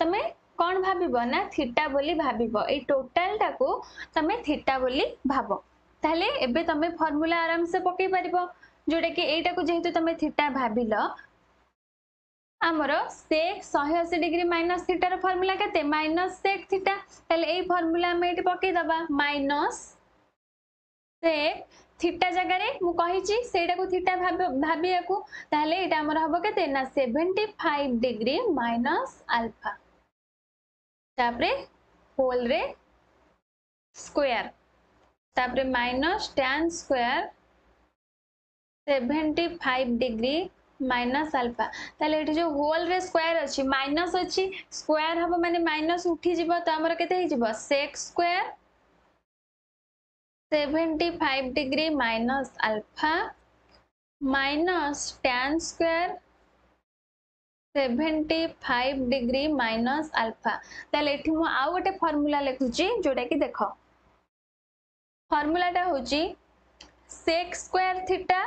तमे कौन भाबिबो ना थीटा बोली भाबिबो ए टोटल टाको तमे थीटा बोली भाबो তাহলে এবে তুমি ফর্মুলা আরামসে পকাই পারিব যোটা কি এইটাকু যেহেতু তুমি থিটা ভাবিল আমার সেক শহে অশি ডিগ্রি মাইনস থিটার ফর্মুলা কেতে মাইনস সেক থিটা তাহলে এই ফর্মুলা আমি এটি পকাই দেবা মাইনস সেক থিটা জায়গায় মু কহিছি সেইটাকু থিটা ভাবিয়াকু তাহলে এটা আমার হব কেতে না 75 ডিগ্রি মাইনস আলফা তারপরে হোল রে স্কোয়ার तापर minus tan square seventy five degree minus alpha तेल ये जो होल रे स्क्वायर अच्छी माइनस अच्छी स्क्वायर हम मानते माइनस उठी तो आमर के sec square seventy five degree minus alpha minus tan square seventy five degree minus alpha तेल ये मुझे फर्मूला लिखुची जोटा कि देख ফর্মুলাটা হচ্ছে sec square theta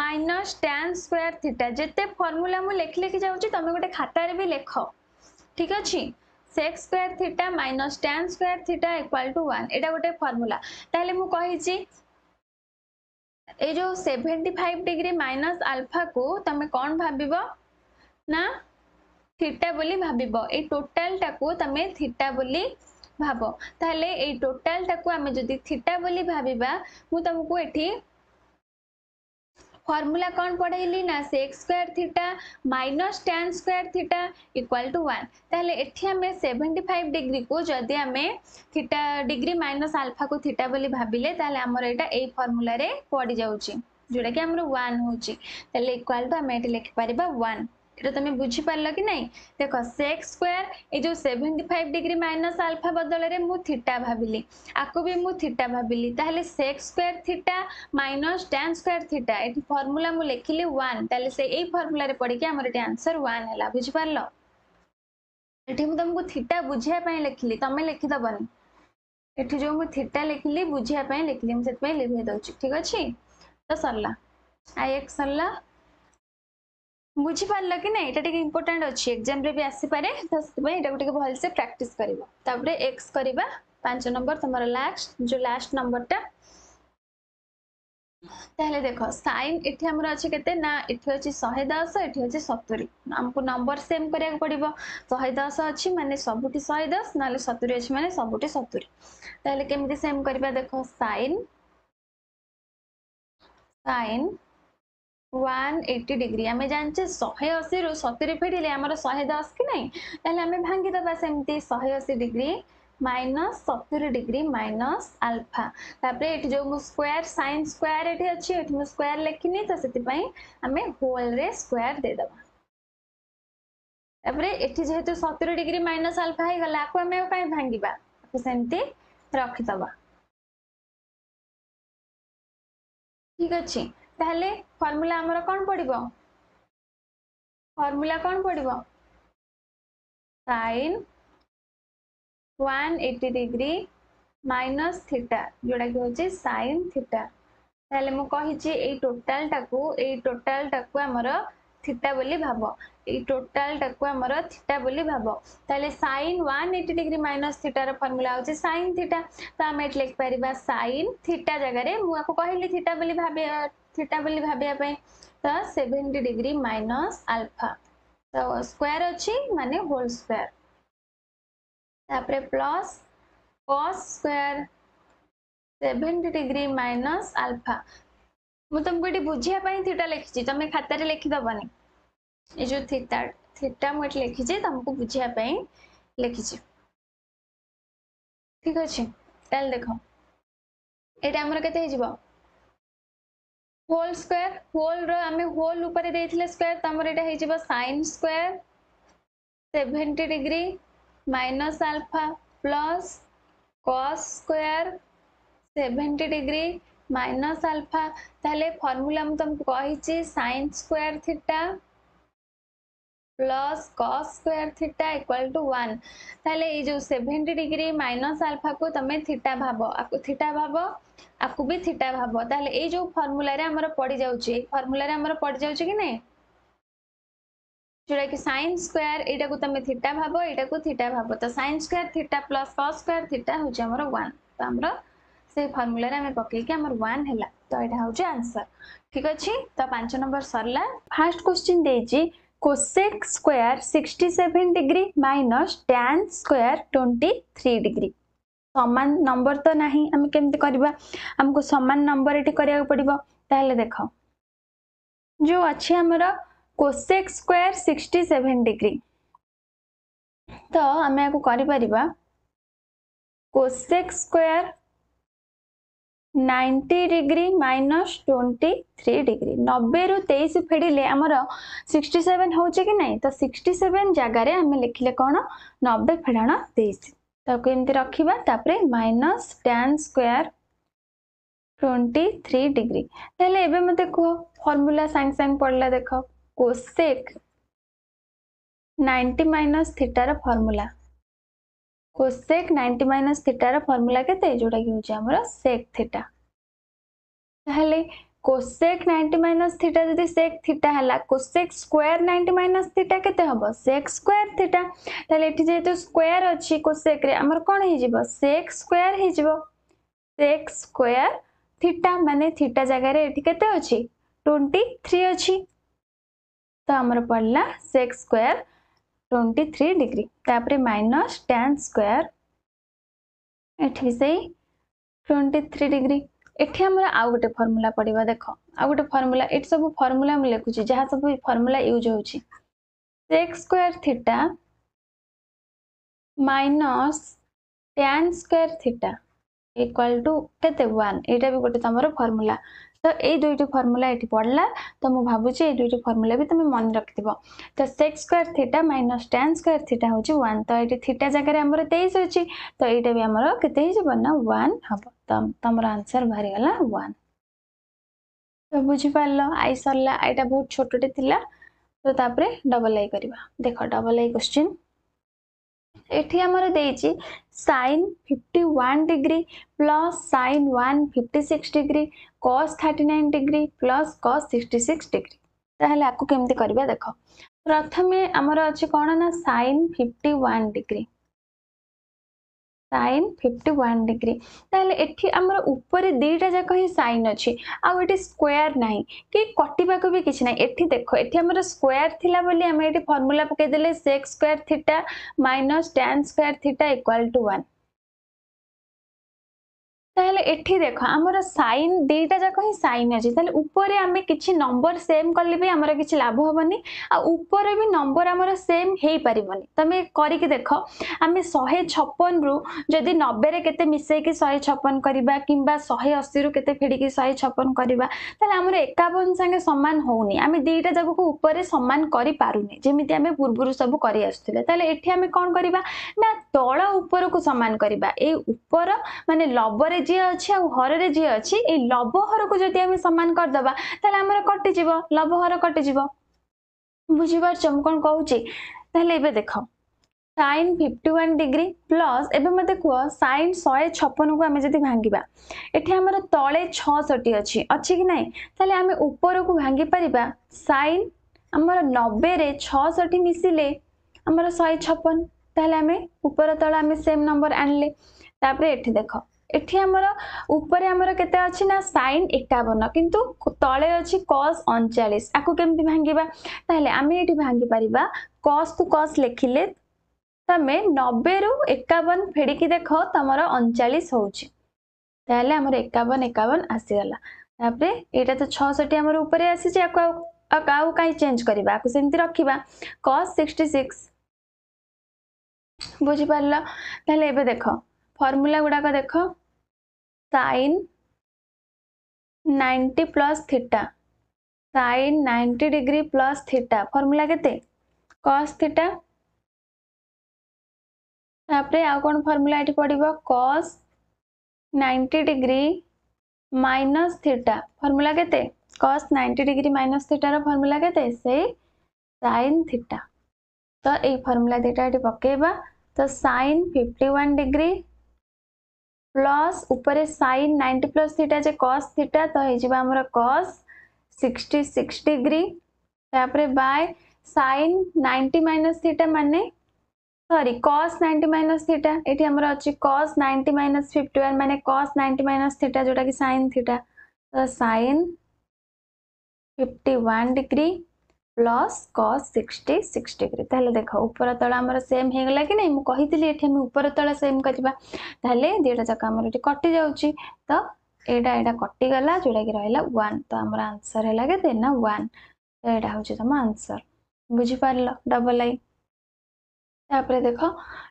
minus tan square theta যেতে ফর্মুলা মু লেখি লেখি যাচ্ছি তুমি গোটে খাতার বি লেখ ঠিক আছে sec square theta minus tan square theta equal to one এটা গোটে ফর্মুলা তাহলে মু কহিছি এই যে seventy five degree minus alpha কু তুমি কণ ভাবিব না থিটা বলি ভাবিব এই টোটালটাকু তুমি থিটা বলি ভাব তাহলে এই টোটালটাকু আমি যদি থিটা বলি ভাবিবা মু তোমাকে এটি ফর্মুলা কোণ পড়াইলি না sec square theta minus tan square theta equal to one তাহলে এটি আমি সেভেন্টি ফাইভ ডিগ্রিকু যদি আমি থিটা ডিগ্রি মাইনস আলফাকু থিটা বলে ভাবিলে তাহলে আমার এটা এই ফর্মুলারে পড়ি যাচ্ছে যেটা কি আমার ওয়ান হচ্ছে তাহলে ইকুয়াল টু আমি এটি লিখিপার ওয়ান এটা তুমি বুঝি পারল কি না দেখ সেক্স স্কোয়ার এই যে seventy five degree minus alpha বদলের মু থিটা ভাবিলি আকু বি মু থিটা ভাবিলি তাহলে sec square theta minus tan square theta এটি ফর্মুলা মু লেখিলি ওয়ান তাহলে সে এই ফর্মুলারে পড়িকি আমার এটি আনসর ওয়ান বুঝি পারল এটি মু তোমাকে থিটা বুঝিয়া পাই লেখিলি তুমি লেখিদবনি এটি যে মু থিটা লেখিলি বুঝিয়া পাই লেখিলি মু সেপাই লিভাই দউছি ঠিক আছে তো সরলা আই এক্স সরলা ବୁଝିପାରିଲ କି ନାଇଁ ଏଇଟା ଟିକେ ଇମ୍ପୋର୍ଟାଣ୍ଟ ଅଛି ଏକ୍ଜାମ୍ରେ ବି ଆସିପାରେ ତ ସେଥିପାଇଁ ଏଇଟାକୁ ଟିକେ ଭଲସେ ପ୍ରାକ୍ଟିସ୍ କରିବ ତାପରେ ଏକ୍ସ କରିବା ପାଞ୍ଚ ନମ୍ବର ତୁମର ଲାଷ୍ଟ ଯେଉଁ ଲାଷ୍ଟ ନମ୍ବରଟା ତାହେଲେ ଦେଖ ସାଇନ୍ ଏଠି ଆମର ଅଛି କେତେ ନା ଏଠି ଅଛି ଶହେ ଦଶ ଏଠି ଅଛି ସତୁରି ଆମକୁ ନମ୍ବର ସେମ୍ କରିବାକୁ ପଡ଼ିବ ଶହେ ଦଶ ଅଛି ମାନେ ସବୁଠି ଶହେ ଦଶ ନହେଲେ ସତୁରି ଅଛି ମାନେ ସବୁଠି ସତୁରି ତାହେଲେ କେମିତି ସେମ୍ କରିବା ଦେଖ sine sine one eighty degree আমি জানিছে শহে অশীরু সতুরি ফিরিলে আমার শহে দশ কি নাই তাহলে আমি ভাঙ্গিদেবা সেমতি শহে অশী ডিগ্রি মাইনস সতুরি ডিগ্রি মাইনস আলফা তাপরে এটি যে স্কোয়ার সাইন স্কোয়ার এটি অছি এটি মু স্কোয়ার লেখিনি তো সেপাই আমি হোল রে স্কোয়ার দেবা তাপরে এটি যেহেতু সতুরি ডিগ্রি মাইনস আলফা হয়ে গলা আকু আমি কাই ভাঙ্গিবা সেমতি রখিদবা ঠিক আছে তাহলে ফর্মুলা আমার কম পড়ব ফর্মুলা কম পড়ব sine one eighty degree minus theta যেটা কি হচ্ছে সাইন থিটা তাহলে মু কহিছি এই টোটালটাকু এই টোটালটাকু আমার থিটা বলি ভাব এই টোটালটাকু আমার থিটা বলি ভাব তাহলে sine one eighty degree minus থিটার ফর্মুলা হচ্ছে সাইন থিটা তো আমি এটি লিখিপার সাইন থিটা জায়গায় মু কহিলি থিটা বলি ভাবে थीटा बोली भाविया पई तो 70 डिग्री माइनस अल्फा तो स्क्वायर अछि माने होल स्क्वायर तापर plus cos square 70 degree minus alpha मु तुमको इटी बुझिया पई थीटा लिखि छी तमे खाता रे लिखि दबनी ए जो थीटा थीटा मोट लिखि छी तुमको बुझिया पई लिखि छी ठीक अछि तल देखो एटा हमर कते हिजबो হোল স্কোয়ার হোলর আমি হোল উপরে দিয়ে স্কোয়ার তোমার এটা হয়ে যাব sine square seventy degree minus alpha plus cos square seventy degree minus alpha তাহলে ফর্মুলা মু তোমাকে কহিছি sine square theta plus cos square theta equal to one তাহলে এই যে সেভেন্টি ডিগ্রি মাইনস আলফা কু তুমি থিটা ভাব আকু থিটা ভাব ଆକୁ ବି ଥିଟା ଭାବ ତାହେଲେ ଏଇ ଯୋଉ ଫର୍ମୁଲାରେ ଆମର ପଡ଼ିଯାଉଛି ଏଇ ଫର୍ମୁଲାରେ ଆମର ପଡ଼ିଯାଉଛି କି ନାହିଁ ଯୋଉଟାକି ସାଇନ୍ ସ୍କୋୟାର ଏଇଟାକୁ ତମେ ଥିଟା ଭାବ ଏଇଟାକୁ ଥିଟା ଭାବ ତ sine square theta plus cos square theta ହେଉଛି ଆମର ୱାନ୍ ତ ଆମର ସେଇ ଫର୍ମୁଲାରେ ଆମେ ପକେଇକି ଆମର ୱାନ୍ ହେଲା ତ ଏଇଟା ହେଉଛି ଆନ୍ସର ଠିକ୍ ଅଛି ତ ପାଞ୍ଚ ନମ୍ବର ସରିଲା ଫାର୍ଷ୍ଟ କ୍ୱେଶ୍ଚିନ୍ ଦେଇଛି cosec square sixty seven degree minus tan square twenty three degree সমান নম্বর তো না আমি কেমতি করা আমি সমান নম্বর এটি করা পড়ব তাহলে দেখ যে অছি আমার cosec square sixty seven degree তো আমি এখন করিপার cosec square ninety degree minus twenty three degree নবেরু তেইশ ফেড়লে আমার সিক্সটি সেভেন হচ্ছে কি না তো সিক্সটি সেভেন জায়গায় আমি লিখলে কোণ নবে ফেড়াণ তেইশ ତାକୁ ଏମିତି ରଖିବା ତାପରେ minus tan square twenty three degree ତାହେଲେ ଏବେ ମୋତେ କୁହ ଫର୍ମୁଲା ସାଙ୍ଗେ ସାଙ୍ଗେ ପଡ଼ିଲା ଦେଖ କୋସେକ୍ ନାଇଣ୍ଟି ମାଇନସ ଥିଟାର ଫର୍ମୁଲା କୋସେକ ନାଇଣ୍ଟି ମାଇନସ ଥିଟାର ଫର୍ମୁଲା କେତେ ଯୋଉଟାକି ହେଉଛି ଆମର ସେକ୍ ଥିଟା ତାହେଲେ কোসেক নাইনটি মাইনাস থিটা যদি সেক থিটা হেলা cosec square ninety minus theta কেতে হব সেক স্কোয়ার থিটা তাহলে এটি যেহেতু স্কোয়ার অছি কোসেকরে আমার কোণ হয়েযিব সেক স্কোয়ার হয়েযিব সেক স্কোয়ার থিটা মানে থিটা জায়গায় এটি কেতে অছি টোয়েন্টি থ্রি অছি তো আমার পড়লা sec square twenty three degree তাপরে মাইনস ট্যান স্কোয়ার এটি সেই টোয়েন্টি থ্রি ডিগ্রি ଏଠି ଆମର ଆଉ ଗୋଟେ ଫର୍ମୁଲା ପଡିବା ଦେଖ ଆଉ ଗୋଟେ ଫର୍ମୁଲା ଏଠି ସବୁ ଫର୍ମୁଲା ମୁଁ ଲେଖୁଛି ଯାହା ସବୁ ଫର୍ମୁଲା ୟୁଜ ହଉଛି sec square theta minus tan square theta equal to କେତେ ୱାନ୍ ଏଇଟା ବି ଗୋଟେ ତମର ଫର୍ମୁଲା তো এই দুইটি ফর্মুলা এটি পড়লা তো মু ভাবুছি এই দুইটি ফর্মুলা বি তুমি মনে রাখিব তো sec square theta minus tan square theta হচ্ছে ওয়ান তো এটি থিটা জায়গায় আমার তেইশ অছি তো এইটা বি আমার কেতে হয়েযিব না ওয়ান হব তো তোমার আনসর বাহারিগলা ওয়ান তো বুঝিপারল আই সরলা এটা বহুত ছোটটে লা তো তাপরে ডবল আই করা দেখ ডবল আই কোশ্চিন এটি আমার দিয়েছি sine fifty one degree plus sine one fifty six degree cos 39 degree plus cos 66 degree তাহলে আকু কেমতি করিবা দেখো প্রথমে আমার আছে কোন না sin 51 degree sin 51 degree তাহলে এটি আমার উপরে দুইটা যাক হি sin আছে আর এটি স্কোয়ার নাই কি কটিবাকু বি কিছু নাই এটি দেখো এটি আমার স্কোয়ার থিলা বলি আমি এটি ফর্মুলা পকাই দিলে sec square theta minus tan square theta equal to 1 তাহলে এটি দেখ আমার সাইন দুইটা যাক হি সাইন আছে তাহলে উপরে আমি কিছু নম্বর সেম কলে বি আমার কিছু লাভ হবনি উপরে বি নম্বর আমার সেম হয়ে পারিবনি তুমি করিকি দেখ আমি শহে ছপন রু যদি নবেরে কেতে মিশাইকি শহে ছপন করা কিংবা শহে অশী রু কেতে ফিড়িকি শহে ছপন করা তাহলে আমার একাবন সাথে সমান হোনি আমি দুইটা যাকু উপরে সমান করে পুনে যেমি আমি পূর্বর সবু করে আসুলে তাহলে এটি আমি কম করা না তল উপরকু সমান করা এই উপর মানে লবরে ଯିଏ ଅଛି ଆଉ ହରରେ ଯିଏ ଅଛି ଏଇ ଲବ ହରକୁ ଯଦି ଆମେ ସମାନ କରିଦେବା ତାହେଲେ ଆମର କଟିଯିବ ଲବ ହର କଟିଯିବ ବୁଝିପାରୁଛ ମୁଁ କ'ଣ କହୁଛି ତାହେଲେ ଏବେ ଦେଖ sine fifty one degree plus ଏବେ ମୋତେ କୁହ ସାଇନ୍ ଶହେ ଛପନକୁ ଆମେ ଯଦି ଭାଙ୍ଗିବା ଏଠି ଆମର ତଳେ ଛଅଶହଟି ଅଛି ଅଛି କି ନାହିଁ ତାହେଲେ ଆମେ ଉପରକୁ ଭାଙ୍ଗି ପାରିବା ସାଇନ୍ ଆମର ନବେରେ ଛଅଶହଟି ମିଶିଲେ ଆମର ଶହେ ଛପନ ତାହେଲେ ଆମେ ଉପର ତଳ ଆମେ ସେମ୍ ନମ୍ବର ଆଣିଲେ ତାପରେ ଏଠି ଦେଖ এটি আমার উপরে আমার কেতে অছি না সাইন একাবন কিন্তু তলে অছি কস অনচাশ আকু কেমতি ভাঙ্গিবা তাহলে আমি এটি ভাঙ্গি পারিবা কস কু কস লেখিলে তুমি নবে রু একাবন ফেড়িকি দেখ তোমার অনচাশ হচ্ছে তাহলে আমার একাবন একাবন আসিগলা তাপরে এটা তো ছষট্টি আমার উপরে আসিছে আকু ଆଉ କାହିଁ ଚେଞ୍ଜ କରିବା ଆକୁ ସେମିତି ରଖିବା କସ୍ ସିକ୍ସଟି ସିକ୍ସ ବୁଝିପାରିଲ ତାହେଲେ ଏବେ ଦେଖ ଫର୍ମୁଲା ଗୁଡ଼ାକ ଦେଖ sine ninety plus theta sine ninety degree plus theta formula କେତେ କସ୍ ଥିଟା ତାପରେ ଆଉ କ'ଣ ଫର୍ମୁଲା ଏଠି ପଡ଼ିବ cos ninety degree minus theta formula କେତେ କସ୍ ନାଇଣ୍ଟି ଡିଗ୍ରୀ ମାଇନସ୍ ଥିଟାର ଫର୍ମୁଲା କେତେ ସେଇ ସାଇନ୍ ଥିଟା ତ ଏଇ ଫର୍ମୁଲା ଦୁଇଟା ଏଠି ପକାଇବା ତ sine fifty one degree plus উপরে সাইন নাইনটি প্লস থিটা যে কস থিটা তো হয়ে আমার কস সিক্সটি সিক্স ডিগ্রি তাপরে by sine ninety minus theta মানে sorry cos ninety minus theta এটি আমার অছি cos ninety minus fifty one মানে কস নাইনটি মাইনস থিটা যেটা কি সাইন থিটা তো sine fifty one degree plus cos sixty six degree ताहले देख उपर तला आम सेम होगा कि नहीं मुझे ये आम ऊपर तल सेम करवा ताहले जाक आम ये कटि जाऊँ तो यहाँ यहाँ कटिगला जोटा कि रहा वन तो आम आंसर है के ना वन तो यहाँ हूँ तुम आंसर बुझिपार डबल आई तापर देख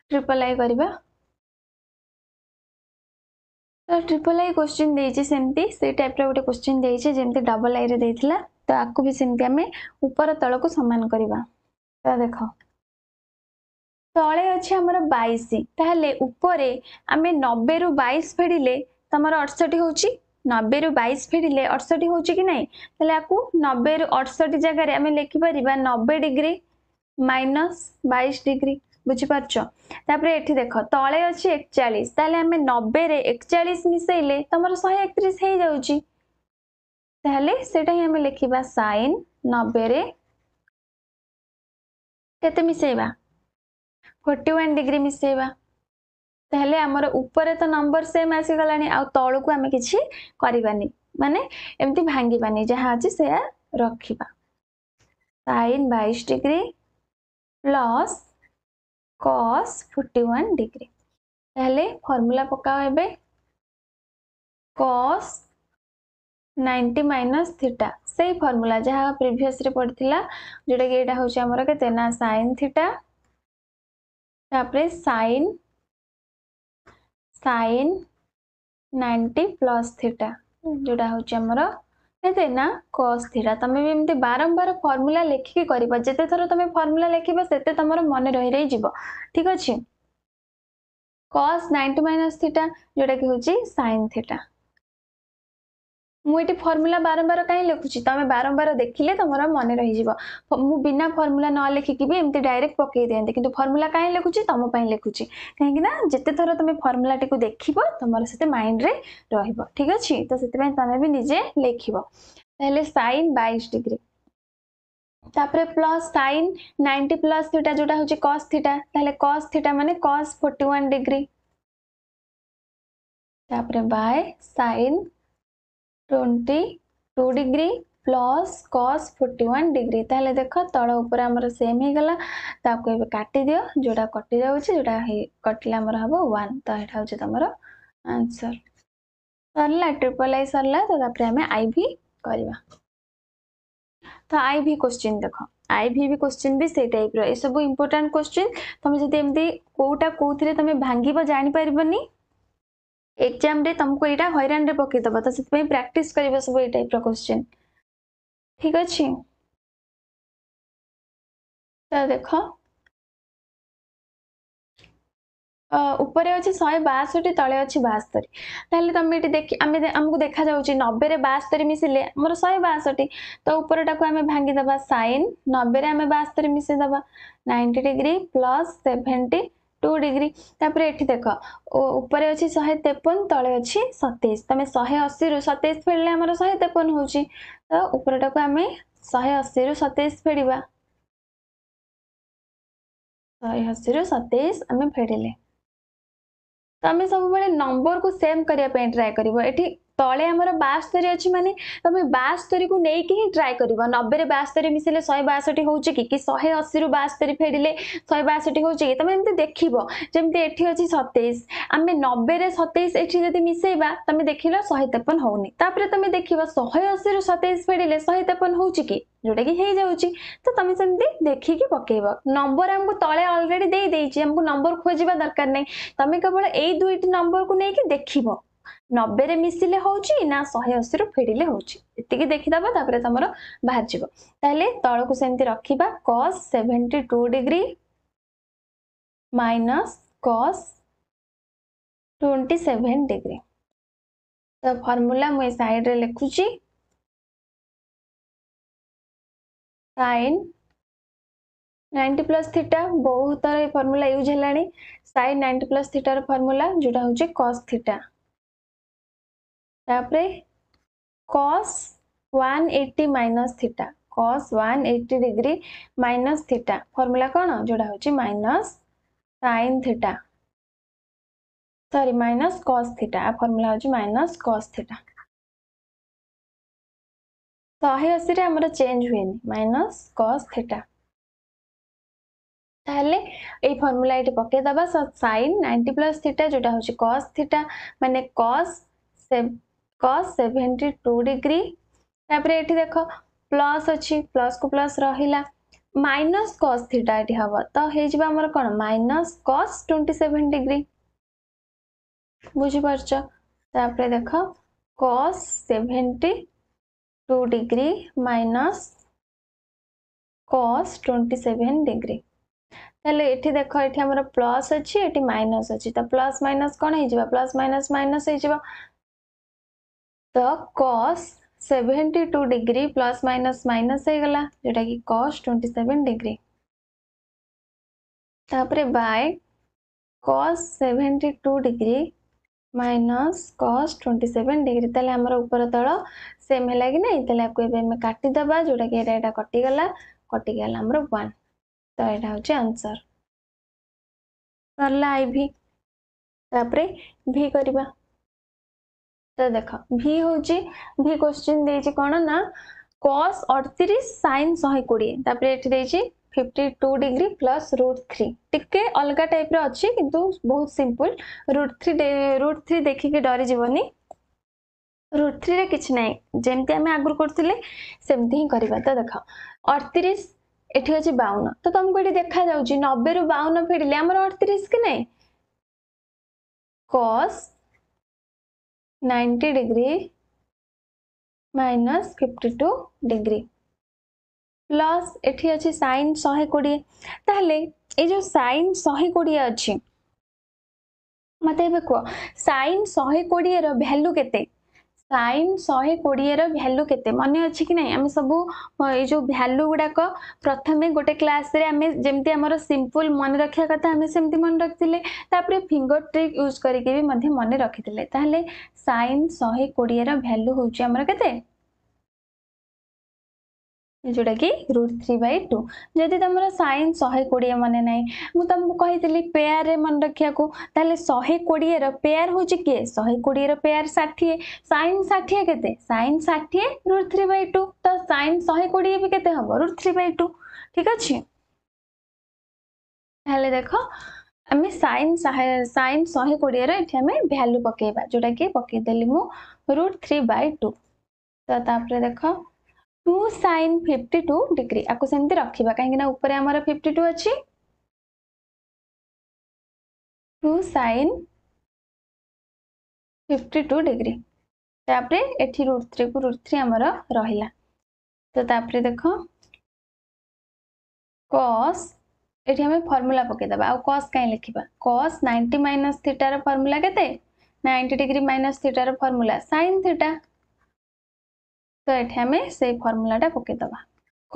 ट्रिपल आई करवा तो ट्रिपल आई क्वेश्चन देमती से टाइप रोटे क्वेश्चन देमती डबल आई रे ତ ଆକୁ ବି ସେମିତି ଆମେ ଉପର ତଳକୁ ସମାନ କରିବା ତ ଦେଖ ତଳେ ଅଛି ଆମର ବାଇଶ ତାହେଲେ ଉପରେ ଆମେ ନବେରୁ ବାଇଶ ଫେଡ଼ିଲେ ତମର ଅଠଷଠି ହଉଛି ନବେରୁ ବାଇଶ ଫେଡ଼ିଲେ ଅଠଷଠି ହଉଛି କି ନାହିଁ ତାହେଲେ ଆକୁ ନବେରୁ ଅଠଷଠି ଜାଗାରେ ଆମେ ଲେଖିପାରିବା ନବେ ଡିଗ୍ରୀ ମାଇନସ୍ ବାଇଶ ଡିଗ୍ରୀ ବୁଝିପାରୁଛ ତାପରେ ଏଠି ଦେଖ ତଳେ ଅଛି ଏକଚାଳିଶ ତାହେଲେ ଆମେ ନବେରେ ଏକଚାଳିଶ ମିଶେଇଲେ ତମର ଶହେ ଏକତିରିଶ ହେଇଯାଉଛି तेल से लिखा सैन नबे केसैवा फोर्टी वन डिग्री मिसेवा तेल आमर उपर तो नंबर सेम आसीगला तल को आम कि करानी मान एम भांगानी जहाँ अच्छे से रखा sine bash degree plus cos forty one degree तेल फर्मूला पकाओ एस ନାଇଣ୍ଟି ମାଇନସ୍ ଥିଟା ସେଇ ଫର୍ମୁଲା ଯାହା ପ୍ରିଭିୟସ୍ରେ ପଡ଼ିଥିଲା ଯେଉଁଟାକି ଏଇଟା ହେଉଛି ଆମର କେତେ ନା ସାଇନ୍ ଥିଟା ତାପରେ sine sine ninety plus theta ଯେଉଁଟା ହେଉଛି ଆମର କେତେ ନା କସ୍ ଥିଟା ତମେ ବି ଏମିତି ବାରମ୍ବାର ଫର୍ମୁଲା ଲେଖିକି କରିବ ଯେତେ ଥର ତମେ ଫର୍ମୁଲା ଲେଖିବ ସେତେ ତମର ମନେ ରହି ରହିଯିବ ଠିକ ଅଛି କସ୍ ନାଇଣ୍ଟି ମାଇନସ୍ ଥିଟା ଯେଉଁଟାକି ହେଉଛି ସାଇନ୍ ଥିଟା ମୁଁ ଏଠି ଫର୍ମୁଲା ବାରମ୍ବାର କାହିଁ ଲେଖୁଛି ତମେ ବାରମ୍ବାର ଦେଖିଲେ ତମର ମନେ ରହିଯିବ ମୁଁ ବିନା ଫର୍ମୁଲା ନ ଲେଖିକି ବି ଏମିତି ଡାଇରେକ୍ଟ ପକେଇ ଦିଅନ୍ତି କିନ୍ତୁ ଫର୍ମୁଲା କାହିଁ ଲେଖୁଛି ତମ ପାଇଁ ଲେଖୁଛି କାହିଁକି ନା ଯେତେ ଥର ତମେ ଫର୍ମୁଲାଟିକୁ ଦେଖିବ ତମର ସେତେ ମାଇଣ୍ଡରେ ରହିବ ଠିକ୍ ଅଛି ତ ସେଥିପାଇଁ ତମେ ବି ନିଜେ ଲେଖିବ ତାହେଲେ ସାଇନ୍ ବାଇଶ ଡିଗ୍ରୀ ତାପରେ plus sine ninety plus theta ଯେଉଁଟା ହେଉଛି କସ୍ ଥିଟା ତାହେଲେ କସ୍ ଥିଟା ମାନେ କସ୍ ଫୋର୍ଟି ୱାନ୍ ଡିଗ୍ରୀ ତାପରେ by sine twenty two degree plus cos forty one degree তাহলে দেখ তল উপরে আমার সেম হয়েগলা তাকে এবার কাটি দিও যেটা কটি যাচ্ছে যেটা কটিলে আমার হব ওয়ান তো এটা হচ্ছে তোমার আনসর সরলা ট্রিপল আই সরলা তো তাপরে আমি আই ভি করা তো আই ভি কোশ্চিন দেখ আই ভি বি কোশ্চিন বি সেই টাইপর এসব ইম্পর্টাট কোশ্চিন তুমি যদি এমনি কোটা কোথায় তুমি ভাঙ্গিব জাঁপারবনি ଏକ୍ଜାମରେ ତୁମକୁ ଏଇଟା ହଇରାଣରେ ପକାଇଦେବ ତ ସେଥିପାଇଁ ପ୍ରାକ୍ଟିସ୍ କରିବ ସବୁ ଏଇ ଟାଇପ୍ର କୋଶ୍ଚିନ୍ ଠିକ୍ ଅଛି ତ ଦେଖ ଉପରେ ଅଛି ଶହେ ବାଷଠି ତଳେ ଅଛି ବାସ୍ତରୀ ତାହେଲେ ତମେ ଏଠି ଦେଖି ଆମେ ଆମକୁ ଦେଖାଯାଉଛି ନବେରେ ବାସ୍ତରୀ ମିଶିଲେ ଆମର ଶହେ ବାଷଠି ତ ଉପରଟାକୁ ଆମେ ଭାଙ୍ଗିଦେବା ସାଇନ୍ ନବେରେ ଆମେ ବାସ୍ତରୀ ମିଶିଦେବା ninety degree plus seventy two degree तापर एटी देख ऊपर अच्छे शहे तेपन तले अच्छे सतैश तुम शहे अशी रु सतैश फेड़े आम शहे तेपन हो तो ऊपरटा को आम शहे अशी रु सतैश फेड़ा शहे अशी रु सतैश आम फेड़े तो आम सब नंबर को सेम करने ट्राए कर तले आम बास्तरी अच्छी मानते तुम बास्तरी को लेकिन ही ट्राए कर नबे बास्तरी मिसले शहे बासठ हो कि शहे अशी रू बास्तरी फेरिले शहे बासठ हो तुम एम देख जमी एटी अच्छे सतैश आम नबे सतैश एटी जब मिसेवा तुम देख लहे तेपन होने तुम देख शहे अशी रू सतैश फेरिले शहे तेपन हो जोटा कि जाऊँगी तो तुम्हें सेमती देखिकी पकेब नंबर आमको तले अलरेडी देखिए आमको नंबर खोजा दरकार नहीं तुम्हें केवल यही दुईट नंबर को लेकिन देख 90 ରେ ମିଶିଲେ ହଉଛି ନା 180 ରୁ ଫେଡିଲେ ହଉଛି ଏତିକି ଦେଖି ଦବା ତାପରେ ତମର ବାହାରି ଯିବ ତାହେଲେ ତଳକୁ ସେମିତି ରଖିବା cos 72 degree minus cos 27 degree ତ ଫର୍ମୁଲା ମୁଁ ଏ ସାଇଡ ରେ ଲେଖୁଛି sin 90 plus theta, बहुत तरह फर्मूला यूज है sin 90 plus theta फर्मूला जोटा हूँ cos theta, ତାପରେ cos one eighty minus theta cos one eighty degree minus theta formula କ'ଣ ଯୋଉଟା ହେଉଛି minus sine theta sorry minus cos theta ଆ ଫର୍ମୁଲା ହେଉଛି ମାଇନସ୍ କସ୍ ଥିଟା ଶହେ ଅଶୀରେ ଆମର ଚେଞ୍ଜ ହୁଏନି ମାଇନସ୍ କସ୍ ଥିଟା ତାହେଲେ ଏଇ ଫର୍ମୁଲା ଏଇଠି ପକେଇଦେବା ସାଇନ୍ ନାଇଣ୍ଟି ପ୍ଲସ୍ ଥିଟା ଯୋଉଟା ହେଉଛି କସ୍ ଥିଟା ମାନେ cos cos seventy two degree तापर ये देख प्लस अच्छी प्लस को प्लस रहा माइनस कस थीटा ये हम तो होमर कौन minus cos twenty seven degree बुझिपार देख cos seventy two degree minus cos twenty seven degree हेल्ले देख ये प्लस अच्छी माइनस अच्छी तो प्लस माइनस कौन हो प्लस माइनस माइनस तो cos 72 degree plus minus minus हो गला जोटा कि cos 27 डिग्री तापर by cos 72 degree minus cos 27 degree ताले हमर ऊपर तल सेम है कि नहीं ताले आपको एबे में काटी दबा जोटा कि एटा एटा कटि गला कटि गला हमर 1 तो एटा होचे आंसर सरला आई भी तापर भी करबा ତ ଦେଖ ଭି ହେଉଛି ଭି କ୍ୱେଶ୍ଚିନ୍ ଦେଇଛି କ'ଣ ନା କସ୍ ଅଠତିରିଶ ସାଇନ୍ ଶହେ କୋଡ଼ିଏ ତାପରେ ଏଠି ଦେଇଛି fifty two degree plus root three ଟିକେ ଅଲଗା ଟାଇପ୍ର ଅଛି କିନ୍ତୁ ବହୁତ simple root three root three ଦେଖିକି ଡରିଯିବନି ରୁଟ୍ ଥ୍ରୀରେ କିଛି ନାହିଁ ଯେମିତି ଆମେ ଆଗରୁ କରୁଥିଲେ ସେମିତି ହିଁ କରିବା ତ ଦେଖ ଅଠତିରିଶ ଏଠି ଅଛି ବାଉନ ତ ତମକୁ ଏଠି ଦେଖାଯାଉଛି ନବେରୁ ବାଉନ ଫେରିଲେ ଆମର ଅଠତିରିଶ କି ନାହିଁ cos 90 degree minus 52 degree plus এটি আছে sin 120 তাহলে এই যে sin 120 আছে মতে এবে কো sin 120 ର ভ্যালু কেতে ସାଇନ୍ ଶହେ କୋଡ଼ିଏର ଭ୍ୟାଲୁ କେତେ ମନେ ଅଛି କି ନାହିଁ ଆମେ ସବୁ ଏଇ ଯେଉଁ ଭ୍ୟାଲୁ ଗୁଡ଼ାକ ପ୍ରଥମେ ଗୋଟେ କ୍ଲାସ୍ରେ ଆମେ ଯେମିତି ଆମର ସିମ୍ପଲ୍ ମନେ ରଖିବା କଥା ଆମେ ସେମିତି ମନେ ରଖିଥିଲେ ତାପରେ ଫିଙ୍ଗର ଟ୍ରିକ୍ ୟୁଜ୍ କରିକି ବି ମଧ୍ୟ ମନେ ରଖିଥିଲେ ତାହେଲେ ସାଇନ୍ ଶହେ କୋଡ଼ିଏର ଭ୍ୟାଲୁ ହେଉଛି ଆମର କେତେ जोटा कि रुट थ्री बै टू जदि तुम सैन शहे कोड़े मन ना मुझक कही पेयर रे मन रखा तेल शहे कोड़े पेयर हूँ किए शहे कोड़े रेयर षाठी सैन षाठी के सैन षाठी रुट थ्री बै टू तो सैन शहे कोड़े भी के रुट थ्री बै टू ठीक अच्छे देख आम सैन सैन शहे कोड़े रही भैल्यू पकईवा जोटा कि पकईदेली मु रुट थ्री बै टू तो देख two sine fifty two degree आपको सेमती रखा कहीं फिफ्टी टू अच्छी two sine fifty two degree तापर एट रुट थ्री को रुट थ्री आम रहा तो तापर देख कस ये आम फर्मूला पकईदे आस कहीं लिखा कस नाइंटी माइनस थीटार फर्मूला के नाइंटी डिग्री माइनस थीटार फर्मूला सैन थीटा तो ये आम से फर्मूलाटा पकईद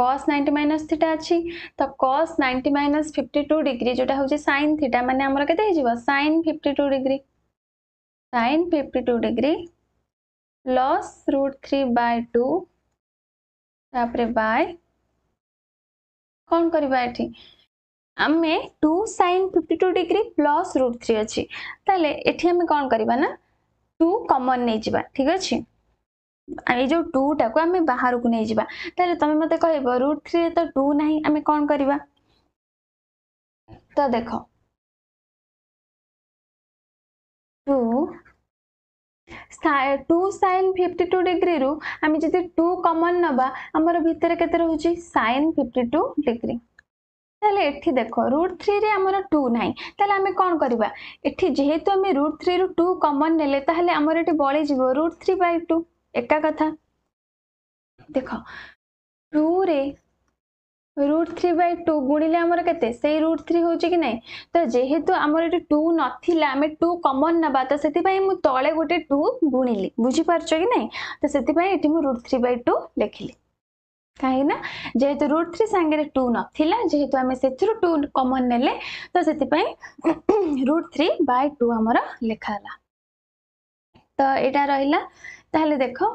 कस नाइंटी माइनस थीटा अच्छी तो cos ninety minus fifty two degree जोटा हूँ सैन थीटा मैंने आमर के sine fifty two degree sine fifty two degree plus root three by two तापर बाय कौन करवा आम two sine fifty two degree plus root three अच्छी तेल ये आम कौन करवा टू कमन नहीं ठीक अच्छे ଏଇ ଯୋଉ ଟୁ ଟାକୁ ଆମେ ବାହାରକୁ ନେଇଯିବା ତାହେଲେ ତମେ ମତେ କହିବ ରୁଟ ଥ୍ରୀରେ ତ ଟୁ ନାହିଁ ଆମେ କଣ କରିବା ତ ଦେଖ two two sine fifty two ଡିଗ୍ରୀରୁ ଆମେ ଯଦି ଟୁ କମନ୍ ନେବା ଆମର ଭିତରେ କେତେ ରହୁଛି ସାଇନ୍ ଫିଫ୍ଟି ଟୁ ଡିଗ୍ରୀ ତାହେଲେ ଏଠି ଦେଖ ରୁଟ ଥ୍ରୀରେ ଆମର ଟୁ ନାହିଁ ତାହେଲେ ଆମେ କ'ଣ କରିବା ଏଠି ଯେହେତୁ ଆମେ ରୁଟ୍ ଥ୍ରୀରୁ ଟୁ କମନ୍ ନେଲେ ତାହେଲେ ଆମର ଏଠି ବଳିଯିବ ରୁଟ୍ ଥ୍ରୀ ବାଇ ଟୁ ଏକା କଥା ଦେଖ ଟୁରେ ରୁଟ୍ ଥ୍ରୀ ବାଇ ଟୁ ଗୁଣିଲେ ଆମର କେତେ ସେଇ ରୁଟ୍ ଥ୍ରୀ ହେଉଛି କି ନାହିଁ ତ ଯେହେତୁ ଆମର ଏଠି ଟୁ ନଥିଲା ଆମେ ଟୁ କମନ୍ ନେବା ତ ସେଥିପାଇଁ ମୁଁ ତଳେ ଗୋଟେ ଟୁ ଗୁଣିଲି ବୁଝିପାରୁଛ କି ନାହିଁ ତ ସେଥିପାଇଁ ଏଠି ମୁଁ ରୁଟ୍ ଥ୍ରୀ ବାଇ ଟୁ ଲେଖିଲି କାହିଁକିନା ଯେହେତୁ ରୁଟ୍ ଥ୍ରୀ ସାଙ୍ଗରେ ଟୁ ନଥିଲା ଯେହେତୁ ଆମେ ସେଥିରୁ ଟୁ କମନ୍ ନେଲେ ତ ସେଥିପାଇଁ ରୁଟ୍ ଥ୍ରୀ ବାଇ ଟୁ ଆମର ଲେଖା ହେଲା ତ ଏଇଟା ରହିଲା তাহলে দেখো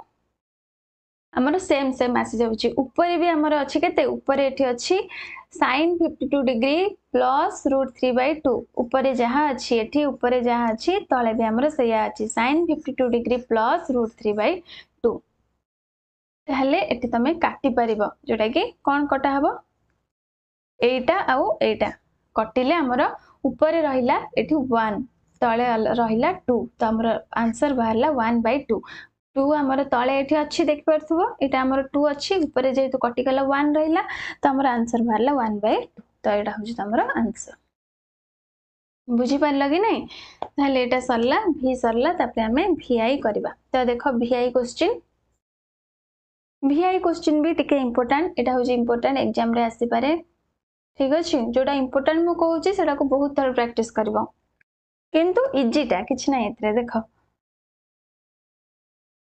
ଆମର ସେମ୍ ସେମ୍ ଆସିଯାଉଛି ଉପରେ ବି ଆମର ଅଛି କେତେ ଉପରେ ଏଠି ଅଛି sine fifty two degree plus root three by two ଉପରେ ଯାହା ଅଛି ଏଠି ଉପରେ ଯାହା ଅଛି ତଳେ ବି ଆମର ସେଇଆ ଅଛି sine fifty two degree plus root three by two ତାହେଲେ ଏଠି ତମେ କାଟିପାରିବ ଯେଉଁଟାକି କ'ଣ କଟା ହେବ ଏଇଟା ଆଉ ଏଇଟା କଟିଲେ ଆମର ଉପରେ ରହିଲା ଏଠି ୱାନ୍ ତଳେ ରହିଲା ଟୁ ତ ଆମର ଆନ୍ସର୍ ବାହାରିଲା ୱାନ୍ ବାଇ ଟୁ टू आम तले अच्छी देख पार यहाँ टू अच्छी उपरे जेहतु कटिगला वन रही तो आम आंसर बाहर वन बै टू तो यहाँ हूँ तुम आंसर बुझीपारे ना तो यहाँ सरला भि सरलापर आम भि आई करवा तो देख भि आई क्वेश्चि भि आई क्वेश्चन भी टी इम्पोर्टाट यहाँ हूँ इम्पोर्टाट एक्जाम आसपे ठीक अच्छे जो इम्पोर्टाट मुझे से बहुत थर प्राक्ट कर किंतु इजीटा कि देख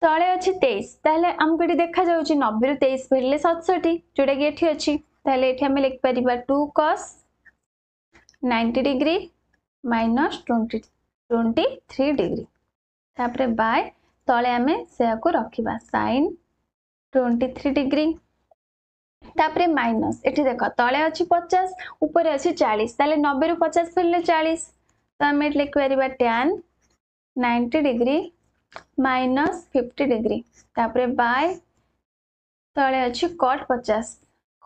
তলে ଅଛି তেইশ ତାହେଲେ ଆମକୁ ଏଠି ଦେଖାଯାଉଛି ନବେରୁ ତେଇଶ ଫେରିଲେ ସତଷଠି ଯୋଉଟାକି ଏଠି ଅଛି ତାହେଲେ ଏଠି ଆମେ ଲେଖିପାରିବା two cos ninety degree minus twenty twenty three degree ତାପରେ ବାଏ ତଳେ ଆମେ ସେୟାକୁ ରଖିବା ସାଇନ୍ ଟ୍ୱେଣ୍ଟି ଥ୍ରୀ ଡିଗ୍ରୀ ତାପରେ ମାଇନସ୍ ଏଠି ଦେଖ ତଳେ ଅଛି ପଚାଶ ଉପରେ ଅଛି ଚାଳିଶ ତାହେଲେ ନବେରୁ ପଚାଶ ଫେରିଲେ ଚାଳିଶ ତ ଆମେ ଏଠି ଲେଖିପାରିବା tan ninety degree minus fifty degree तापर बाय तले अच्छे कट पचास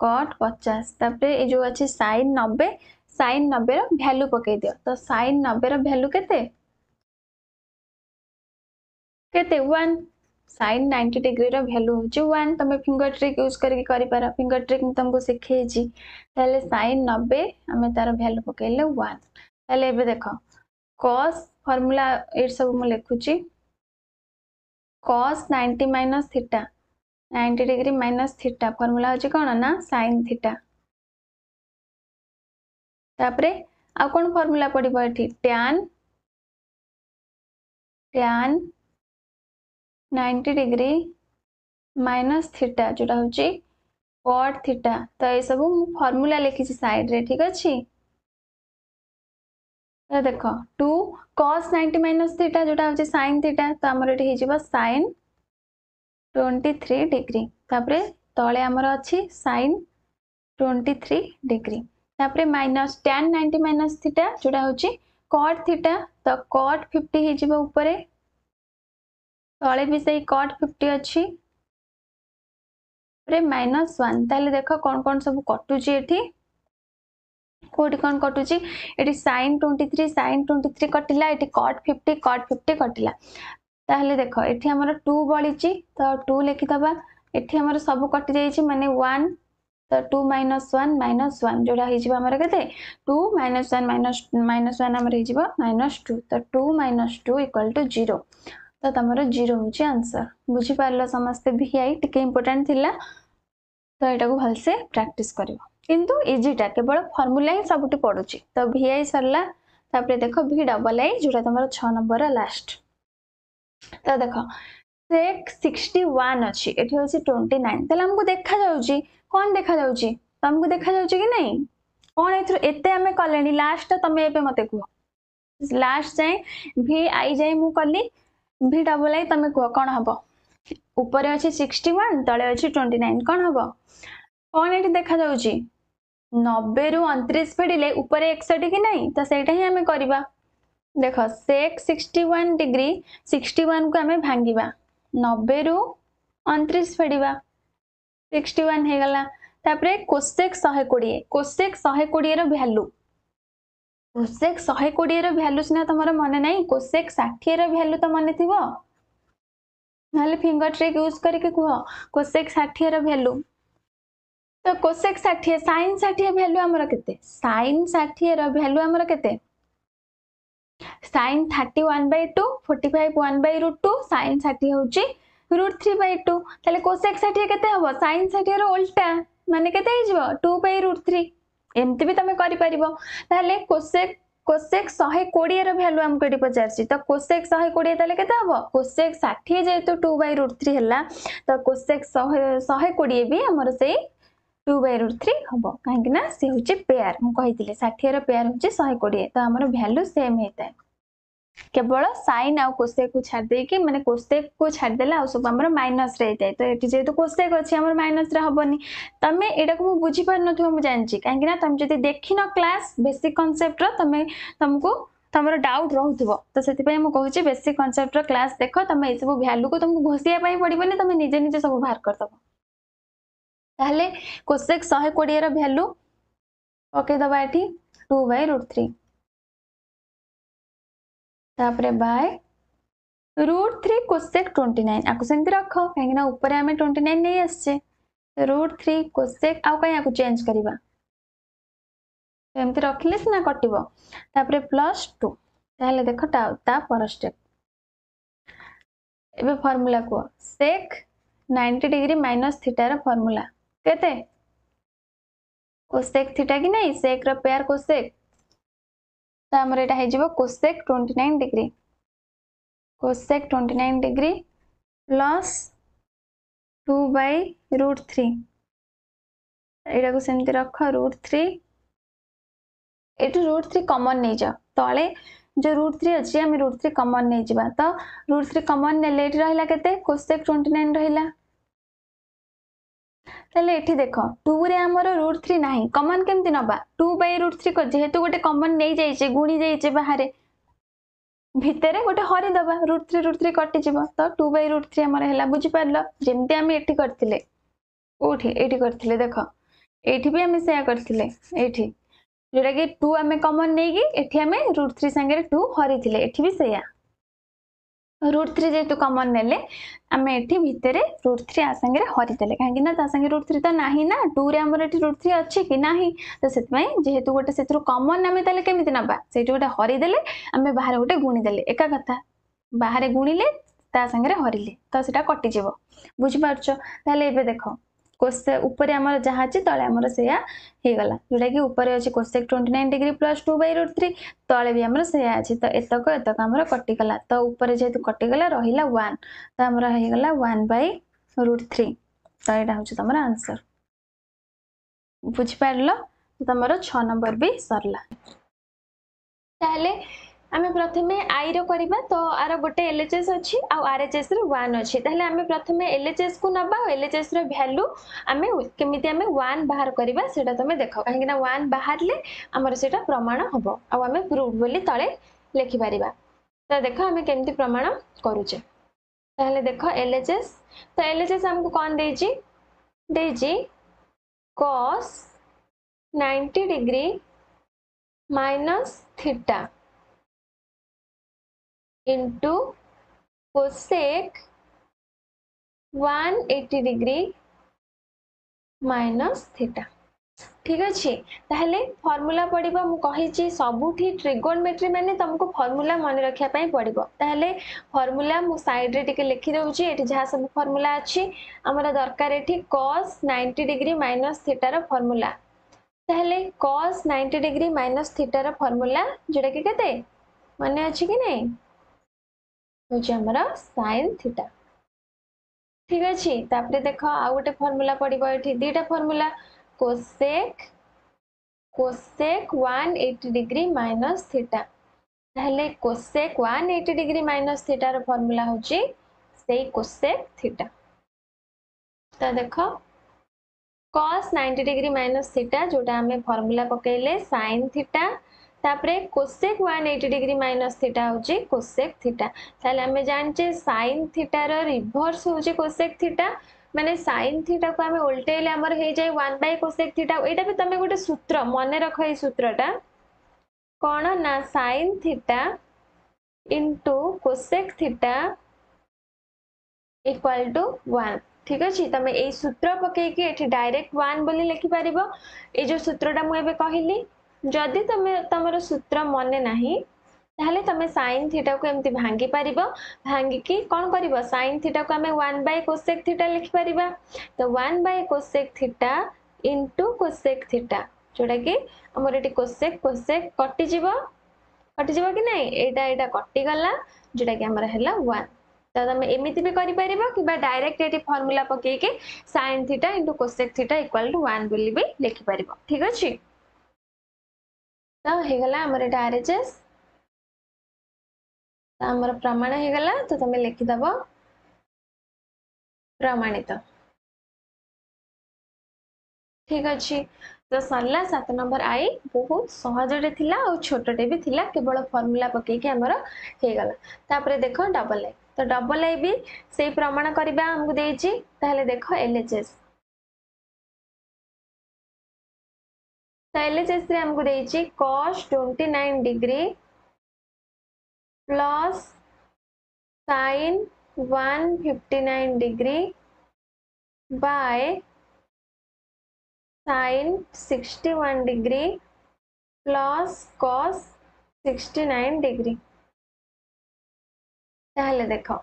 कट पचास तापर ये जो अच्छे सैन नबे सैन नबे भैल्यू पकई दि तो सैन नबे भैल्यू के one sin ninety degree value हूँ वन तुम फिंगर ट्रिक यूज कर फिंगर ट्रिक तुमको शिखे सैन नबे आम तार भैल्यू पकड़े वन तेल देख कस फर्मूला ये सब मुझे लिखुची cos 90 minus theta 90 degree minus theta formula hoche kona na sin theta tapre aa kon formula padibo ethi tan tan 90 degree minus theta jota hoche cot theta to ei sabu formula likhi chi side re thik achi देख to cos ninety minus theta जो San theta तो आमर ये San twenty three degree तापर तले आमर अच्छी San twenty three degree तापर minus tan ninety minus theta जोटा हूँ कट थीटा तो कट फिफ्टी होपर तले भी सही कट फिफ्टी अच्छी माइनस वन तेल देख कौन कौन सब कटुच ये कौट कौन कटुची sin twenty three sin twenty three कटिला ये कट फिफ्टी कट फिफ्टी कटिला देख ये आम टू बढ़ी तो टू लिखिद ये आम सब कटि जाइए मानने वन तो two minus one minus one जो होमर के two minus one minus minus one आम माइनस टू तो two minus two equal to zero तो तुम जीरो हूँ आंसर बुझिपार समस्ते भि आई टे इम्पोर्टाट थी तो यू भलसे प्राक्ट कर କିନ୍ତୁ ଇଜିଟା କେବଳ ଫର୍ମୁଲା ହିଁ ସବୁଠି ପଡ଼ୁଛି ତ ଭି ଆଇ ସରିଲା ତାପରେ ଦେଖ ଭି ଡବଲ ଆଇ ଯେଉଁଟା ତମର ଛଅ ନମ୍ବର ଲାଷ୍ଟ ତ ଦେଖ ସେକ୍ ସିକ୍ସଟି ୱାନ୍ ଅଛି ଏଠି ହେଉଛି ଟ୍ୱେଣ୍ଟି ନାଇନ୍ ତାହେଲେ ଆମକୁ ଦେଖାଯାଉଛି କ'ଣ ଦେଖାଯାଉଛି ତମକୁ ଦେଖାଯାଉଛି କି ନାହିଁ କ'ଣ ଏଥିରୁ ଏତେ ଆମେ କଲେଣି ଲାଷ୍ଟଟା ତମେ ଏବେ ମୋତେ କୁହ ଲାଷ୍ଟ ଯାଏଁ ଭି ଆଇ ଯାଏଁ ମୁଁ କଲି ଭି ଡବଲ ଆଇ ତମେ କୁହ କ'ଣ ହବ ଉପରେ ଅଛି ସିକ୍ସଟି ୱାନ୍ ତଳେ ଅଛି ଟ୍ୱେଣ୍ଟି ନାଇନ୍ କ'ଣ ହବ कौन ये देखा जा नबे रु अंतरीश फेड़े उपर एकसठ कि ना तो सहीटा ही आम कर देख sec sixty one degree sixty one को आम भांग नबे रु अंतरीश फेड़ा सिक्सटी वन होगापर कोशेक शहे कोड़े कोशेक शहे कोड़े भैल्यू कोशेक शहे कोड़े भैल्यू सीना तुम मन ना कोशेक षाठी रैल्यू तो मन थी ना फिंगर ट्रिक यूज करके कह कोशेक षाठी रैल्यू तो कोशेक षाठी सैन षाठी भैल्यू आम सैन षाठी भैल्यू आम sin thirty one by two forty five one by root two sin Shathi हूँ रुट थ्री बै टू तेल कोशेक षाठी के सैन षाठी ओल्टा मान के टू बै रुट थ्री एमती भी तुम करोशे कोशेक शहे कोड़े रैल्यू आमको पचार तो कोशेक शहे कोड़े तेल के षाठी जेहतु टू बै रुट थ्री है तो कोशेक शहे कोड़े भी आम से টু বাই রুট থ্রি হব কাହିଁକି ନା ସେ ହେଉଛି ପେୟାର ମୁଁ କହିଥିଲି ଷାଠିଏର ପେୟାର ହେଉଛି ଶହେ କୋଡ଼ିଏ ତ ଆମର ଭ୍ୟାଲୁ ସେମ୍ ହେଇଥାଏ କେବଳ ସାଇନ୍ ଆଉ କୋଶେକକୁ ଛାଡ଼ି ଦେଇକି ମାନେ କୋଶେକକୁ ଛାଡ଼ିଦେଲେ ଆଉ ସବୁ ଆମର ମାଇନସ୍ରେ ହେଇଥାଏ ତ ଏଠି ଯେହେତୁ କୋଶେକ ଅଛି ଆମର ମାଇନସ୍ରେ ହବନି ତମେ ଏଇଟାକୁ ମୁଁ ବୁଝିପାରୁନଥିବ ମୁଁ ଜାଣିଛି କାହିଁକି ନା ତମେ ଯଦି ଦେଖିନ କ୍ଲାସ୍ ବେସିକ୍ କନସେପ୍ଟର ତମେ ତମକୁ ତମର ଡାଉଟ୍ ରହୁଥିବ ତ ସେଥିପାଇଁ ମୁଁ କହୁଛି ବେସିକ୍ କନସେପ୍ଟର କ୍ଲାସ୍ ଦେଖ ତମେ ଏସବୁ ଭ୍ୟାଲୁକୁ ତମକୁ ଘୋଷିବା ପାଇଁ ପଡ଼ିବନି ତମେ ନିଜେ ନିଜେ ସବୁ ବାହାର କରିଦେବ তাহলে কোশেক শহে কোড়িয়ের ভ্যালু পকাইদবা এটি টু বাই রুট থ্রি তাপরে by root three cosec twenty nine আকু সেমতি রখ কাইকিনা উপরে আমি টোয়েন্টি নাইন নিয়ে আসছে রুট থ্রি কোশেক আউ কাই আকু চেঞ্জ করিবা এমতি রাখলে সিনা কটিব তাপরে প্লাস টু তাহলে দেখো তা পর স্টেপ এবে ফর্মুলা কুহ সেক নাইনটি ডিগ্রি মাইনস থিটার ফর্মুলা कहते कोसेक थीटा कि नहीं सेक रो पेयर कोसेक तो आमर यहाँ हो cosec twenty nine degree cosec twenty nine degree plus two by root three you सेमती रख रुट थ्री ये रुट थ्री कमन नहीं जाओ तले जो रुट थ्री अच्छे आम रुट थ्री कमन नहीं जा तो रुट थ्री कमन ने रहा कोसेक ट्वेंटी नाइन रहा তাহলে এটি দেখ টু রে আমার রুট থ্রি না কমন কেমতি নবা টু বাই রুট থ্রি যেহেতু গোটে কমন নেই যাইছে গুণি যাইছে বাহারে ভিতরে গোটে হরিদবা রুট থ্রি রুট থ্রি কটিযিব তো টু বাই রুট থ্রি আমার হল বুঝিপারল যেমতি আমি এটি করলে কোটি এটি করলে দেখ এইটি বি আমি সেয়া করলে এইটি ଯେଉଁଟାକି ଟୁ ଆମେ କମନ୍ ନେଇକି ଏଠି ଆମେ ରୁଟ୍ ଥ୍ରୀ ସାଙ୍ଗରେ ଟୁ ହରିଥିଲେ ଏଠି ବି ସେଇଆ রুট থ্রি যেহেতু কমন নেলে আমি এটি ভিতরে রুট থ্রি আ সাংরে হরিদেলে কাহিঁকি না তা সাংরে রুট থ্রি তো না না টুরে আমার এটি রুট থ্রি অছি কি না তো সেপাই যেহেতু গোটে সেথু কমন আমি তাহলে কেমিতি নেবা সেইটি গোটে হরিদেলে আমি বাহারে গোটে গুণিদেলে একা কথা বাহারে গুণিলে তা সাংরে হরিলে তো সেটা কটিযিব বুঝিপারছ তাহলে এবে দেখো କୋସେ ଉପରେ ଆମର ଯାହା ଅଛି ତଳେ ଆମର ସେଇଆ ହେଇଗଲା ଯେଉଁଟାକି ଉପରେ ଅଛି cosec twenty nine degree plus two by root three ତଳେ ବି ଆମର ସେଇଆ ଅଛି ତ ଏତକ ଏତକ ଆମର କଟିଗଲା ତ ଉପରେ ଯେହେତୁ କଟିଗଲା ରହିଲା ୱାନ୍ ତ ଆମର ହେଇଗଲା ୱାନ୍ ବାଇ ରୁଟ୍ ଥ୍ରୀ ତ ଏଇଟା ହେଉଛି ତୁମର ଆନ୍ସର୍ ବୁଝିପାରିଲ ତୁମର ଛଅ ନମ୍ବର ବି ସରିଲା ତାହେଲେ आम प्रथम आई रहा तो आर गोटे एल एच एस अच्छी आरएचएस रान अच्छी आम प्रथम एल एच एस को ना एल एच एस रैल्यू आम केमी आम वन बाहर करवा से तुम देख कहीं वन बाहर आमर से प्रमाण हम आम प्रूफ बोली तले लिखिपर तो देख आम कमी प्रमाण करुचे देख एल एच एस तो एल एच एस आमको कौन दे cos ninety degree minus theta into cosec 180 degree minus theta. ঠিক আছে তাহলে ফর্মুলা পড়িব মু কহিছি সবুঠি ট্রিগোনোমেট্রি মানে তোমাকে ফর্মুলা মনে রাখিবা পাই পড়িব তাহলে ফর্মুলা মু সাইড রে টিকে লিখি দউছি এটি যাহা সব ফর্মুলা আছে আমার দরকার এটি cos 90 ডিগ্রি মাইনাস থিটা র ফর্মুলা তাহলে cos 90 ডিগ্রি মাইনাস থিটা র ফর্মুলা যেটা কি কেতে মনে আছে কি নাই ହଉଛି ଆମର ସାଇନ୍ ଥିଟା ଠିକ ଅଛି ତାପରେ ଦେଖ ଆଉ ଗୋଟେ ଫର୍ମୁଲା ପଡିବ ଏଠି ଦିଟା formula cosec cosec one eighty degree minus theta ତାହେଲେ cosec one eighty degree minus ଥିଟାର formula ହେଉଛି ସେଇ କୋସେକ ଥିଟା ତ ଦେଖ cos ninety degree minus theta ଯୋଉଟା ଆମେ ଫର୍ମୁଲା ପକେଇଲେ ସାଇନ୍ ଥିଟା তাপরে cosec one eighty degree minus theta হচ্ছে কোসেক থিটা তাহলে আমি জানছে সাইন থিটার রিভর্স হচ্ছে কোসেক থিটা মানে সাইন থিটাকে আমি উল্টাইলে আমার হয়ে যায় ওয়ান বাই কোসেক থিটা এইটা বি তুমি গোটে সূত্র মনে রখ এই সূত্রটা কোণ না sin theta into cosec theta equal to one ঠিক আছে তুমি এই সূত্র পকাইকি এটি ডাইরেক্ট ওয়ান বলে লিখিপার এই যে সূত্রটা মু এবে কহিলি ଯଦି ତମେ ତମର ସୂତ୍ର ମନେ ନାହିଁ ତାହେଲେ ତମେ ସାଇନ୍ ଥିଟାକୁ ଏମିତି ଭାଙ୍ଗି ପାରିବ ଭାଙ୍ଗିକି କ'ଣ କରିବ ସାଇନ୍ ଥିଟାକୁ ଆମେ ୱାନ୍ ବାଇ କୋସେକ୍ ଥିଟା ଲେଖିପାରିବା ତ one by cosec theta into cosec theta ଯେଉଁଟାକି ଆମର ଏଠି କୋସେକ୍ କୋସେକ୍ କଟିଯିବ କଟିଯିବ କି ନାହିଁ ଏଇଟା ଏଇଟା କଟିଗଲା ଯେଉଁଟାକି ଆମର ହେଲା ୱାନ୍ ତ ତମେ ଏମିତି ବି କରିପାରିବ କିମ୍ବା ଡାଇରେକ୍ଟ ଏଠି ଫର୍ମୁଲା ପକେଇକି sin theta into cosec theta equal to one ବୋଲି ବି ଲେଖିପାରିବ ଠିକ୍ ଅଛି ତ ହେଇଗଲା ଆମର ଏଇଟା ଆର୍ ଏଚ୍ ଏସ୍ ତ ଆମର ପ୍ରମାଣ ହେଇଗଲା ତ ତମେ ଲେଖିଦବ ପ୍ରମାଣିତ ଠିକ ଅଛି ତ ସରିଲା ସାତ ନମ୍ବର ଆଇ ବହୁତ ସହଜରେ ଥିଲା ଆଉ ଛୋଟଟେ ବି ଥିଲା କେବଳ ଫର୍ମୁଲା ପକେଇକି ଆମର ହେଇଗଲା ତାପରେ ଦେଖ ଡବଲ ଆଇ ତ ଡବଲ ଆଇ ବି ସେଇ ପ୍ରମାଣ କରିବା ଆମକୁ ଦେଇଛି ତାହେଲେ ଦେଖ ଏଲ୍ ଏଚ୍ ଏସ୍ शैलेज एस आमको cos twenty nine degree plus sin one fifty nine degree by sin sixty one degree plus cos sixty nine degree তাহলে দেখো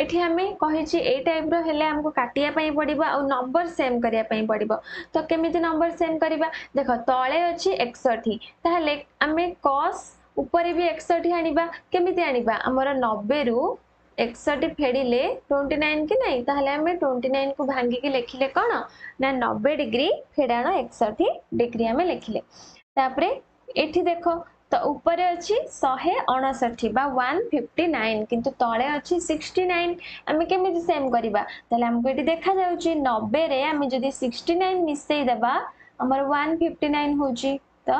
ये कही टाइप रमु काटापी पड़ा आ नंबर सेम करने पड़ो तो कमी नंबर सेम करवा देख तले अच्छे एकसठी तेज कस उपर भी एकसठी आनवा केमी आमर नबे रु एकसठी फेड़े ट्वेंटी नाइन कि नाई तेल ट्वेंटी नाइन को भांगिक लिखिले कौन ना नबे डिग्री फेड़ एकसठी डिग्री आम लिखिले देख तो ऊपर अच्छे शहे अणसठ वन फिफ्टी नाइन कितु तले अच्छे सिक्सटी नाइन आम कमी सेम करवा आमको ये देखा जा नबे आम जो सिक्सटी नाइन मिसईदेव आमर वन फिफ्टी नाइन हो तो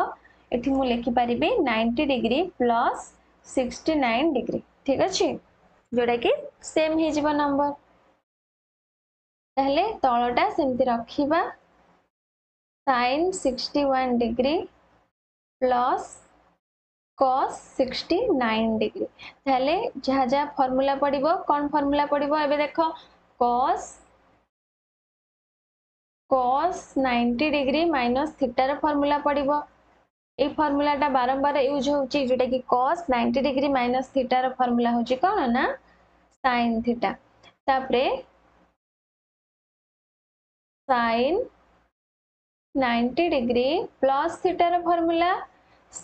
ये मुझे लिखिपारि ninety degree plus sixty nine degree ठीक अच्छे जोटा कि सेम हो नंबर तेल तलटा सेम रखा sixty one degree plus cos 69 degree ताले जहा जहा फार्मूला पडिबो कोन फार्मूला पडिबो एबे देखो cos cos 90 degree minus theta रे फार्मूला पडिबो ए फार्मूला टा बारंबार यूज होउची जेटा की cos 90 डिग्री माइनस थीटा रे फार्मूला होउची कोन ना sin थीटा तापरे sin 90 डिग्री प्लस थीटा रे formula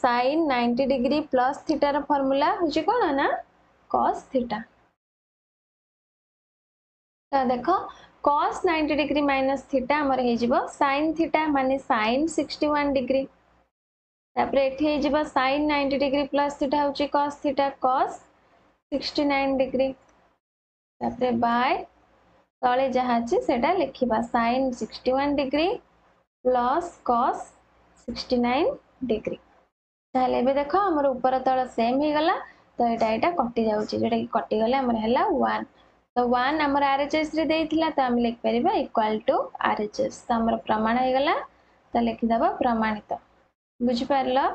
sine ninety degree plus থিটার ফর্মুলা হচ্ছে কোণ না কস থিটা তা দেখো cos ninety degree minus theta আমার হয়ে যাব সাইন থিটা মানে সাইন সিক্সটি ওয়ান ডিগ্রি তাপরে এটি হয়ে যাব sine ninety degree plus theta হচ্ছে cos theta cos sixty nine degree তাপরে বাই তলে যা আছে সেটা লিখিবা sine sixty one degree plus cos sixty nine degree ତାହେଲେ ଏବେ ଦେଖ ଆମର ଉପର ତଳ ସେମ୍ ହେଇଗଲା ତ ଏଇଟା ଏଇଟା କଟି ଯାଉଛି ଯେଉଁଟାକି କଟିଗଲେ ଆମର ହେଲା ୱାନ୍ ତ ୱାନ୍ ଆମର ଆର୍ଏଚ୍ଏସ୍ରେ ଦେଇଥିଲା ତ ଆମେ ଲେଖିପାରିବା ଇକ୍ୱାଲ୍ ଟୁ ଆର୍ଏଚ୍ଏସ୍ ତ ଆମର ପ୍ରମାଣ ହେଇଗଲା ତ ଲେଖିଦେବା ପ୍ରମାଣିତ ବୁଝିପାରିଲ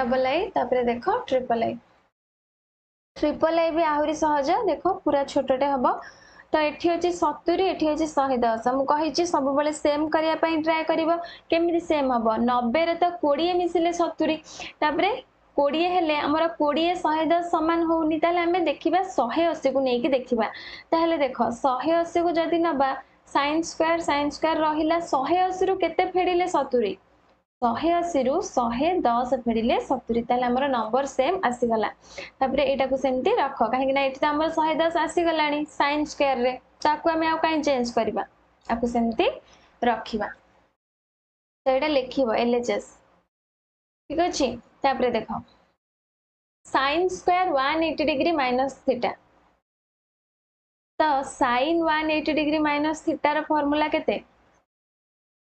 ଡବଲ୍ ଆଇ ତାପରେ ଦେଖ ଟ୍ରିପଲ୍ ଆଇ ଟ୍ରିପଲ୍ ଆଇ ବି ଆହୁରି ସହଜ ଦେଖ ପୁରା ଛୋଟଟେ ହେବ तो ये हूँ सतुरी ये हूँ शहे दस मुझे सब बड़े सेम करने ट्राए कर सेम हम नबे तो कोड़े मिसले सतुरी तापर कोड़े आमर कोड़े शहे दस सामान हो देखा शहे अशी को लेकिन देखा तो हेल्ले देख शहे अशी को जदि नवा सैंस स्क् सैंस स्क् रहा शहे अशी रू के फेड़े सतुरी ଶହେ ଅଶୀରୁ ଶହେ ଦଶ ଫେରିଲେ ସତୁରି ତାହେଲେ ଆମର ନମ୍ବର ସେମ୍ ଆସିଗଲା ତାପରେ ଏଇଟାକୁ ସେମିତି ରଖ କାହିଁକି ନା ଏଠି ତ ଆମର ଶହେ ଦଶ ଆସିଗଲାଣି ସାଇନ୍ ସ୍କୋୟାରରେ ତାକୁ ଆମେ ଆଉ କାହିଁ ଚେଞ୍ଜ କରିବା ଆକୁ ସେମିତି ରଖିବା ତ ଏଇଟା ଲେଖିବ ଏଲ୍ଏଚ୍ଏସ୍ ଠିକ ଅଛି ତାପରେ ଦେଖ sine square one eighty degree minus theta ତ sine one eighty degree minus ଥିଟାର formula କେତେ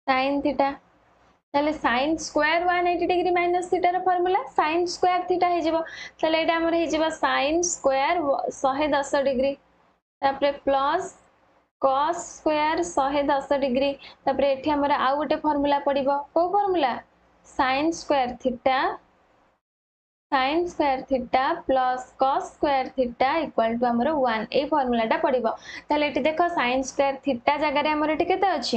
ସାଇନ୍ ଥିଟା তাহলে sine square one eighty degree minus থিটার ফর্মুলা সাইন স্কোয়ার থিটা হয়ে তাহলে এটা আমার হয়ে সাইন স্কোয়ার শহে দশ ডিগ্রি তাপরে প্লস কস স্কোয়ার শহে দশ ডিগ্রি তাপরে এটি আমার আউ গোটে ফর্মুলা পড়ব কেউ formula sine square theta sine square theta plus cos square theta equal to আমার ওয়ান এই ফর্মুলাটা পড়ব তাহলে এটি দেখ সাইন স্কোয়ার থিটা জায়গায় আমার এটি কেতে অছি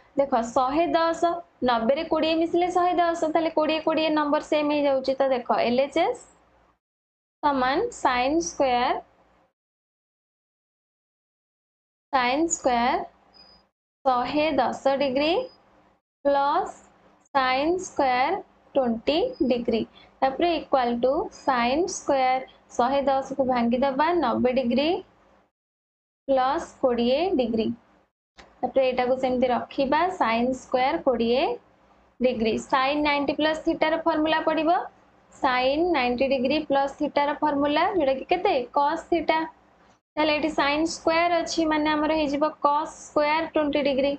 देख शहे दस नबे कोड़े मिसले शहे दस कोड़े कोड़े नंबर सेम ही जा तो देख एल एच एस सामान सैन स्क्वयर सैन स्क्वयर शहे दस degree plus sin square twenty degree तपर equal to San square शहे दस को भांगीद नबे डिग्री प्लस कोड़े डिग्री को रखा सैन स्क्वयर कोड़े डिग्री सैन नाइंटी प्लस थीटार फर्मूला पड़ सैन नाइंटी डिग्री प्लस थीटार फर्मूला जोटा कि कस थीटा ये सैन स्क्वयर अच्छी मानते cos square twenty degree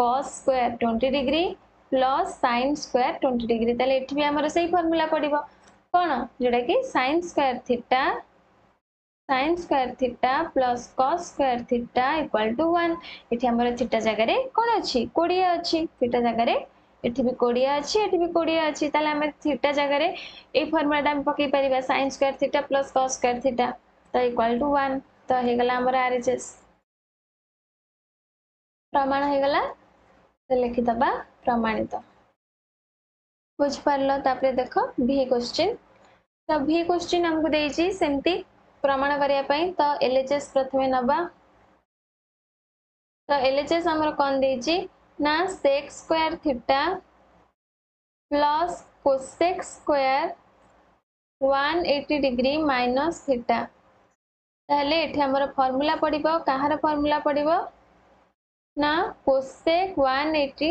cos square twenty degree plus sin square twenty degree तेल ये भी आम से फर्मूला पड़ कौन जोटा कि sin square theta sin square theta plus cos square theta equal to 1 इथि हमर थीटा जगह रे कोन अछि कोडी अछि थीटा जगह रे इथि भी कोडी अछि इथि भी कोडी अछि ताले हम थीटा जगह रे ए फार्मूला टाइम पकि परबा sin square theta plus cos square theta त इक्वल टू वन तो हे गला हमर आरएचएस प्रमाण हे गला त लिखि दबा प्रमाणित बुझ पारलो तापर देखो भी क्वेश्चन तो भी क्वेश्चन हमको देई छि सेमती प्रमाण करने तो एल एच एस प्रथम नवा तो एल एच एस आमर कौन दे ना sec square theta plus cosec square one eighty degree minus theta তাহলে এটি আমার ফর্মুলা পড়ব কাহার ফর্মুলা পড়ব না cosec one eighty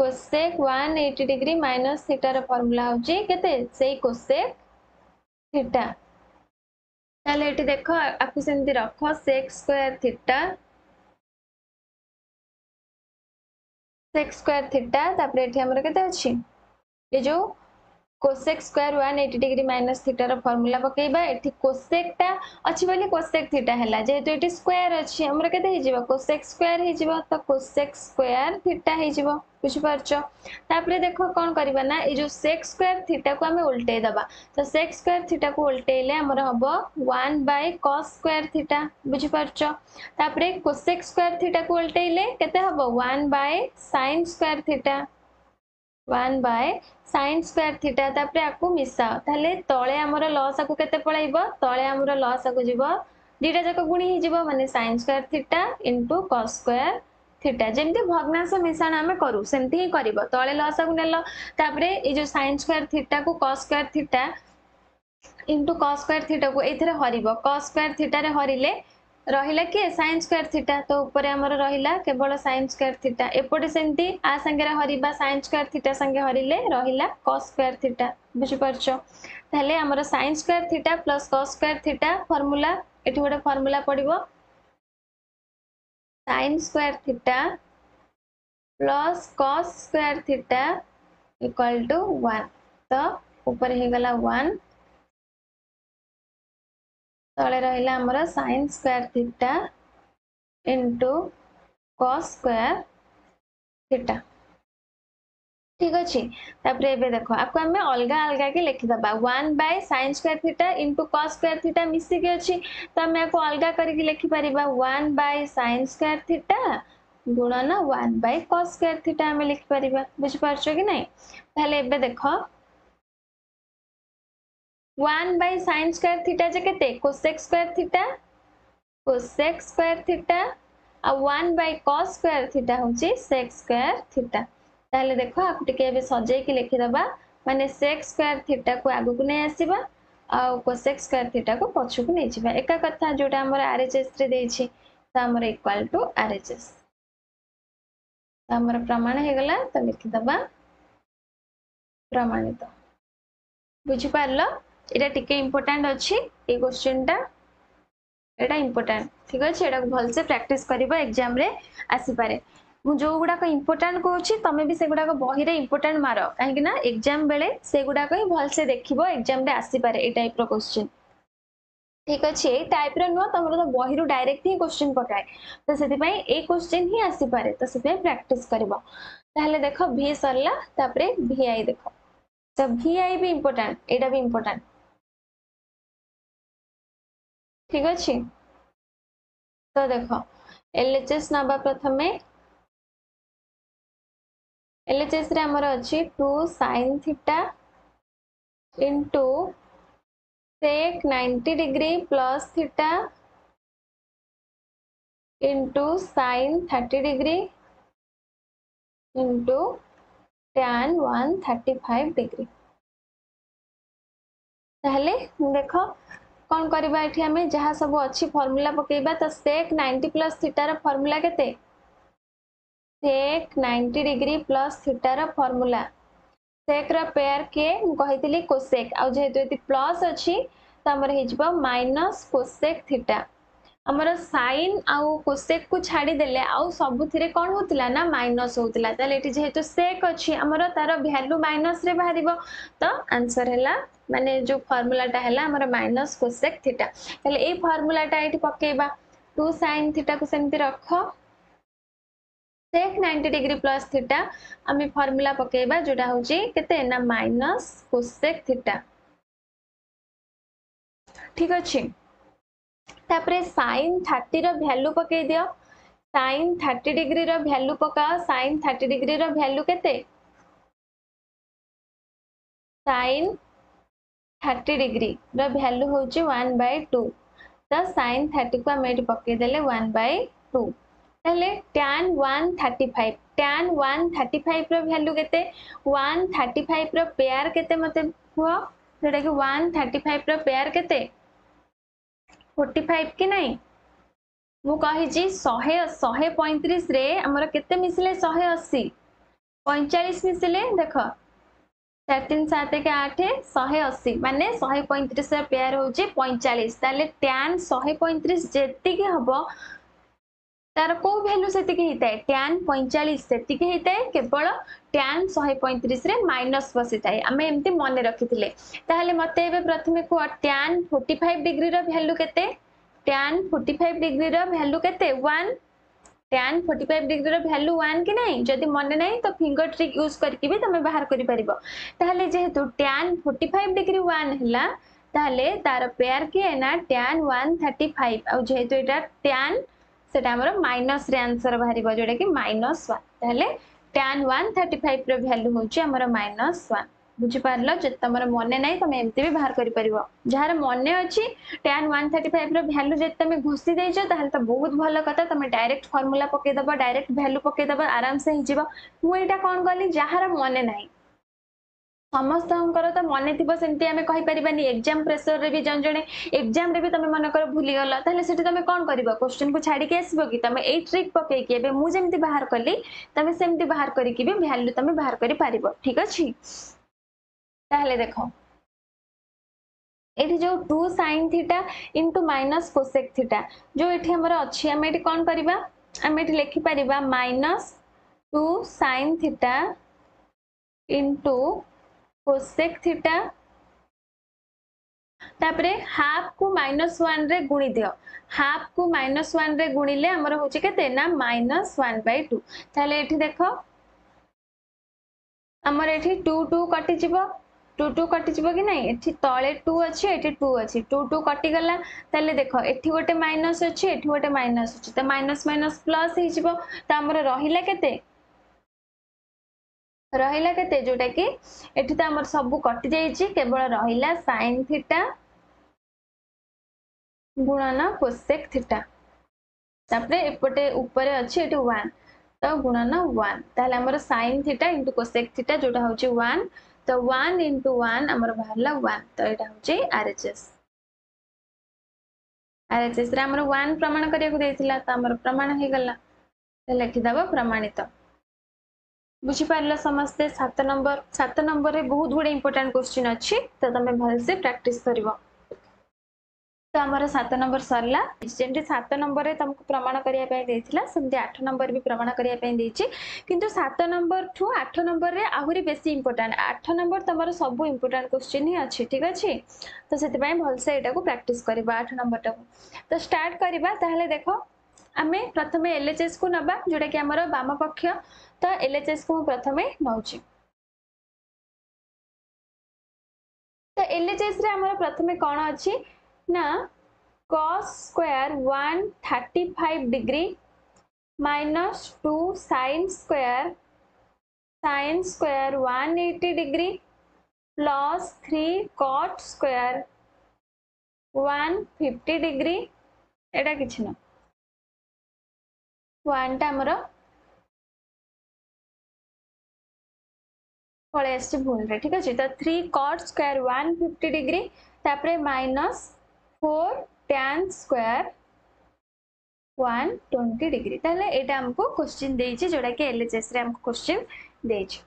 cosec one eighty degree minus থিটার ফর্মুলা হচ্ছে কেতে সেই কোসেক থিটা তাহলে এটি দেখো আকু সেমতি রখ sec square theta sec square theta তারপরে এটি আমার কেতে অছি এ যে cosec square one eighty degree minus থিটার ফর্মুলা পকাইবা এটি কোসেকটা অছি বলে কোসেক থিটা হেলা যেহেতু এটি স্কোয়ার অছি আমার কেতে হইযিব কোসেক স্কোয়ার হইযিব তো কোসেক স্কোয়ার থিটা হইযিব বুঝিপারছ তাপরে দেখো কোন করিবা না এই যে সেক স্কোয়ার থিটাকু আমি উল্টাই দেবা তো সেক স্কোয়ার থিটাকু উল্টাইলে আমার হব one by cos square theta বুঝিপারছ তাপরে কোসেক স্কোয়ার থিটাকু উল্টাইলে কেতে হব one by sin square theta one by sin square theta ତାପରେ ଆକୁ ମିଶାଅ ତାହେଲେ ତଳେ ଆମର ଲସ୍ ଆକୁ କେତେ ପଳାଇବ ତଳେ ଆମର ଲସ୍ ଆକୁ ଯିବ ଦୁଇଟା ଯାକ ଗୁଣି ହେଇଯିବ ମାନେ sine square theta into cos square theta ଯେମିତି ଭଗ୍ନାଂଶ ମିଶାଣ ଆମେ କରୁ ସେମିତି ହିଁ କରିବ ତଳେ ଲସ୍ ଆକୁ ନେଲ ତାପରେ ଏଇ ଯୋଉ sign square ଥିଟାକୁ cos square theta into cos square ଥିଟାକୁ ଏଇଥିରେ ହରିବ କସ୍ ସ୍କୋୟାର୍ ଥିଟାରେ ହରିଲେ ରହିଲା କି ସାଇନ୍ ସ୍କୋୟାର ଥିଟା ତ ଉପରେ ଆମର ରହିଲା କେବଳ ସାଇନ୍ ସ୍କୋୟାର ଥିଟା ଏପଟେ ସେମିତି ଆ ସାଙ୍ଗରେ ହରିବା ସାଇନ୍ ସ୍କୋୟାର ଥିଟା ସାଙ୍ଗେ ହରିଲେ ରହିଲା କସ୍ ସ୍କୋୟାର ଥିଟା ବୁଝିପାରୁଛ ତାହେଲେ ଆମର sin square theta plus cos square theta formula ଏଠି ଗୋଟେ ଫର୍ମୁଲା ପଡ଼ିବ sin square theta plus cos square theta equal to one ତ ଉପରେ ହେଇଗଲା ୱାନ୍ ତଳେ ରହିଲା ଆମର sin square theta into cos square theta ଠିକ ଅଛି ତାପରେ ଏବେ ଦେଖ ଆକୁ ଆମେ ଅଲଗା ଅଲଗା କି ଲେଖିଦେବା one by sin square theta into cos square theta ମିଶିକି ଅଛି ତ ଆମେ ଆକୁ ଅଲଗା କରିକି ଲେଖିପାରିବା one by sin square theta ଗୁଣନ one by cos square theta ଆମେ ଲିଖିପାରିବା ବୁଝିପାରୁଛ କି ନାହିଁ ତାହେଲେ ଏବେ ଦେଖ one by sin square theta जे के cosec square theta cosec square theta uh one by cos square theta हूँ सेक स्क्वायर थीटा ताहले देख आपको टे सजेक लिखिदबा मानने सेक स्क्वायर थीटा को आगक नहीं आसवा आउ कोसेक थीटा को पछक नहीं जावा एका कथा जोटा आम आर एच एस तो आम equal to R H S आम प्रमाण होगला तो लिखिदबा प्रमाणित बुझिपार এটা ଟିକେ ଇମ୍ପୋର୍ଟାଣ୍ଟ ଅଛି ଏଇ କୋଶ୍ଚିନ୍ଟା এটা ইম্পর্টান্ট ঠিক আছে এটা ভালসে প্র্যাকটিস করিব এক্সামে আসিপারে মু যেগুড়াক ইম্পর্টান্ট কହୁছি তুমি বি সেগুড়াক বহিরে ইম্পর্টান্ট মার কাহিঁকি না এক্সাম বেড়ে সেগুড়াক হি ভালসে দেখিব এক্সামে আসিপারে এই টাইপর কোশ্চিন ঠিক আছে এই টাইপর নুহ তোমার তো বহিরু ডাইরেক্ট হি কোশ্চিন পকায় তো সেপাই এই কোশ্চিন হি আসিপারে তো সেপাই প্র্যাকটিস করিব তাহলে দেখো ভি সরলা তাপরে ভি আই দেখো তো ভি আই বি ইম্পর্টান্ট এটা বি ইম্পর্টান্ট ঠিক আছে ତ ଦେଖ ଏଲ୍ଏଚ୍ଏସ୍ ନେବା ପ୍ରଥମେ ଏଲ୍ଏଚ୍ଏସ୍ରେ ଆମର ଅଛି two sine theta into sec ninety degree plus theta into sine thirty degree into tan one thirty five degree ତାହେଲେ ଦେଖ କ'ଣ କରିବା ଏଠି ଆମେ ଯାହା ସବୁ ଅଛି ଫର୍ମୁଲା ପକେଇବା ତ ସେକ୍ ନାଇଣ୍ଟି ପ୍ଲସ୍ ଥିଟାର ଫର୍ମୁଲା କେତେ ସେକ୍ ନାଇଣ୍ଟି ଡିଗ୍ରୀ ପ୍ଲସ୍ ଥିଟାର ଫର୍ମୁଲା ସେକ୍ର ପେୟାର କିଏ ମୁଁ କହିଥିଲି କୋସେକ୍ ଆଉ ଯେହେତୁ ଏଠି ପ୍ଲସ୍ ଅଛି ତ ଆମର ହେଇଯିବ ମାଇନସ୍ କୋସେକ୍ ଥିଟା ଆମର ସାଇନ୍ ଆଉ କୋସେକ୍କୁ ଛାଡ଼ିଦେଲେ ଆଉ ସବୁଥିରେ କ'ଣ ହେଉଥିଲା ନା ମାଇନସ୍ ହେଉଥିଲା ତାହେଲେ ଏଠି ଯେହେତୁ ସେକ୍ ଅଛି ଆମର ତାର ଭ୍ୟାଲୁ ମାଇନସ୍ରେ ବାହାରିବ ତ ଆନ୍ସର୍ ହେଲା মানে ଯେଉଁ ଫର୍ମୁଲାଟା ହେଲା ଆମର ମାଇନସ୍ କୋସେକ୍ ଥିଟା ତାହେଲେ ଏଇ ଫର୍ମୁଲାଟା ଏଇଠି ପକେଇବା ଟୁ ସାଇନ୍ ଥିଟାକୁ ସେମିତି ରଖ sec ninety degree plus theta ଆମେ ଫର୍ମୁଲା ପକେଇବା ଯେଉଁଟା ହେଉଛି କେତେ ନା ମାଇନସ୍ କୋସେକ୍ ଥିଟା ଠିକ ଅଛି ତାପରେ ସାଇନ୍ ଥାର୍ଟିର ଭ୍ୟାଲୁ ପକେଇ ଦିଅ ସାଇନ୍ ଥାର୍ଟି ଡିଗ୍ରୀର ଭ୍ୟାଲୁ ପକାଅ ସାଇନ୍ ଥାର୍ଟି ଡିଗ୍ରୀର ଭ୍ୟାଲୁ କେତେ ସାଇନ୍ थर्टी डिग्री रैल्यू हूँ वन बै टू तो सैन थर्टी को आम ये पकईदे वन बै टू तो tan one thirty five tan one thirty five value के वन थर्टी फाइव रेयर के मत कह जोटा कि वन थर्टी फाइव रेयर के फोर्टी फाइव कि नहीं मुझे शहे शहे पैंतीस मिसले शहे अशी पैंचाश मिसले देख थर्टिन सात आठ शहे अशी मानने शहे पैंतीस हूँ पैंचाश टैन शहे पैंतीस जीक हम तार कौ भैल्यू से टैन पैंचाशीता है केवल शहे पैंतीस माइनस बसी थाए एमती मन रखी मत प्रथम कह टैन फोर्टिफाइव डिग्री रैल्यू के टैन फोर्टिफाइव डिग्री रैल्यू के tan 45 ডিগ্রি র ভ্যালু 1 কি নাই যদি মনে নাই তো ফিঙ্গার ট্রিক ইউজ করিকি বি তুমি বাহার করি পারিব তাহলে যেহেতু tan 45 ডিগ্রি 1 হলা তাহলে তার পেয়ার কি না tan 135 আর যেহেতু এটা tan সেটা আমার মাইনাস রে আনসার বাহারিব যেটা কি মাইনাস 1 তাহলে tan 135 র ভ্যালু হচ্ছে আমার মাইনাস 1 ବୁଝିପାରିଲ ଯେ ତମର ମନେ ନାହିଁ ତମେ ଏମିତି ବି ବାହାର କରିପାରିବ ଯାହାର ମନେ ଅଛି ଟେନ୍ ୱାନ୍ ଥାର୍ଟି ଫାଇଭ୍ର ଭ୍ୟାଲୁ ଯଦି ତମେ ଘୋଷି ଦେଇଛ ତାହେଲେ ତ ବହୁତ ଭଲ କଥା ତମେ ଡାଇରେକ୍ଟ ଫର୍ମୁଲା ପକେଇଦବ ଡାଇରେକ୍ଟ ଭ୍ୟାଲୁ ପକେଇଦବ ଆରାମସେ ହେଇଯିବ ମୁଁ ଏଇଟା କ'ଣ କଲି ଯାହାର ମନେ ନାହିଁ ସମସ୍ତଙ୍କର ତ ମନେ ଥିବ ସେମିତି ଆମେ କହିପାରିବାନି ଏକ୍ଜାମ ପ୍ରେସରରେ ବି ଜଣେ ଜଣେ ଏକ୍ଜାମରେ ବି ତମେ ମନେକର ଭୁଲିଗଲ ତାହେଲେ ସେଠି ତମେ କ'ଣ କରିବ କୋଶ୍ଚିନ୍କୁ ଛାଡ଼ିକି ଆସିବ କି ତମେ ଏଇ ଟ୍ରିକ୍ ପକେଇକି ଏବେ ମୁଁ ଯେମିତି ବାହାର କଲି ତମେ ସେମିତି ବାହାର କରିକି ବି ଭ୍ୟାଲୁ ତମେ ବାହାର କରିପାରିବ ଠିକ୍ ଅଛି তাহলে দেখো এটি যে two sine theta into minus cosec theta যে এটি আমার অছি আমি এটি কোণ করা আমি এটি লেখিপারা minus two sine theta into cosec theta তাপরে হাফ কু মাইনস ওয়ান রে গুণি দিও হাফ কু মাইনস ওয়ান রে গুণিলে আমার হচ্ছে কেতে না মাইনস ওয়ান বাই টু তাহলে এটি দেখো আমার এটি টু টু কটিযিব ଟୁ ଟୁ କଟିଯିବ କି ନାଇଁ ଏଠି ତଳେ ଟୁ ଅଛି ଏଠି ଟୁ ଅଛି ଟୁ ଟୁ କଟିଗଲା ତାହେଲେ ଦେଖ ଏଠି ଗୋଟେ ମାଇନସ୍ ଅଛି ଏଠି ଗୋଟେ ମାଇନସ୍ ଅଛି ତ ମାଇନସ୍ ମାଇନସ୍ ପ୍ଲସ୍ ହେଇଯିବ ତ ଆମର ରହିଲା କେତେ ରହିଲା କେତେ ଯୋଉଟା କି ଏଠି ତ ଆମର ସବୁ କଟି ଯାଇଛି କେବଳ ରହିଲା ସାଇନ୍ ଥିଟା ଗୁଣନ କୋସେକ୍ ଥିଟା ତାପରେ ଏପଟେ ଉପରେ ଅଛି ଏଠି ୱାନ୍ ତ ଗୁଣନ ୱାନ୍ ତାହେଲେ ଆମର sine theta into cosec theta ଯୋଉଟା ହଉଛି ୱାନ୍ ତ ୱାନ୍ ଇଣ୍ଟୁ ୱାନ୍ ଆମର ବାହାରିଲା ୱାନ୍ ତ ଏଇଟା ହେଉଛି ଆର୍ଏଚ୍ଏସ୍ ଆର୍ଏଚ୍ଏସ୍ରେ ଆମର ୱାନ୍ ପ୍ରମାଣ କରିବାକୁ ଦେଇଥିଲା ତ ଆମର ପ୍ରମାଣ ହେଇଗଲା ଲେଖିଦେବ ପ୍ରମାଣିତ ବୁଝିପାରିଲ ସମସ୍ତେ ସାତ ନମ୍ବର ସାତ ନମ୍ବରରେ ବହୁତ ଗୁଡ଼ିଏ ଇମ୍ପୋର୍ଟାଣ୍ଟ କ୍ୱେଶ୍ଚିନ୍ ଅଛି ତ ତମେ ଭଲସେ ପ୍ରାକ୍ଟିସ୍ କରିବ ତ ଆମର ସାତ ନମ୍ବର ସରିଲା ଯେମିତି ସାତ ନମ୍ବରରେ ତମକୁ ପ୍ରମାଣ କରିବା ପାଇଁ ଦେଇଥିଲା ସେମିତି ଆଠ ନମ୍ବର ବି ପ୍ରମାଣ କରିବା ପାଇଁ ଦେଇଛି କିନ୍ତୁ ସାତ ନମ୍ବରଠୁ ଆଠ ନମ୍ବରରେ ଆହୁରି ବେଶୀ ଇମ୍ପୋର୍ଟାଣ୍ଟ ଆଠ ନମ୍ବର ତମର ସବୁ ଇମ୍ପୋର୍ଟାଣ୍ଟ କ୍ୱେଶ୍ଚିନ୍ ହିଁ ଅଛି ଠିକ୍ ଅଛି ତ ସେଥିପାଇଁ ଭଲସେ ଏଇଟାକୁ ପ୍ରାକ୍ଟିସ୍ କରିବା ଆଠ ନମ୍ବରଟାକୁ ତ ଷ୍ଟାର୍ଟ କରିବା ତାହେଲେ ଦେଖ ଆମେ ପ୍ରଥମେ ଏଲ୍ଏଚ୍ଏସ୍କୁ ନେବା ଯେଉଁଟାକି ଆମର ବାମପକ୍ଷ ତ ଏଲ୍ଏଚ୍ଏସ୍କୁ ମୁଁ ପ୍ରଥମେ ନେଉଛି ତ ଏଲ୍ଏଚ୍ଏସ୍ରେ ଆମର ପ୍ରଥମେ କ'ଣ ଅଛି अपना cos square 135 degree minus 2 sin square sin square 180 degree plus 3 cot square 150 degree এটা কিছু না 1 টা আমার পড়ে আসছে ভুলরে ঠিক আছে তো 3 cot square 150 degree তারপরে minus four tan square one twenty degree তাহলে এটা আমি কোশ্চিন দিয়েছি যেটাকি এলএচএসরে আমি কোশ্চিন দিয়েছি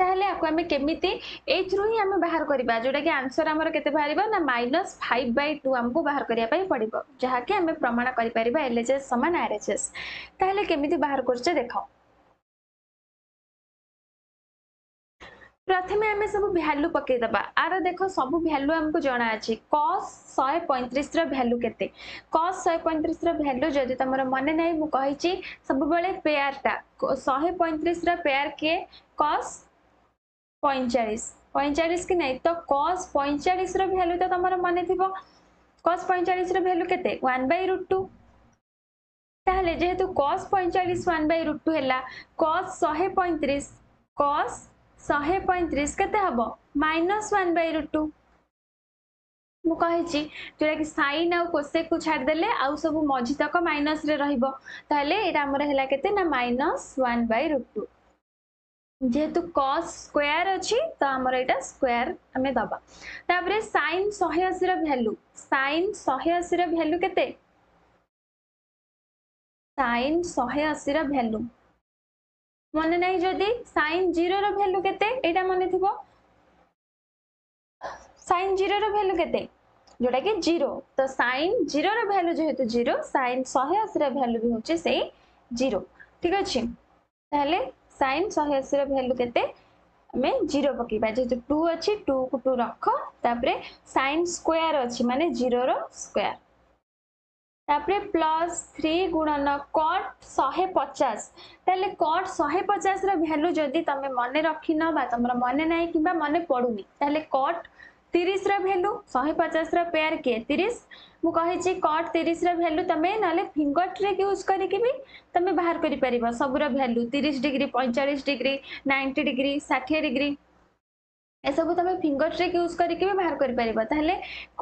তাহলে আকু আমি কেমিতি এইথরু ହିଁ ଆମେ ବାହାର କରିବା ଯୋଉଟାକି ଆନ୍ସର ଆମର କେତେ ବାହାରିବ ନା ମାଇନସ୍ ଫାଇଭ ବାଇ ଟୁ ଆମକୁ ବାହାର କରିବା ପାଇଁ ପଡ଼ିବ ଯାହାକି ଆମେ ପ୍ରମାଣ କରିପାରିବା ଏଲ୍ଏଚ୍ଏସ୍ ସମାନ ଆର୍ଏଚ୍ଏସ୍ ତାହେଲେ କେମିତି ବାହାର କରୁଛେ ଦେଖ प्रथम आम सब भैल्यू पकईदबा आर देख सब भैल्यू आमको जना अच्छे कस शहे पैंतीस रैल्यू के कस शहे पैंतीस भैल्यू जब तुम मन ना मुझे सब बेले पेयरटा शहे पैंतीस पेयर किए कस पैंचाश पैंचाश कि नहीं तो कस पैंचाश रैल्यू तो तुम मन थी कस पैंचाश रैल्यू के बै रुट टू ताल जेहेतु कस पैंचाश वाई रुट टू है कस शहे पैंतीस कस ଶହେ ପଇଁତିରିଶ କେତେ ହେବ minus one by root two ମୁଁ କହିଛି ଯେଉଁଟାକି ସାଇନ୍ ଆଉ କୋସେକକୁ ଛାଡ଼ିଦେଲେ ଆଉ ସବୁ ମଝି ତକ ମାଇନସ୍ରେ ରହିବ ତାହେଲେ ଏଇଟା ଆମର ହେଲା କେତେ ନା minus one by root two ଯେହେତୁ କସ୍ ସ୍କୋୟାର ଅଛି ତ ଆମର ଏଇଟା ସ୍କୋୟାର ଆମେ ଦେବା ତାପରେ ସାଇନ୍ ଶହେ ଅଶୀର ଭ୍ୟାଲୁ ସାଇନ୍ ଶହେ ଅଶୀର ଭ୍ୟାଲୁ କେତେ ସାଇନ୍ ଶହେ ଅଶୀର ଭ୍ୟାଲୁ মনে নাই যদি সাইন জিরোর ভ্যালু কেতে এটা মনে থিব সাইন জিরোর ভ্যালু কেতে जोटा कि जीरो तो सैन जीरो रैल्यू जेहेतु जीरो सैन शहे अशी रैल्यू भी हूँ से जीरो ठीक अच्छे तेल सैन शहे अशी रैल्यू के जीरो पकड़ा जेहेतु टू अच्छी टू को टू रख तापर सैन स्क्वयर अच्छी मानने जीरो स्क्वयर তাপরে প্লস থ্রি গুণন কট শহে পচাশ তাহলে কট শহে পচাশর ভ্যালু যদি তুমি মনে রখিন বা তোমার মনে নাই কিংবা মনে পড়ুনি তাহলে কট তিরিশর ভ্যালু শহে পচাশর পেয়ার কে তিরিশ মু কহিছি কট তিরিশর ভ্যালু তুমি নহলে ফিঙ্গর ট্রিক ইউজ করিকি বি তুমি বাহার করে পারিব সবুর ভ্যালু তিরিশ ডিগ্রি পঁয়চাশ ডিগ্রি নাইন্টি ডিগ্রি ষাঠিয়ে ডিগ্রি सब तुम फिंगर ट्रिक यूज करके बाहर कर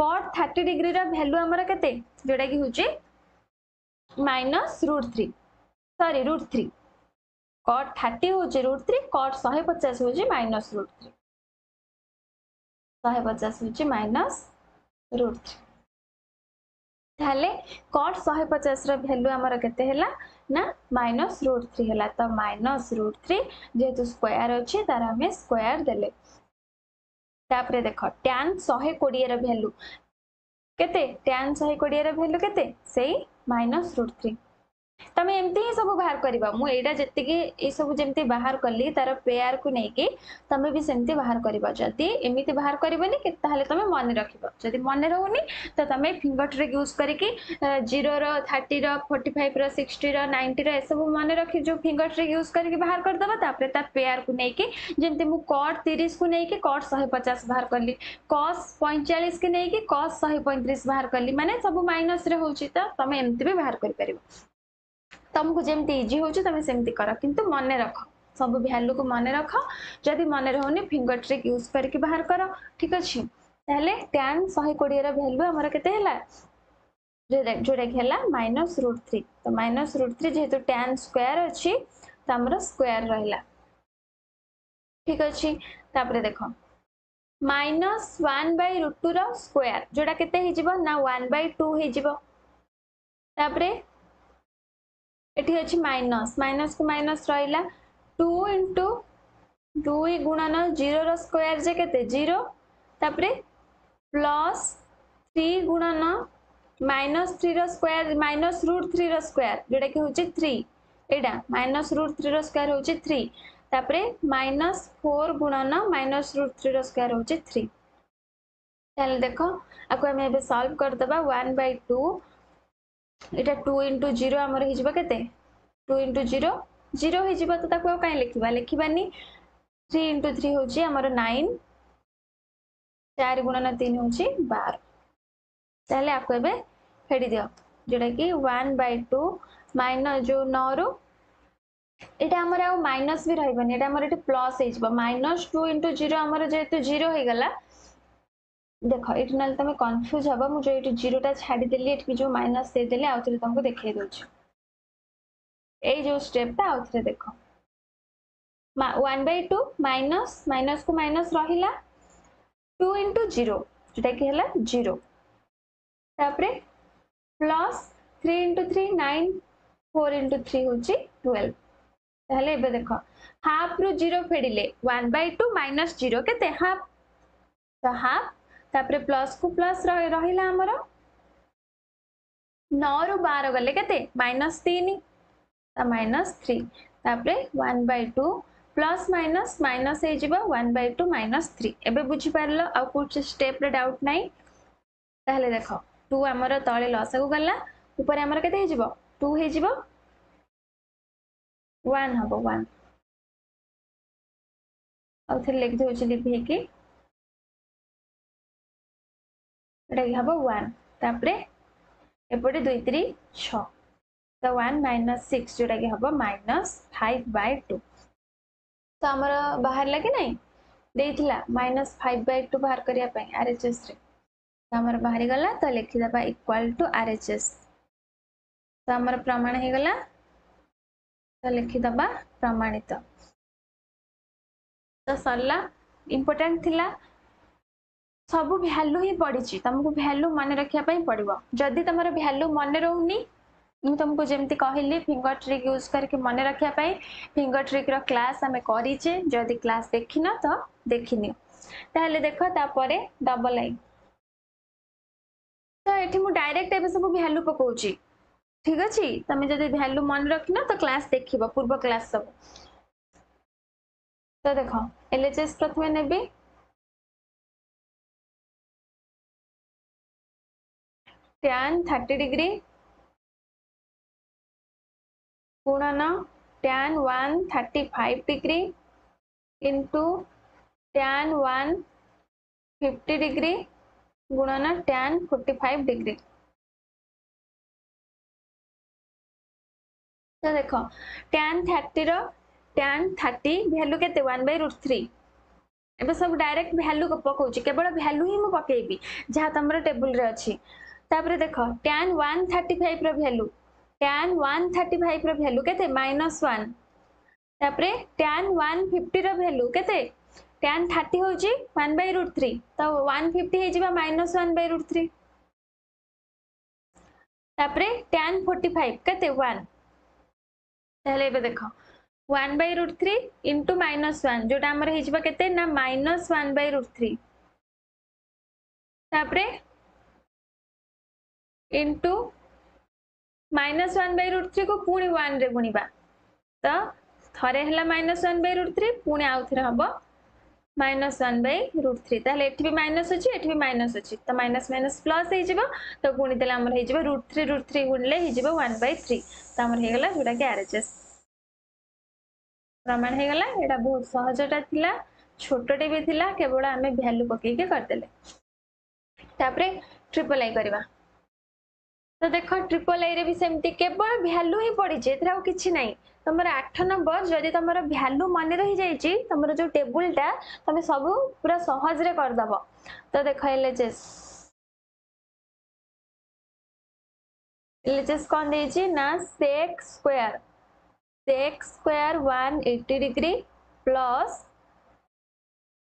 कट थर्टी डिग्री रैल्यू आम जोटा हूँ माइनस रुट थ्री सरी रुट थ्री कट थार्टी हूँ रुट थ्री कट शहे पचास हूँ माइनस रुट थ्री शहे पचास हूँ माइनस रुट थ्री कट शहे पचास रैल्यू आमर के माइनस रुट थ्री है तो माइनस रुट थ्री जेहे स्क्वयर अच्छे तार आम देले তাপরে দেখ ট্যান শহে কোড়িয়ের ভ্যালু কেতে ট্যান শহে কোড়িয়ের ভ্যালু কেতে সেই মাইনস রুট থ্রি तमें एमती सब बाहर करबा मु एटा सब जेमती बाहर कली तार पेयर को लेकिन तमे भी सेमती बाहर करबा बाहर करबनी मन रखिबो जदि मन रहउनी त तमे फिंगर ट्रिक यूज करके जीरो रो 30 रो 45 रो 60 सब मन रखि जो फिंगर ट्रिक यूज करके बाहर कर दबा पेयर को लेकिन जमी मु कॉट 30 को नेके कॉट 150 बाहर करली cos 45 के नेके cos 135 बाहर करली माने सब माइनस रे होउची त एमती भी बाहर कर तुमको जमी इजी हो तुम्हें सेमती कर कि मन रख सब भैल्यू को मन रख जदि मन रोनी फिंगर ट्रिक यूज करके बाहर कर ठीक अच्छे तेल्ले टेन शहे कोड़े भैल्यू आमर के जोटा कि माइनस रुट थ्री तो माइनस रुट थ्री जेहे टेन स्क्वयर अच्छी तो आम स्क्वयर रहा ठीक अच्छे देख minus one by root two रोटा के वन बै टू हो এটি হচ্ছে মাইনস মাইনস কু মাইনস রহিলা টু ইন্টু দুই গুণন জিরোর স্কোয়ার যে কেতে জিরো তাপরে প্লস থ্রি গুণন মাইনস থ্রির স্কোয়ার মাইনস রুট থ্রির স্কোয়ার যেটা কি হচ্ছে থ্রি এটা মাইনস রুট থ্রির স্কোয়ার হচ্ছে থ্রি তাপরে মাইনস ফোর গুণন মাইনস রুট থ্রির স্কোয়ার হচ্ছে থ্রি তাহলে দেখো আকু আমি এবে সলভ করিদেবা ওয়ান বাই টু এটা টু ইন্টু জিরো ଆମର ହେଇଯିବ କେତେ ଟୁ ଇଣ୍ଟୁ ଜିରୋ ଜିରୋ ହେଇଯିବ ତ ତାକୁ ଆଉ କାହିଁ ଲେଖିବା ଲେଖିବାନି থ্রি ইন্টু থ্রি হচ্ছে আমার নাইন চার গুণন তিন হচ্ছে বার তাহলে আপু এবে ফেড়ি দিও যেটা কি ওয়ান বাই টু মাইনস যে নু এটা আমার আউ মাইনস বি রহবানি এটা আমার এটি প্লস হয়ে যাব মাইনস টু ইন্টু জিরো আমার যেহেতু জিরো হয়ে গলা ଦେଖ ଏଠି ନହେଲେ ତମେ କନଫ୍ୟୁଜ ହବ ମୁଁ ଯୋଉ ଏଠି ଜିରୋଟା ଛାଡ଼ିଦେଲି ଏଠିକି ଯୋଉ ମାଇନସ୍ ଦେଇଦେଲି ଆଉ ଥରେ ତମକୁ ଦେଖେଇ ଦଉଛି ଏଇ ଯୋଉ ଷ୍ଟେପଟା ଆଉ ଥରେ ଦେଖ ୱାନ୍ ବାଇ ଟୁ ମାଇନସ୍ ମାଇନସ୍କୁ ମାଇନସ୍ ରହିଲା ଟୁ ଇଣ୍ଟୁ ଜିରୋ ଯୋଉଟାକି ହେଲା ଜିରୋ ତାପରେ plus three into three nine four into three হচ্ছে টুয়েলভ তাহলে এবে দেখ হাফ রু zero ফেড়িলে one by two minus zero কেতে হাফ তো হাফ তাপরে প্লস কু প্লস রহিলা আমার নু বার গলে কেতে মাইনস তিন মাইনস থ্রি তাপরে one by two plus minus minus হয়ে যাব one by two minus three এবে বুঝিপারল আছে স্টেপ্রে ডাউট নাই তাহলে দেখ টু আমার তলে লসাকু গলা উপরে আমার কেতে হয়ে যাব টু হয়ে যাব ওয়ান হব ওয়ান আউথরে লিখি দেছি লিভিকি ଏଇଟା କି ହବ ୱାନ୍ ତାପରେ ଏପଟେ ଦୁଇ ତିରିଶ ଛଅ ତ ୱାନ୍ ମାଇନସ୍ ସିକ୍ସ ଯୋଉଟା କି ହବ ମାଇନସ୍ ଫାଇଭ୍ ବାଇ ଟୁ ତ ଆମର ବାହାରିଲା କି ନାହିଁ ଦେଇଥିଲା ମାଇନସ୍ ଫାଇଭ୍ ବାଇ ଟୁ ବାହାର କରିବା ପାଇଁ ଆର୍ ଏଚ୍ ଏସ୍ରେ ତ ଆମର ବାହାରିଗଲା ତ ଲେଖିଦେବା equal to R H S ତ ଆମର ପ୍ରମାଣ ହେଇଗଲା ତ ଲେଖିଦେବା ପ୍ରମାଣିତ ତ ସରିଲା ଇମ୍ପୋର୍ଟାଣ୍ଟ ଥିଲା सब भैल्यू ही पड़ी तुमको भैल्यू मन रखापी पड़ो जदि तुम भैल्यू मन रोनी मुझे तुमको जमी कहली फिंगर ट्रिक यूज करके मन रखापी फिंगर ट्रिक र्लास आम करे क्लास देखी न तो देखनी तेल देख तापर डबल आई तो ये मुझे डायरेक्ट एवं सब भैल्यू पकाच ठीक अच्छे तुम्हें जब भैल्यू मन रखी तो क्लास देख पूर्व क्लास सब तो देख एल एच एस प्रथम नेबी tan 30 degree गुणन tan 135 degree into tan 150 degree गुणन tan 45 degree तो देखो tan 30 रो tan 30 वैल्यू केते 1 बाय रूट थ्री एवं सब डायरेक्ट भैल्यू पकाऊँ केवल भैल्यू ही मुझे पकेबी जहाँ तुम टेबुल अच्छी তাপরে দেখ tan one thirty five value tan one thirty five value কেতে মাইনস ওয়ান তাপরে ট্যান ওয়ান ফিফটির ভ্যালু কেতে ট্যান থার্টি হচ্ছে ওয়ান বাই রুট থ্রি তো ওয়ান ফিফটি হয়ে যা minus one by root three তাপরে ট্যান ফোর্টি ফাইভ কেতে ওয়ান তাহলে এবার দেখ one by root three into minus one যেটা আমার হয়ে যা কেতে না minus one by root three তাপরে into minus one by root three কু পুঁ ওয়ান্রে গুণবা তো থরে হল minus one by root three পুঁ আউথরে হব minus one by root three তাহলে এটি বি মাইনাস অছি এটি বি মাইনাস অছি তো মাইনাস মাইনাস প্লস হয়ে যাব তো গুণি দেলে আমার হয়ে যাব রুট থ্রি রুট থ্রি গুণলে হয়ে যাব ওয়ান বাই থ্রি তো আমার হয়ে গেল যেটা কি আরএচএস প্রমাণ হয়ে গেল এটা বহুত সহজটা লা ছোটটে বি লা কেবল আমি ভ্যালু পকাইকি করদেলে তাপরে ট্রিপল আই করিবা তো দেখ ট্রিপল আইরে ବି ସେମିତି କେବଳ ଭ୍ୟାଲୁ ହିଁ ପଡ଼ିଛି ଏଥିରେ ଆଉ କିଛି ନାହିଁ ତମର ଆଠ ନମ୍ବର ଯଦି ତମର ଭ୍ୟାଲୁ ମନେ ରହିଯାଇଛି ତମର ଯୋଉ ଟେବୁଲଟା ତମେ ସବୁ ପୁରା ସହଜରେ କରିଦେବ ତ ଦେଖ ଏଲଏଚଏସ୍ ଏଲଏଚଏସ୍ କ'ଣ ଦେଇଛି ନା sec square sec square one eighty degree plus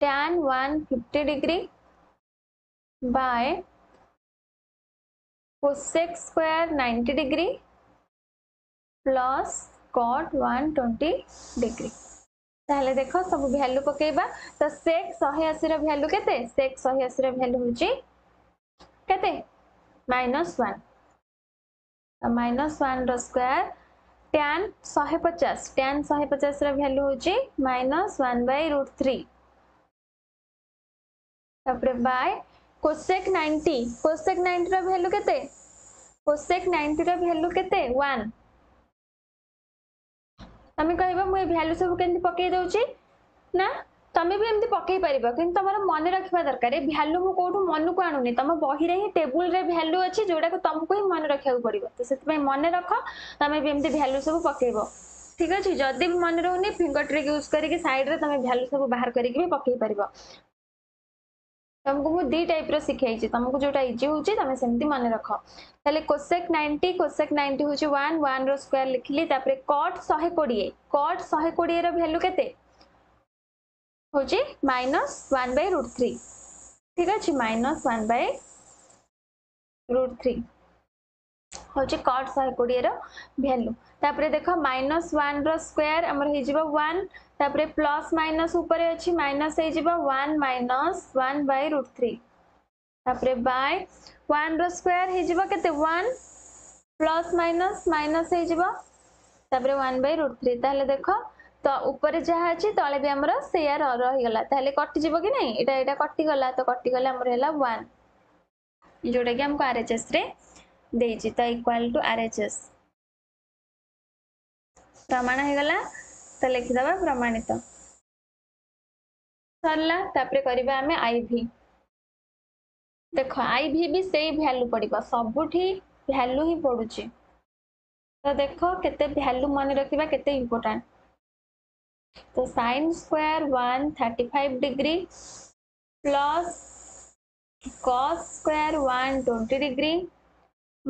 tan one fifty degree by cosec square 90 degree plus cot 120 degree তাহলে দেখো সব ভ্যালু পকাইবা तो sec 180 র ভ্যালু কেতে sec 180 র ভ্যালু হচ্ছে কেতে -1 तो -1 র স্কয়ার tan 150 tan 150 র ভ্যালু হচ্ছে -1/√3 তারপরে বাই कोसेक 90 कोसेक 90 रा वैल्यू केते कोसेक 90 रा वैल्यू केते 1 तमे कहबा मु ए वैल्यू सब केन पके देउ छी ना तमे भी एमदी पके परबा किन तमरो मन रखबा दरकार ए वैल्यू मु कोठु मनु को आनुनी तमे बही रही टेबल रे वैल्यू अछि जोडा को तमको ही मन रखियो पड़िबो त सेत पे मन रख तमे भी एमदी वैल्यू सब पकेबो ठीक अच्छे जदि मन रोनी फिंगर ट्रिक यूज करके सैड्रे तुम भैल्यू सब बाहर करके पकई पार तुमको मु दी टाइप रिखाई तुमको जो इजी हूँ तुम सेमती मन रख तेल कोसेक नाइंटी कोसेक नाइंटी हूँ वन वन रोयर लिखिली कट शहे कोड़े कट शहे कोड़े रैल्यू के माइनस वाय रुट थ्री ठीक अच्छे माइनस वन रुट थ्री হচ্ছে কট শহে কোড়িয়ের ভ্যালু তাপরে দেখ মাইনস ওয়ান রোয়ার আমার হয়ে ওয়ান তাপরে প্লস মাইনস উপরে অছি মাইনস হয়ে one minus one by root three তাপরে বাই ওয়ান রোয়ার হয়ে কেতে ওয়ান প্লস মাইনস মাইনস হয়ে তাপরে ওয়ান বাই রুট থ্রি তাহলে দেখ ତ ଉପରେ ଯାହା ଅଛି ତଳେ ବି ଆମର ସେଇଆ ରହିଗଲା ତାହେଲେ କଟିଯିବ କି ନାହିଁ ଏଇଟା ଏଇଟା କଟିଗଲା ତ କଟିଗଲେ ଆମର ହେଲା ୱାନ୍ ଯୋଉଟାକି ଆମକୁ ଆର୍ଏଚ୍ଏସ୍ରେ ଦେଇଛି ତ equal to R H S ପ୍ରମାଣ ହେଇଗଲା ତ ଲେଖିଦେବା ପ୍ରମାଣିତ ସରିଲା ତାପରେ କରିବା ଆମେ ଆଇ ଭି ଦେଖ ଆଇ ଭି ବି ସେଇ ଭ୍ୟାଲୁ ପଡ଼ିବ ସବୁଠି ଭ୍ୟାଲୁ ହିଁ ପଡ଼ୁଛି ତ ଦେଖ କେତେ ଭ୍ୟାଲୁ ମନେ ରଖିବା କେତେ ଇମ୍ପୋର୍ଟାଣ୍ଟ ତ sine square one thirty five degree plus cos square one twenty degree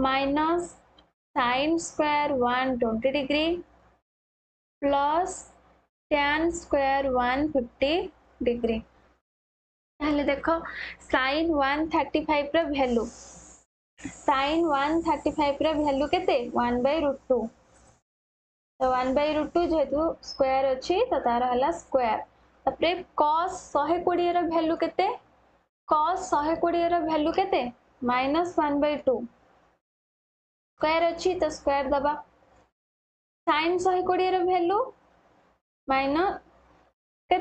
minus sine square one twenty degree plus tan square one fifty degree তাহলে দেখো সাইন ওয়ান থার্টি ফাইভর ভ্যালু সাইন ওয়ান থার্টি ফাইভর तो কেতে one by root two তো one by root two যেহেতু square অছি তো তার হল স্কোয়ার তাপরে কস শহে কোড়িয়ের ভ্যালু स्क्वायर अच्छी तो स्क्वायर दबा साइन शहे कोड़े भैल्यू माइनस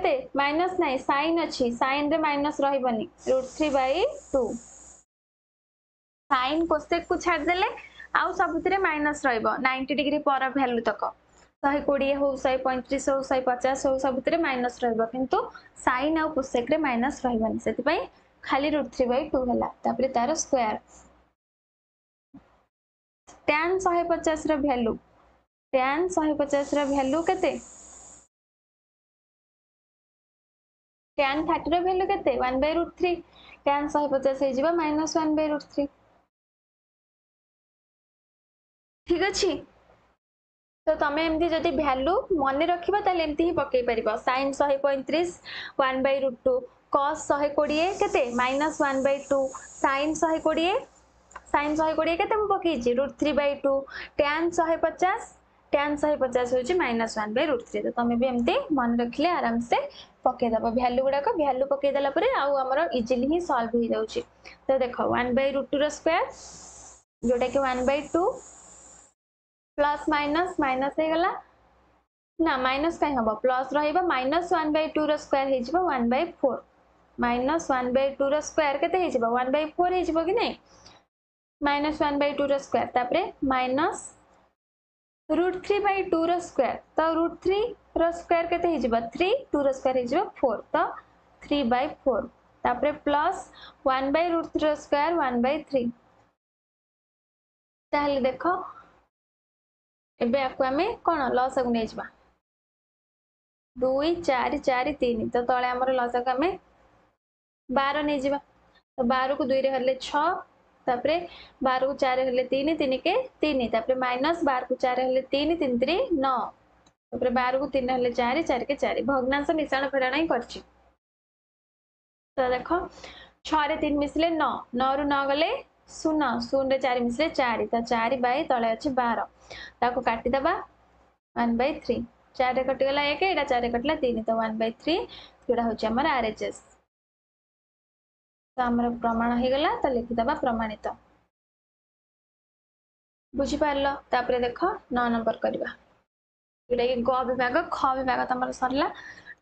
के माइनस ना सैन अच्छी सैन रे माइनस रही root three by two sine cosec को छाड़देले आ सबुति माइनस रही डिग्री पर भैल्यू तक शहे कोड़े हो शहे पैंतीस हो शहे पचास हो सबुति माइनस रुँ सैन आ कोसेक माइनस रही खाली रुट थ्री बै टू है तार स्क्वयर टेन शहे पचास रैल्यू टेन शहे पचास रैल्यू के टेन थर्टी रैल्यू के बै रुट थ्री टेन शहे पचास हो minus one by root three ठीक अच्छे तो तुम्हें एमती भैल्यू मन रखे एमती ही पकई पार सैन शहे पैंतीस one by root two cos शहे कोड़े के minus one by two sine शहे कोड़े सैन शहे कोड़े के पकई root three by two ten शहे पचास टेन शहे पचास हूँ minus one by root three तो तुम्हें भी एमती मन रखिले आराम से पकईदेव भैल्यू गुड़ाक भैल्यू पकईदेलापर आम इजिली ही सल्व हो जाए तो देख वन बै रुट टूर स्क्वायर जोटा कि one by two plus minus minus है गला ना माइनस कहीं हम प्लस रहा minus one by tour square one by four minus one by tour square के वन बै फोर हो नहीं माइनस वन बै टूर स्क्वयर तापर माइनस रुट थ्री बै टूर स्क्वयर तो रुट थ्री रक्वयर के थ्री टूर स्क्वयर हो फोर तो थ्री बै फोर तापर plus one by root three square one by three ताहले देख एमें कौन लसा को नहीं दुई चार चार तीन तो तले आम लसा को आम बार नहीं तो बार को दुई रे हरले छः ତାପରେ ବାରକୁ ଚାରି ହେଲେ ତିନି ତିନିକେ ତିନି ତାପରେ ମାଇନସ୍ ବାରକୁ ଚାରି ହେଲେ ତିନି ତିନି ତିନି ନଅ ତାପରେ ବାରକୁ ତିନି ହେଲେ ଚାରି ଚାରିକେ ଚାରି ଭଗ୍ନାଂଶ ମିଶାଣ ଫେଡ଼ାଣ ହିଁ କରିଛି ତ ଦେଖ ଛଅରେ ତିନି ମିଶିଲେ ନଅ ନଅରୁ ନଅ ଗଲେ ଶୂନ ଶୂନରେ ଚାରି ମିଶିଲେ ଚାରି ତା ଚାରି ବାଇ ତଳେ ଅଛି ବାର ତାକୁ କାଟିଦେବା ୱାନ୍ ବାଇ ଥ୍ରୀ ଚାରିରେ କଟିଗଲା ଏକ ଏଇଟା ଚାରିରେ କଟିଲା ତିନି ତ ୱାନ୍ ବାଇ ଥ୍ରୀ ଯେଉଁଟା ହେଉଛି ଆମର ଆର୍ ଏଚ୍ ଏସ୍ ଆମର ପ୍ରମାଣ ହେଇଗଲା ତ ଲେଖିଦବା ପ୍ରମାଣିତ ବୁଝିପାରିଲ ତାପରେ ଦେଖ ନଅ ନମ୍ବର କରିବା ଯୋଉଟାକି ଗ ବିଭାଗ ଖ ବିଭାଗ ତମର ସରିଲା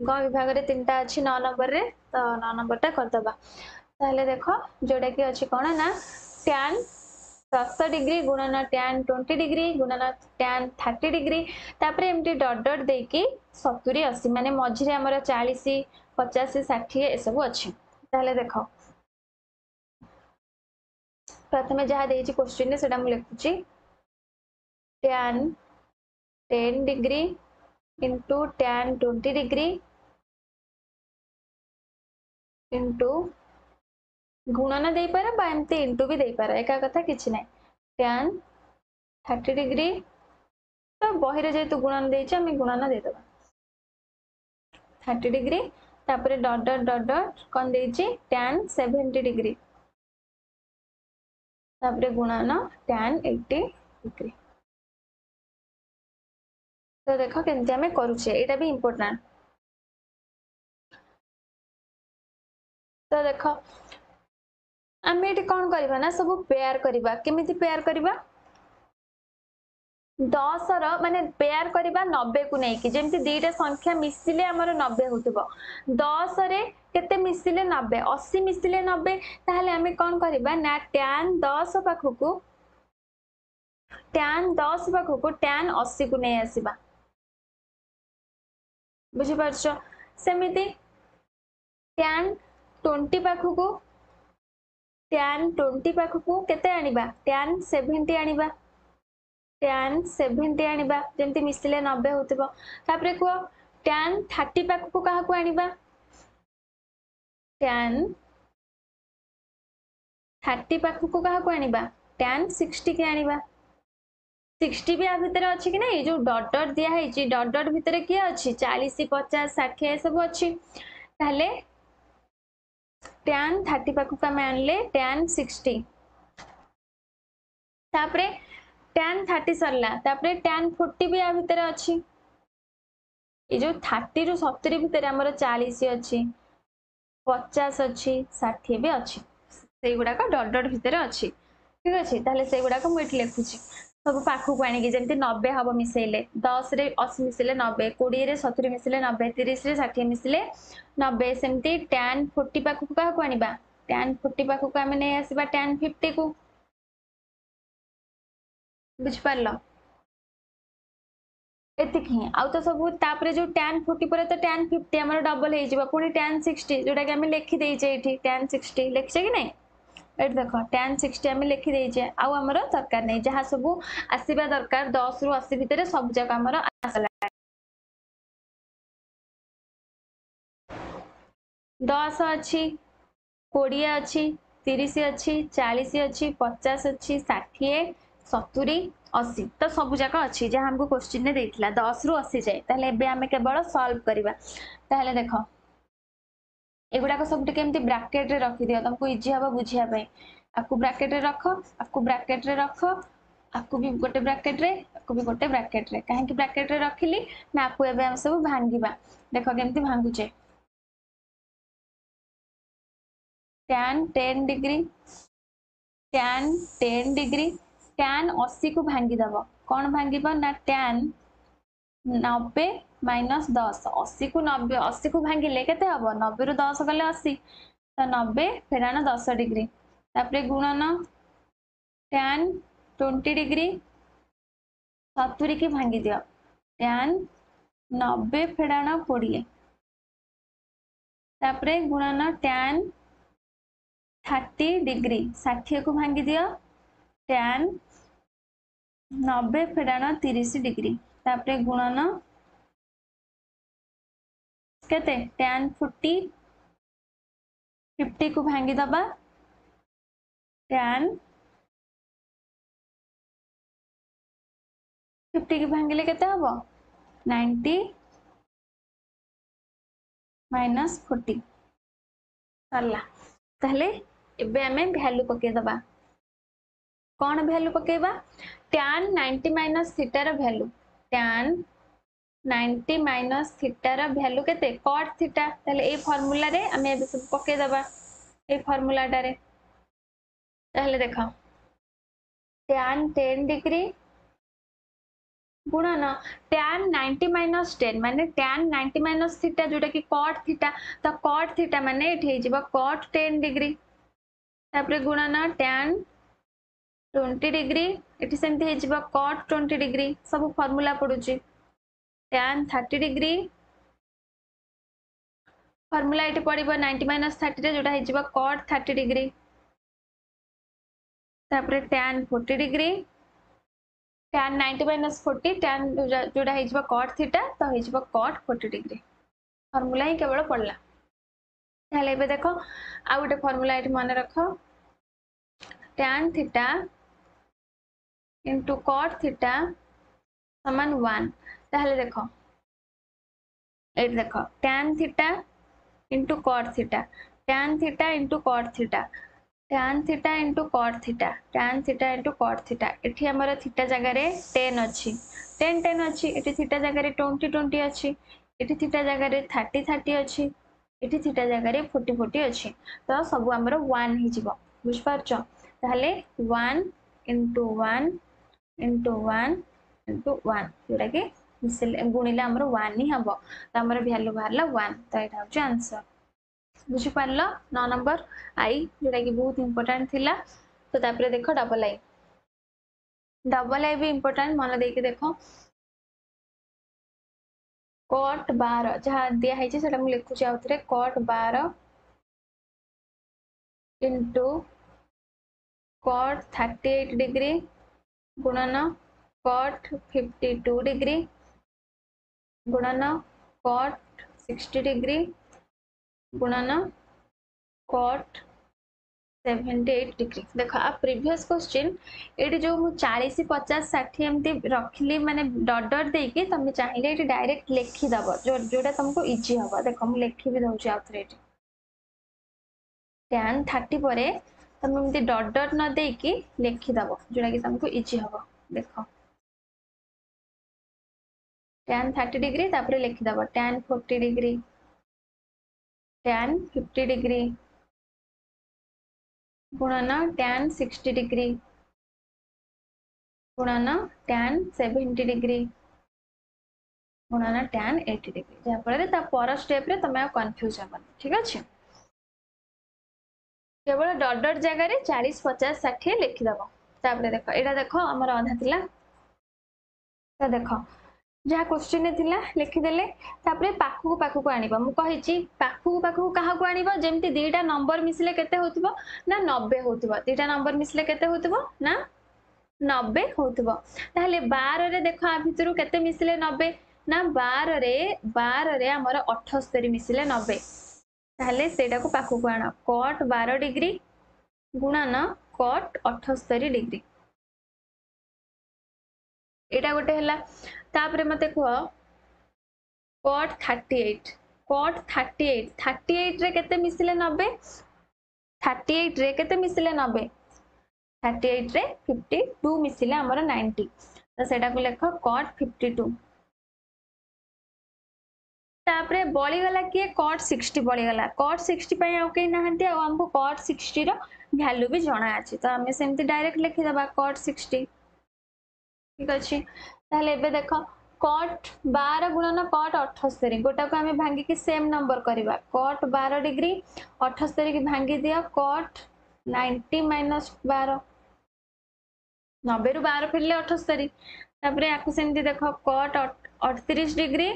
ଗ ବିଭାଗରେ ତିନିଟା ଅଛି ନଅ ନମ୍ବରରେ ତ ନଅ ନମ୍ବରଟା କରିଦବା ତାହେଲେ ଦେଖ ଯୋଉଟା କି ଅଛି କଣ ନା ଟ୍ୟାନ୍ ଦଶ ଡିଗ୍ରୀ ଗୁଣନ ଟ୍ୟାନ୍ ଟ୍ୱେଣ୍ଟି ଡିଗ୍ରୀ ଗୁଣନ ଟ୍ୟାନ୍ ଥାର୍ଟି ଡିଗ୍ରୀ ତାପରେ ଏମିତି ଡଟ୍ ଡଟ୍ ଦେଇକି ସତୁରି ଅଶୀ ମାନେ ମଝିରେ ଆମର ଚାଳିଶ ପଚାଶ ଷାଠିଏ ଏସବୁ ଅଛି ତାହେଲେ ଦେଖ ପ୍ରଥମେ ଯାହା ଦେଇଛି କୋଶ୍ଚିନ୍ରେ ସେଟା ମୁଁ ଲେଖୁଛି tan ten degree into tan twenty degree into গুণন দেইপারে বা এমতি ইন্টু বি দেইপারে একা কথা কিছু নাই ট্যান থার্টি ডিগ্রি তো বহিরে যেহেতু গুণন দিয়েছি আমি গুণন দেইদেবা থার্টি ডিগ্রি তারপরে ডট ডট ডট ডট কন দিয়েছি ট্যান সেভেন্টি ডিগ্রি ତାପରେ ଗୁଣନ ଟେନ୍ ଏଇଟି ଡିଗ୍ରୀ ତ ଦେଖ କେମିତି ଆମେ କରୁଛେ ଏଇଟା ବି ଇମ୍ପୋର୍ଟାଣ୍ଟ ତ ଦେଖ ଆମେ ଏଠି କଣ କରିବା ନା ସବୁ ପେୟାର କରିବା କେମିତି ପେୟାର କରିବା दस रे पेयर करवा नबे को लेकिन जमी दीटा संख्या मिसले आम नबे हो दस रेत मिसले नबे अशी मिसले नबे आम कौन कर दस पाख को टैन दस पाख को टैन अशी को नहीं आस बुझीप सेमती टैन ट्वेंटी पाख को टैन सेवेन्टी आ टेन सेभेन्टी आनवा जमी मिसले नबे होपर कह थर्टी पाक को क्या को आनवा टैन थर्टी पाक को क्या को आनवा टैन सिक्सटी के आनवा सिक्सटी भी या भितर अच्छे ना ये जो डट डट दिखाई डट डट भितर किए अच्छे चालीस पचास षाठी सब अच्छे टैन थर्टी पाक आनले टैन सिक्सटी ট্যান থার্টি সরলা তাপরে ট্যান ফোর্টি বি ইয়া ভিতরে অছি ଏ ଯେଉଁ ଥାର୍ଟିରୁ ସତୁରି ଭିତରେ ଆମର ଚାଳିଶ ଅଛି ପଚାଶ ଅଛି ଷାଠିଏ ବି ଅଛି ସେଇଗୁଡ଼ାକ ଡଟ୍ ଡଟ୍ ଭିତରେ ଅଛି ଠିକ୍ ଅଛି ତାହେଲେ ସେଇଗୁଡ଼ାକ ମୁଁ ଏଠି ଲେଖୁଛି ସବୁ ପାଖକୁ ଆଣିକି ଯେମିତି ନବେ ହବ ମିଶାଇଲେ ଦଶରେ ଅଶୀ ମିଶାଇଲେ ନବେ କୋଡ଼ିଏରେ ସତୁରି ମିଶାଇଲେ ନବେ ତିରିଶରେ ଷାଠିଏ ମିଶାଇଲେ ନବେ ସେମିତି ଟ୍ୟାନ୍ ଫୋର୍ଟି ପାଖକୁ କାହାକୁ ଆଣିବା ଟ୍ୟାନ୍ ଫୋର୍ଟି ପାଖକୁ ଆମେ ନେଇ ଆସିବା ଟ୍ୟାନ୍ ଫିଫ୍ଟିକୁ बुझिपार एति हिं आउ तो सब जो टेन फोर्टी पर टेन फिफ्टी आम डबल होगा पुणी टेन सिक्सटी जोटा कि आम लिखी देचे ये टेन सिक्सटी लिखे कि नहीं देख टेन सिक्सटी आम लिखी देचे आमर दरकार नहीं जहाँ सब आसवा दरकार दस रु अशी भितर सब जाक आम आसला दस अच्छी कोड़े अच्छी तीस अच्छी चालीस अच्छी पचास अच्छी षाठी ସତୁରି ଅଶୀ ତ ସବୁଯାକ ଅଛି ଯାହା ଆମକୁ କୋଶ୍ଚିନ୍ରେ ଦେଇଥିଲା ଦଶରୁ ଅଶୀ ଯାଏ ତାହେଲେ ଏବେ ଆମେ କେବଳ ସଲ୍ଭ କରିବା ତାହେଲେ ଦେଖ ଏଗୁଡ଼ାକ ସବୁ ଟିକେ ଏମିତି ବ୍ରାକେଟ୍ରେ ରଖିଦିଅ ତମକୁ ଇଜି ହବ ବୁଝିବା ପାଇଁ ଆକୁ ବ୍ରାକେଟ୍ରେ ରଖ ଆକୁ ବ୍ରାକେଟ୍ରେ ରଖ ଆକୁ ବି ଗୋଟେ ବ୍ରାକେଟ୍ରେ ଆକୁ ବି ଗୋଟେ ବ୍ରାକେଟ୍ରେ କାହିଁକି ବ୍ରାକେଟ୍ରେ ରଖିଲି ନା ଆକୁ ଏବେ ଆମେ ସବୁ ଭାଙ୍ଗିବା ଦେଖ କେମିତି ଭାଙ୍ଗୁଛେ tan 10 degree tan 10 degree tan अशी को दबो कौन भांग ना टैन नबे माइनस दस अशी को नब्बे अशी को भांगे के नबे रु दस गले अशी तो नबे फेराण दस डिग्री तापर गुणन टैन ट्वेंटी डिग्री सतुरी की भांगी दि टैन नबे फेराण कोड़े तापर गुणन टैन थर्टी डिग्री षाठी को भांगी दि टैन नब्बे फेडाण तीस डिग्री तापरे गुणन के फोर्टी फिफ्टी को भांगी दबा टैन फिफ्टी को भांगे के माइनस फोर्टी सरला तेल एवं आम भैल्यू पकईदबा कौन भैल्यू पकेबा टैन 90 माइनस थीटार भैल्यू टैन 90 माइनस थीटार भैल्यू के कट थीटा ये এই ফর্মুলা রে আমি এবে সব পকে দেবা এই ফর্মুলাটা 10 गुणन टैन 90 माइनस 10 माने टैन 90 माइनस थीटा जोटा कि कट थीटा तो कट थीटा माने कट टेन 10 डिग्री तापर गुणन टैन ट्वेंटी डिग्री ये सेमती कट ट्वेंटी डिग्री सब फर्मूला पड़ू टैन थर्टी डिग्री फर्मूला ये पड़े नाइंटी माइनस थर्टी जोटा हो कट थर्टी डिग्री तापर tan forty degree tan ninety minus forty tan जोटा हो कट थीटा तो हो कट फोर्टी डिग्री फर्मूला ही केवल पड़ला तेल देख आ गए फर्मूला ये मन रख tan theta into cot theta সমান ওয়ান তাহলে দেখো এটি দেখো tan theta into cot theta tan theta into cot theta tan theta into cot theta tan theta into cot theta এটি আমার থিটা জায়গায় টেন অছি টেন টেন অছি এটি থিটা জায়গায় টোয়েন্টি টোয়েন্টি অছি এটি থিটা জায়গায় থার্টি থার্টি অছি এটি থিটা জায়গায় ফোর্টি ফোর্টি অছি তো সবু আমার ওয়ান হয়ে যাব বুঝিপারছ তাহলে one into one into one into one ଯେଉଁଟାକି ମିଶିଲେ ଗୁଣିଲେ ଆମର ୱାନ୍ ହିଁ ହେବ ତ ଆମର ଭ୍ୟାଲୁ ବାହାରିଲା ୱାନ୍ ତ ଏଇଟା ହେଉଛି ଆନ୍ସର ବୁଝିପାରିଲ ନଅ ନମ୍ବର ଆଇ ଯେଉଁଟାକି ବହୁତ ଇମ୍ପୋର୍ଟାଣ୍ଟ ଥିଲା ତ ତାପରେ ଦେଖ ଡବଲ ଆଇ ଡବଲ ଆଇ ବି ଇମ୍ପୋର୍ଟାଣ୍ଟ ମନେ ଦେଇକି ଦେଖ କଟ୍ ବାର ଯାହା ଦିଆହେଇଛି ସେଟା ମୁଁ ଲେଖୁଛି ଆଉ ଥରେ କଟ୍ ବାର into cot thirty eight degree गुणन कॉट टू डिग्री गुणन कॉट सिक्सटी डिग्री गुणन कॉट एट डिग्री देख आ प्रिभस क्वेश्चन ये जो मुझे चालीस पचास षाठी एमती रखिली मैंने डट डट कि तुम चाहिए ये डायरेक्ट लिखिदेव जो जोटा तुमको इजी हम देख मुझे लिखी भी दौर आउ थे टेन थर्टी पर তুমি এমনি ডট ডট ন দেইকি লেখিদেব যেটা কি তোমাকে ইজি হব দেখ ট্যান থার্টি ডিগ্রি তারপরে লেখিদেব tan forty degree tan fifty degree गुणन टैन 60 डिग्री गुणन टैन 70 डिग्री गुणन टैन 80 डिग्री जहाँफल स्टेप रे तुम कन्फ्यूज हेबन ठीक अच्छे কেবল ডট ডট জায়গায় চাশ পচাশ ষাঠিয়ে লিখিদেব তাপরে দেখ এটা দেখ আমার অধা লা দেখ যা কোশ্চিন লিখিদেলে তাপরে পাখ পাখক আনব মু কী পাখ পাখক কাহক আনব যেমি দুইটা নম্বর মিশলে কেতে হোথ না নবে হোথ দুইটা নম্বর মিশলে কেতে হোথ না নবে হোথ তাহলে বারে দেখ আ ভিতর কেতে মিশলে নবে না বারে বারে আমার অঠস্তরি মিশলে নবে ତାହେଲେ ସେଇଟାକୁ ପାଖକୁ ଆଣ କଟ୍ ବାର ଡିଗ୍ରୀ ଗୁଣନ କଟ୍ ଅଠସ୍ତରୀ ଡିଗ୍ରୀ ଏଇଟା ଗୋଟେ ହେଲା ତାପରେ ମୋତେ କୁହ cot thirty eight cot thirty eight thirty ଏଇଟ୍ରେ କେତେ ମିଶିଲେ ନବେ ଥାର୍ଟି ଏଇଟ୍ରେ କେତେ ମିଶିଲେ ନବେ ଥାର୍ଟି ଏଇଟ୍ରେ ଫିଫ୍ଟି ଟୁ ମିଶିଲେ ଆମର ନାଇଣ୍ଟି ତ ସେଇଟାକୁ ଲେଖ କଟ୍ ଫିଫ୍ଟି ଟୁ ତାପରେ ବଳିଗଲା କିଏ କଟ୍ ସିକ୍ସଟି ବଳିଗଲା କଟ୍ ସିକ୍ସଟି ପାଇଁ ଆଉ କେହି ନାହାନ୍ତି ଆଉ ଆମକୁ କଟ୍ ସିକ୍ସଟିର ଭ୍ୟାଲ୍ୟୁ ବି ଜଣାଅଛି ତ ଆମେ ସେମିତି ଡାଇରେକ୍ଟ ଲେଖିଦେବା କଟ୍ ସିକ୍ସଟି ଠିକ୍ ଅଛି ତାହେଲେ ଏବେ ଦେଖ କଟ୍ ବାର ଗୁଣନ କଟ୍ ଅଠସ୍ତରୀ ଗୋଟାକୁ ଆମେ ଭାଙ୍ଗିକି ସେମ୍ ନମ୍ବର କରିବା କଟ୍ ବାର ଡିଗ୍ରୀ ଅଠସ୍ତରୀକି ଭାଙ୍ଗି ଦିଅ କଟ୍ ନାଇଣ୍ଟି ମାଇନସ୍ ବାର ନବେରୁ ବାର ଫେରିଲେ ଅଠସ୍ତରୀ ତାପରେ ୟାକୁ ସେମିତି ଦେଖ କଟ୍ ଅଠତିରିଶ ଡିଗ୍ରୀ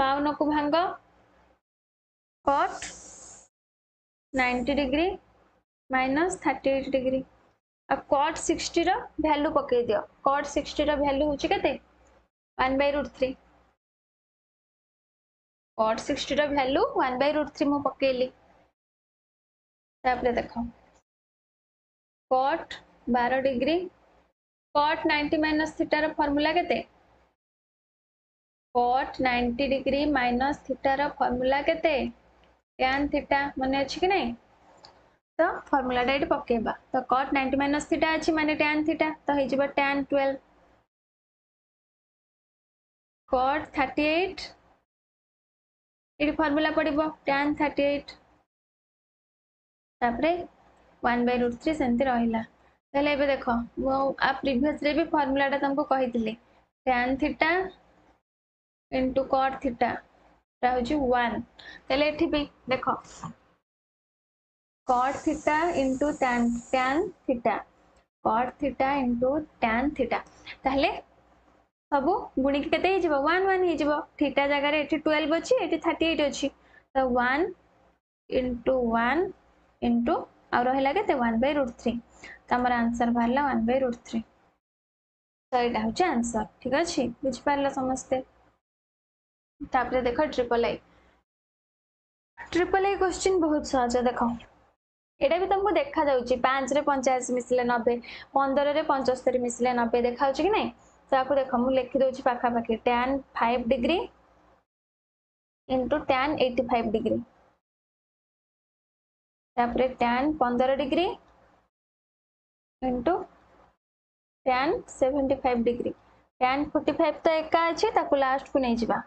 ବାଉନକୁ ଭାଙ୍ଗ cot ninety degree minus thirty eight degree ଆଉ କଟ୍ ସିକ୍ସଟିର ଭ୍ୟାଲୁ ପକାଇ ଦିଅ କଟ୍ ସିକ୍ସଟିର ଭ୍ୟାଲୁ ହେଉଛି କେତେ one by root three cot ସିକ୍ସଟିର value one by root three ମୁଁ ପକାଇଲି ତାପରେ ଦେଖ କଟ୍ ବାର ଡିଗ୍ରୀ କଟ୍ ନାଇଣ୍ଟି ମାଇନସ୍ ଥିଟାର ଫର୍ମୁଲା କେତେ कट नाइंटी डिग्री माइनस थीटार फर्मूला के टैन थीटा मन अच्छे कि नहीं तो फर्मूलाटा ये पकेबा तो कट नाइंटी माइनस थीटा अच्छे मान टैन थीटा तो हो टेल्व कट थर्टी एट ये फर्मूला पड़ब tan thirty eight one by root three सेमती रहा तो देख मु प्रिभस भी फर्मूलाटा तुमको कही tan theta into cot theta हूँ वन भी देख cot theta into tan tan theta cot theta into tan theta ताले सब गुण की कते थीटा जगह ये ट्वेल्व अच्छी ये थर्टी एट अच्छी तो वन इंटु वन इंटु आ रहा कैसे वन बै रुट थ्री तो आमर आंसर बाहर वन बै रुट थ्री तो यहाँ हूँ आंसर ठीक अच्छे बुझिपारे समस्ते ତାପରେ ଦେଖ triple I triple I question ବହୁତ ସହଜ ଦେଖ ଏଇଟା ବି ତମକୁ ଦେଖାଯାଉଛି ପାଞ୍ଚରେ ପଞ୍ଚାଅଶୀ ମିଶିଲେ ନବେ ପନ୍ଦରରେ ପଞ୍ଚସ୍ତରୀ ମିଶିଲେ ନବେ ଦେଖାଯାଉଛି କି ନାହିଁ ତ ଆକୁ ଦେଖ ମୁଁ ଲେଖିଦେଉଛି ପାଖାପାଖି tan five degree into tan eighty five degree ତାପରେ ଟ୍ୟାନ୍ ପନ୍ଦର degree into tan seventy five degree tan forty five ତ ଏକା ଅଛି ତାକୁ ଲାଷ୍ଟକୁ ନେଇଯିବା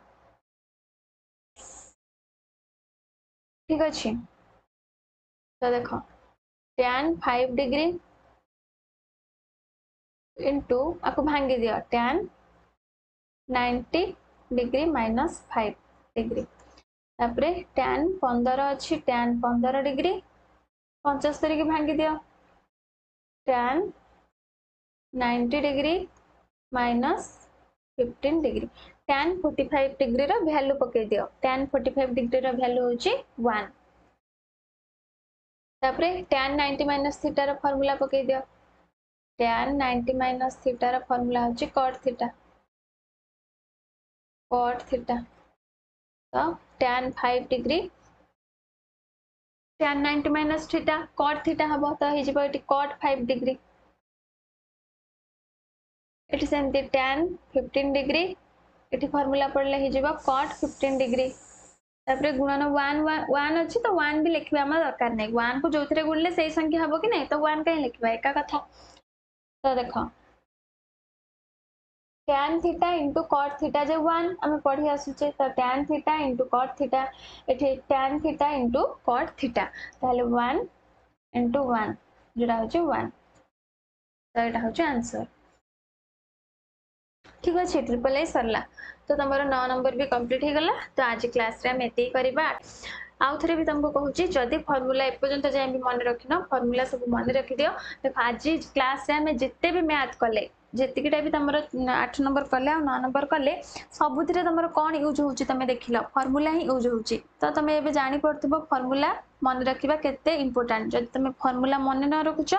ঠিক ଅଛି ତ ଦେଖ ଟ୍ୟାନ୍ ଫାଇଭ୍ ଡିଗ୍ରୀ ଇଣ୍ଟୁ ଆକୁ ଭାଙ୍ଗି ଦିଅ tan ninety degree minus five degree ତାପରେ ଟ୍ୟାନ୍ ପନ୍ଦର ଅଛି ଟ୍ୟାନ୍ ପନ୍ଦର ଡିଗ୍ରୀ ପଞ୍ଚସ୍ତରୀକି ଭାଙ୍ଗି ଦିଅ tan ninety degree minus fifteen degree tan 45 degree रा वैल्यू पके दियो tan 45 डिग्री रा वैल्यू होची 1 तापरे tan 90 माइनस थीटा रा फार्मूला पके दियो tan 90 माइनस थीटा रा फार्मूला होची cot थीटा cot थीटा तो tan 5 degree tan 90 minus theta cot theta हबो तो हिजी पटी cot 5 degree it is and the tan 15 degree formula पड़े कट फिफ्टीन डिग्री गुणन वन अच्छी तो वन भी लिखा दरकार नहीं वन को जो थे गुणले से संख्या हम कि नहीं तो वन कहीं लिखा एका कथा तो देख tan theta into cot theta जो वन आम पढ़ी आसुचे तो tan theta into cot theta tan theta into cot theta तो वन इंटु वन जोटा हूँ वन तो यहाँ हूँ आंसर ঠিক আছে ট্রিপল আই সরলা তো তোমার ন নম্বর বি কমপ্লিট হয়ে গলা তো আজ ক্লাসে আমি এতেই করা আউথরে বি তোমাকে কହୁছি যদি ফর্মুলা এপর্যন্ত যাই বি মনে রখিন ফর্মুলা সব মনে রখিদিও দেখ আজ ক্লাসে আমি যেতে বি ম্যাথ কলে ଯେତିକିଟା ବି ତମର ଆଠ ନମ୍ବର କଲେ ଆଉ ନଅ ନମ୍ବର କଲେ ସବୁଥିରେ ତମର କ'ଣ ୟୁଜ୍ ହେଉଛି ତମେ ଦେଖିଲ ଫର୍ମୁଲା ହିଁ ୟୁଜ୍ ହେଉଛି ତ ତମେ ଏବେ ଜାଣିପାରୁଥିବ ଫର୍ମୁଲା ମନେ ରଖିବା କେତେ ଇମ୍ପୋର୍ଟାଣ୍ଟ ଯଦି ତମେ ଫର୍ମୁଲା ମନେ ନ ରଖୁଛ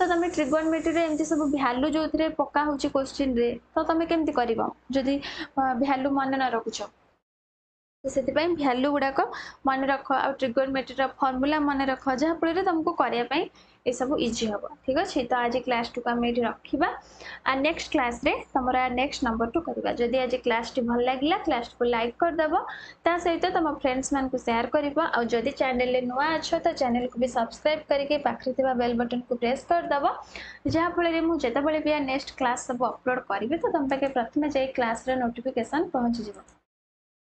ତ ତମେ ଟ୍ରିଗୋନମେଟ୍ରିରେ ଏମିତି ସବୁ ଭ୍ୟାଲୁ ଯୋଉଥିରେ ପକା ହେଉଛି କୋଶ୍ଚିନ୍ରେ ତ ତମେ କେମିତି କରିବ ଯଦି ଭ୍ୟାଲୁ ମନେ ନ ରଖୁଛ ସେଥିପାଇଁ ଭ୍ୟାଲୁ ଗୁଡ଼ାକ ମନେ ରଖ ଆଉ ଟ୍ରିଗୋନମେଟ୍ରିର ଫର୍ମୁଲା ମନେ ରଖ ଯାହାଫଳରେ ତମକୁ କରିବା ପାଇଁ ଏସବୁ ଇଜି ହେବ ଠିକ୍ ଅଛି ତ ଆଜି କ୍ଲାସ୍ଟିକୁ ଆମେ ଏଠି ରଖିବା ଆଉ ନେକ୍ସଟ କ୍ଲାସ୍ରେ ତୁମର ନେକ୍ସଟ ନମ୍ବରଟୁ କରିବା ଯଦି ଆଜି କ୍ଲାସ୍ଟି ଭଲ ଲାଗିଲା କ୍ଲାସ୍ଟିକୁ ଲାଇକ୍ କରିଦେବ ତା ସହିତ ତୁମ ଫ୍ରେଣ୍ଡସ୍ମାନଙ୍କୁ ସେୟାର କରିବ ଆଉ ଯଦି ଚ୍ୟାନେଲରେ ନୂଆ ଅଛ ତ ଚ୍ୟାନେଲକୁ ବି ସବସ୍କ୍ରାଇବ୍ କରିକି ପାଖରେ ଥିବା ବେଲ୍ ବଟନ୍କୁ ପ୍ରେସ୍ କରିଦେବ ଯାହାଫଳରେ ମୁଁ ଯେତେବେଳେ ବି ନେକ୍ସଟ କ୍ଲାସ୍ ସବୁ ଅପଲୋଡ଼ କରିବି ତ ତୁମ ପାଖେ ପ୍ରଥମେ ଯାଇ କ୍ଲାସ୍ର ନୋଟିଫିକେସନ୍ ପହଞ୍ଚିଯିବ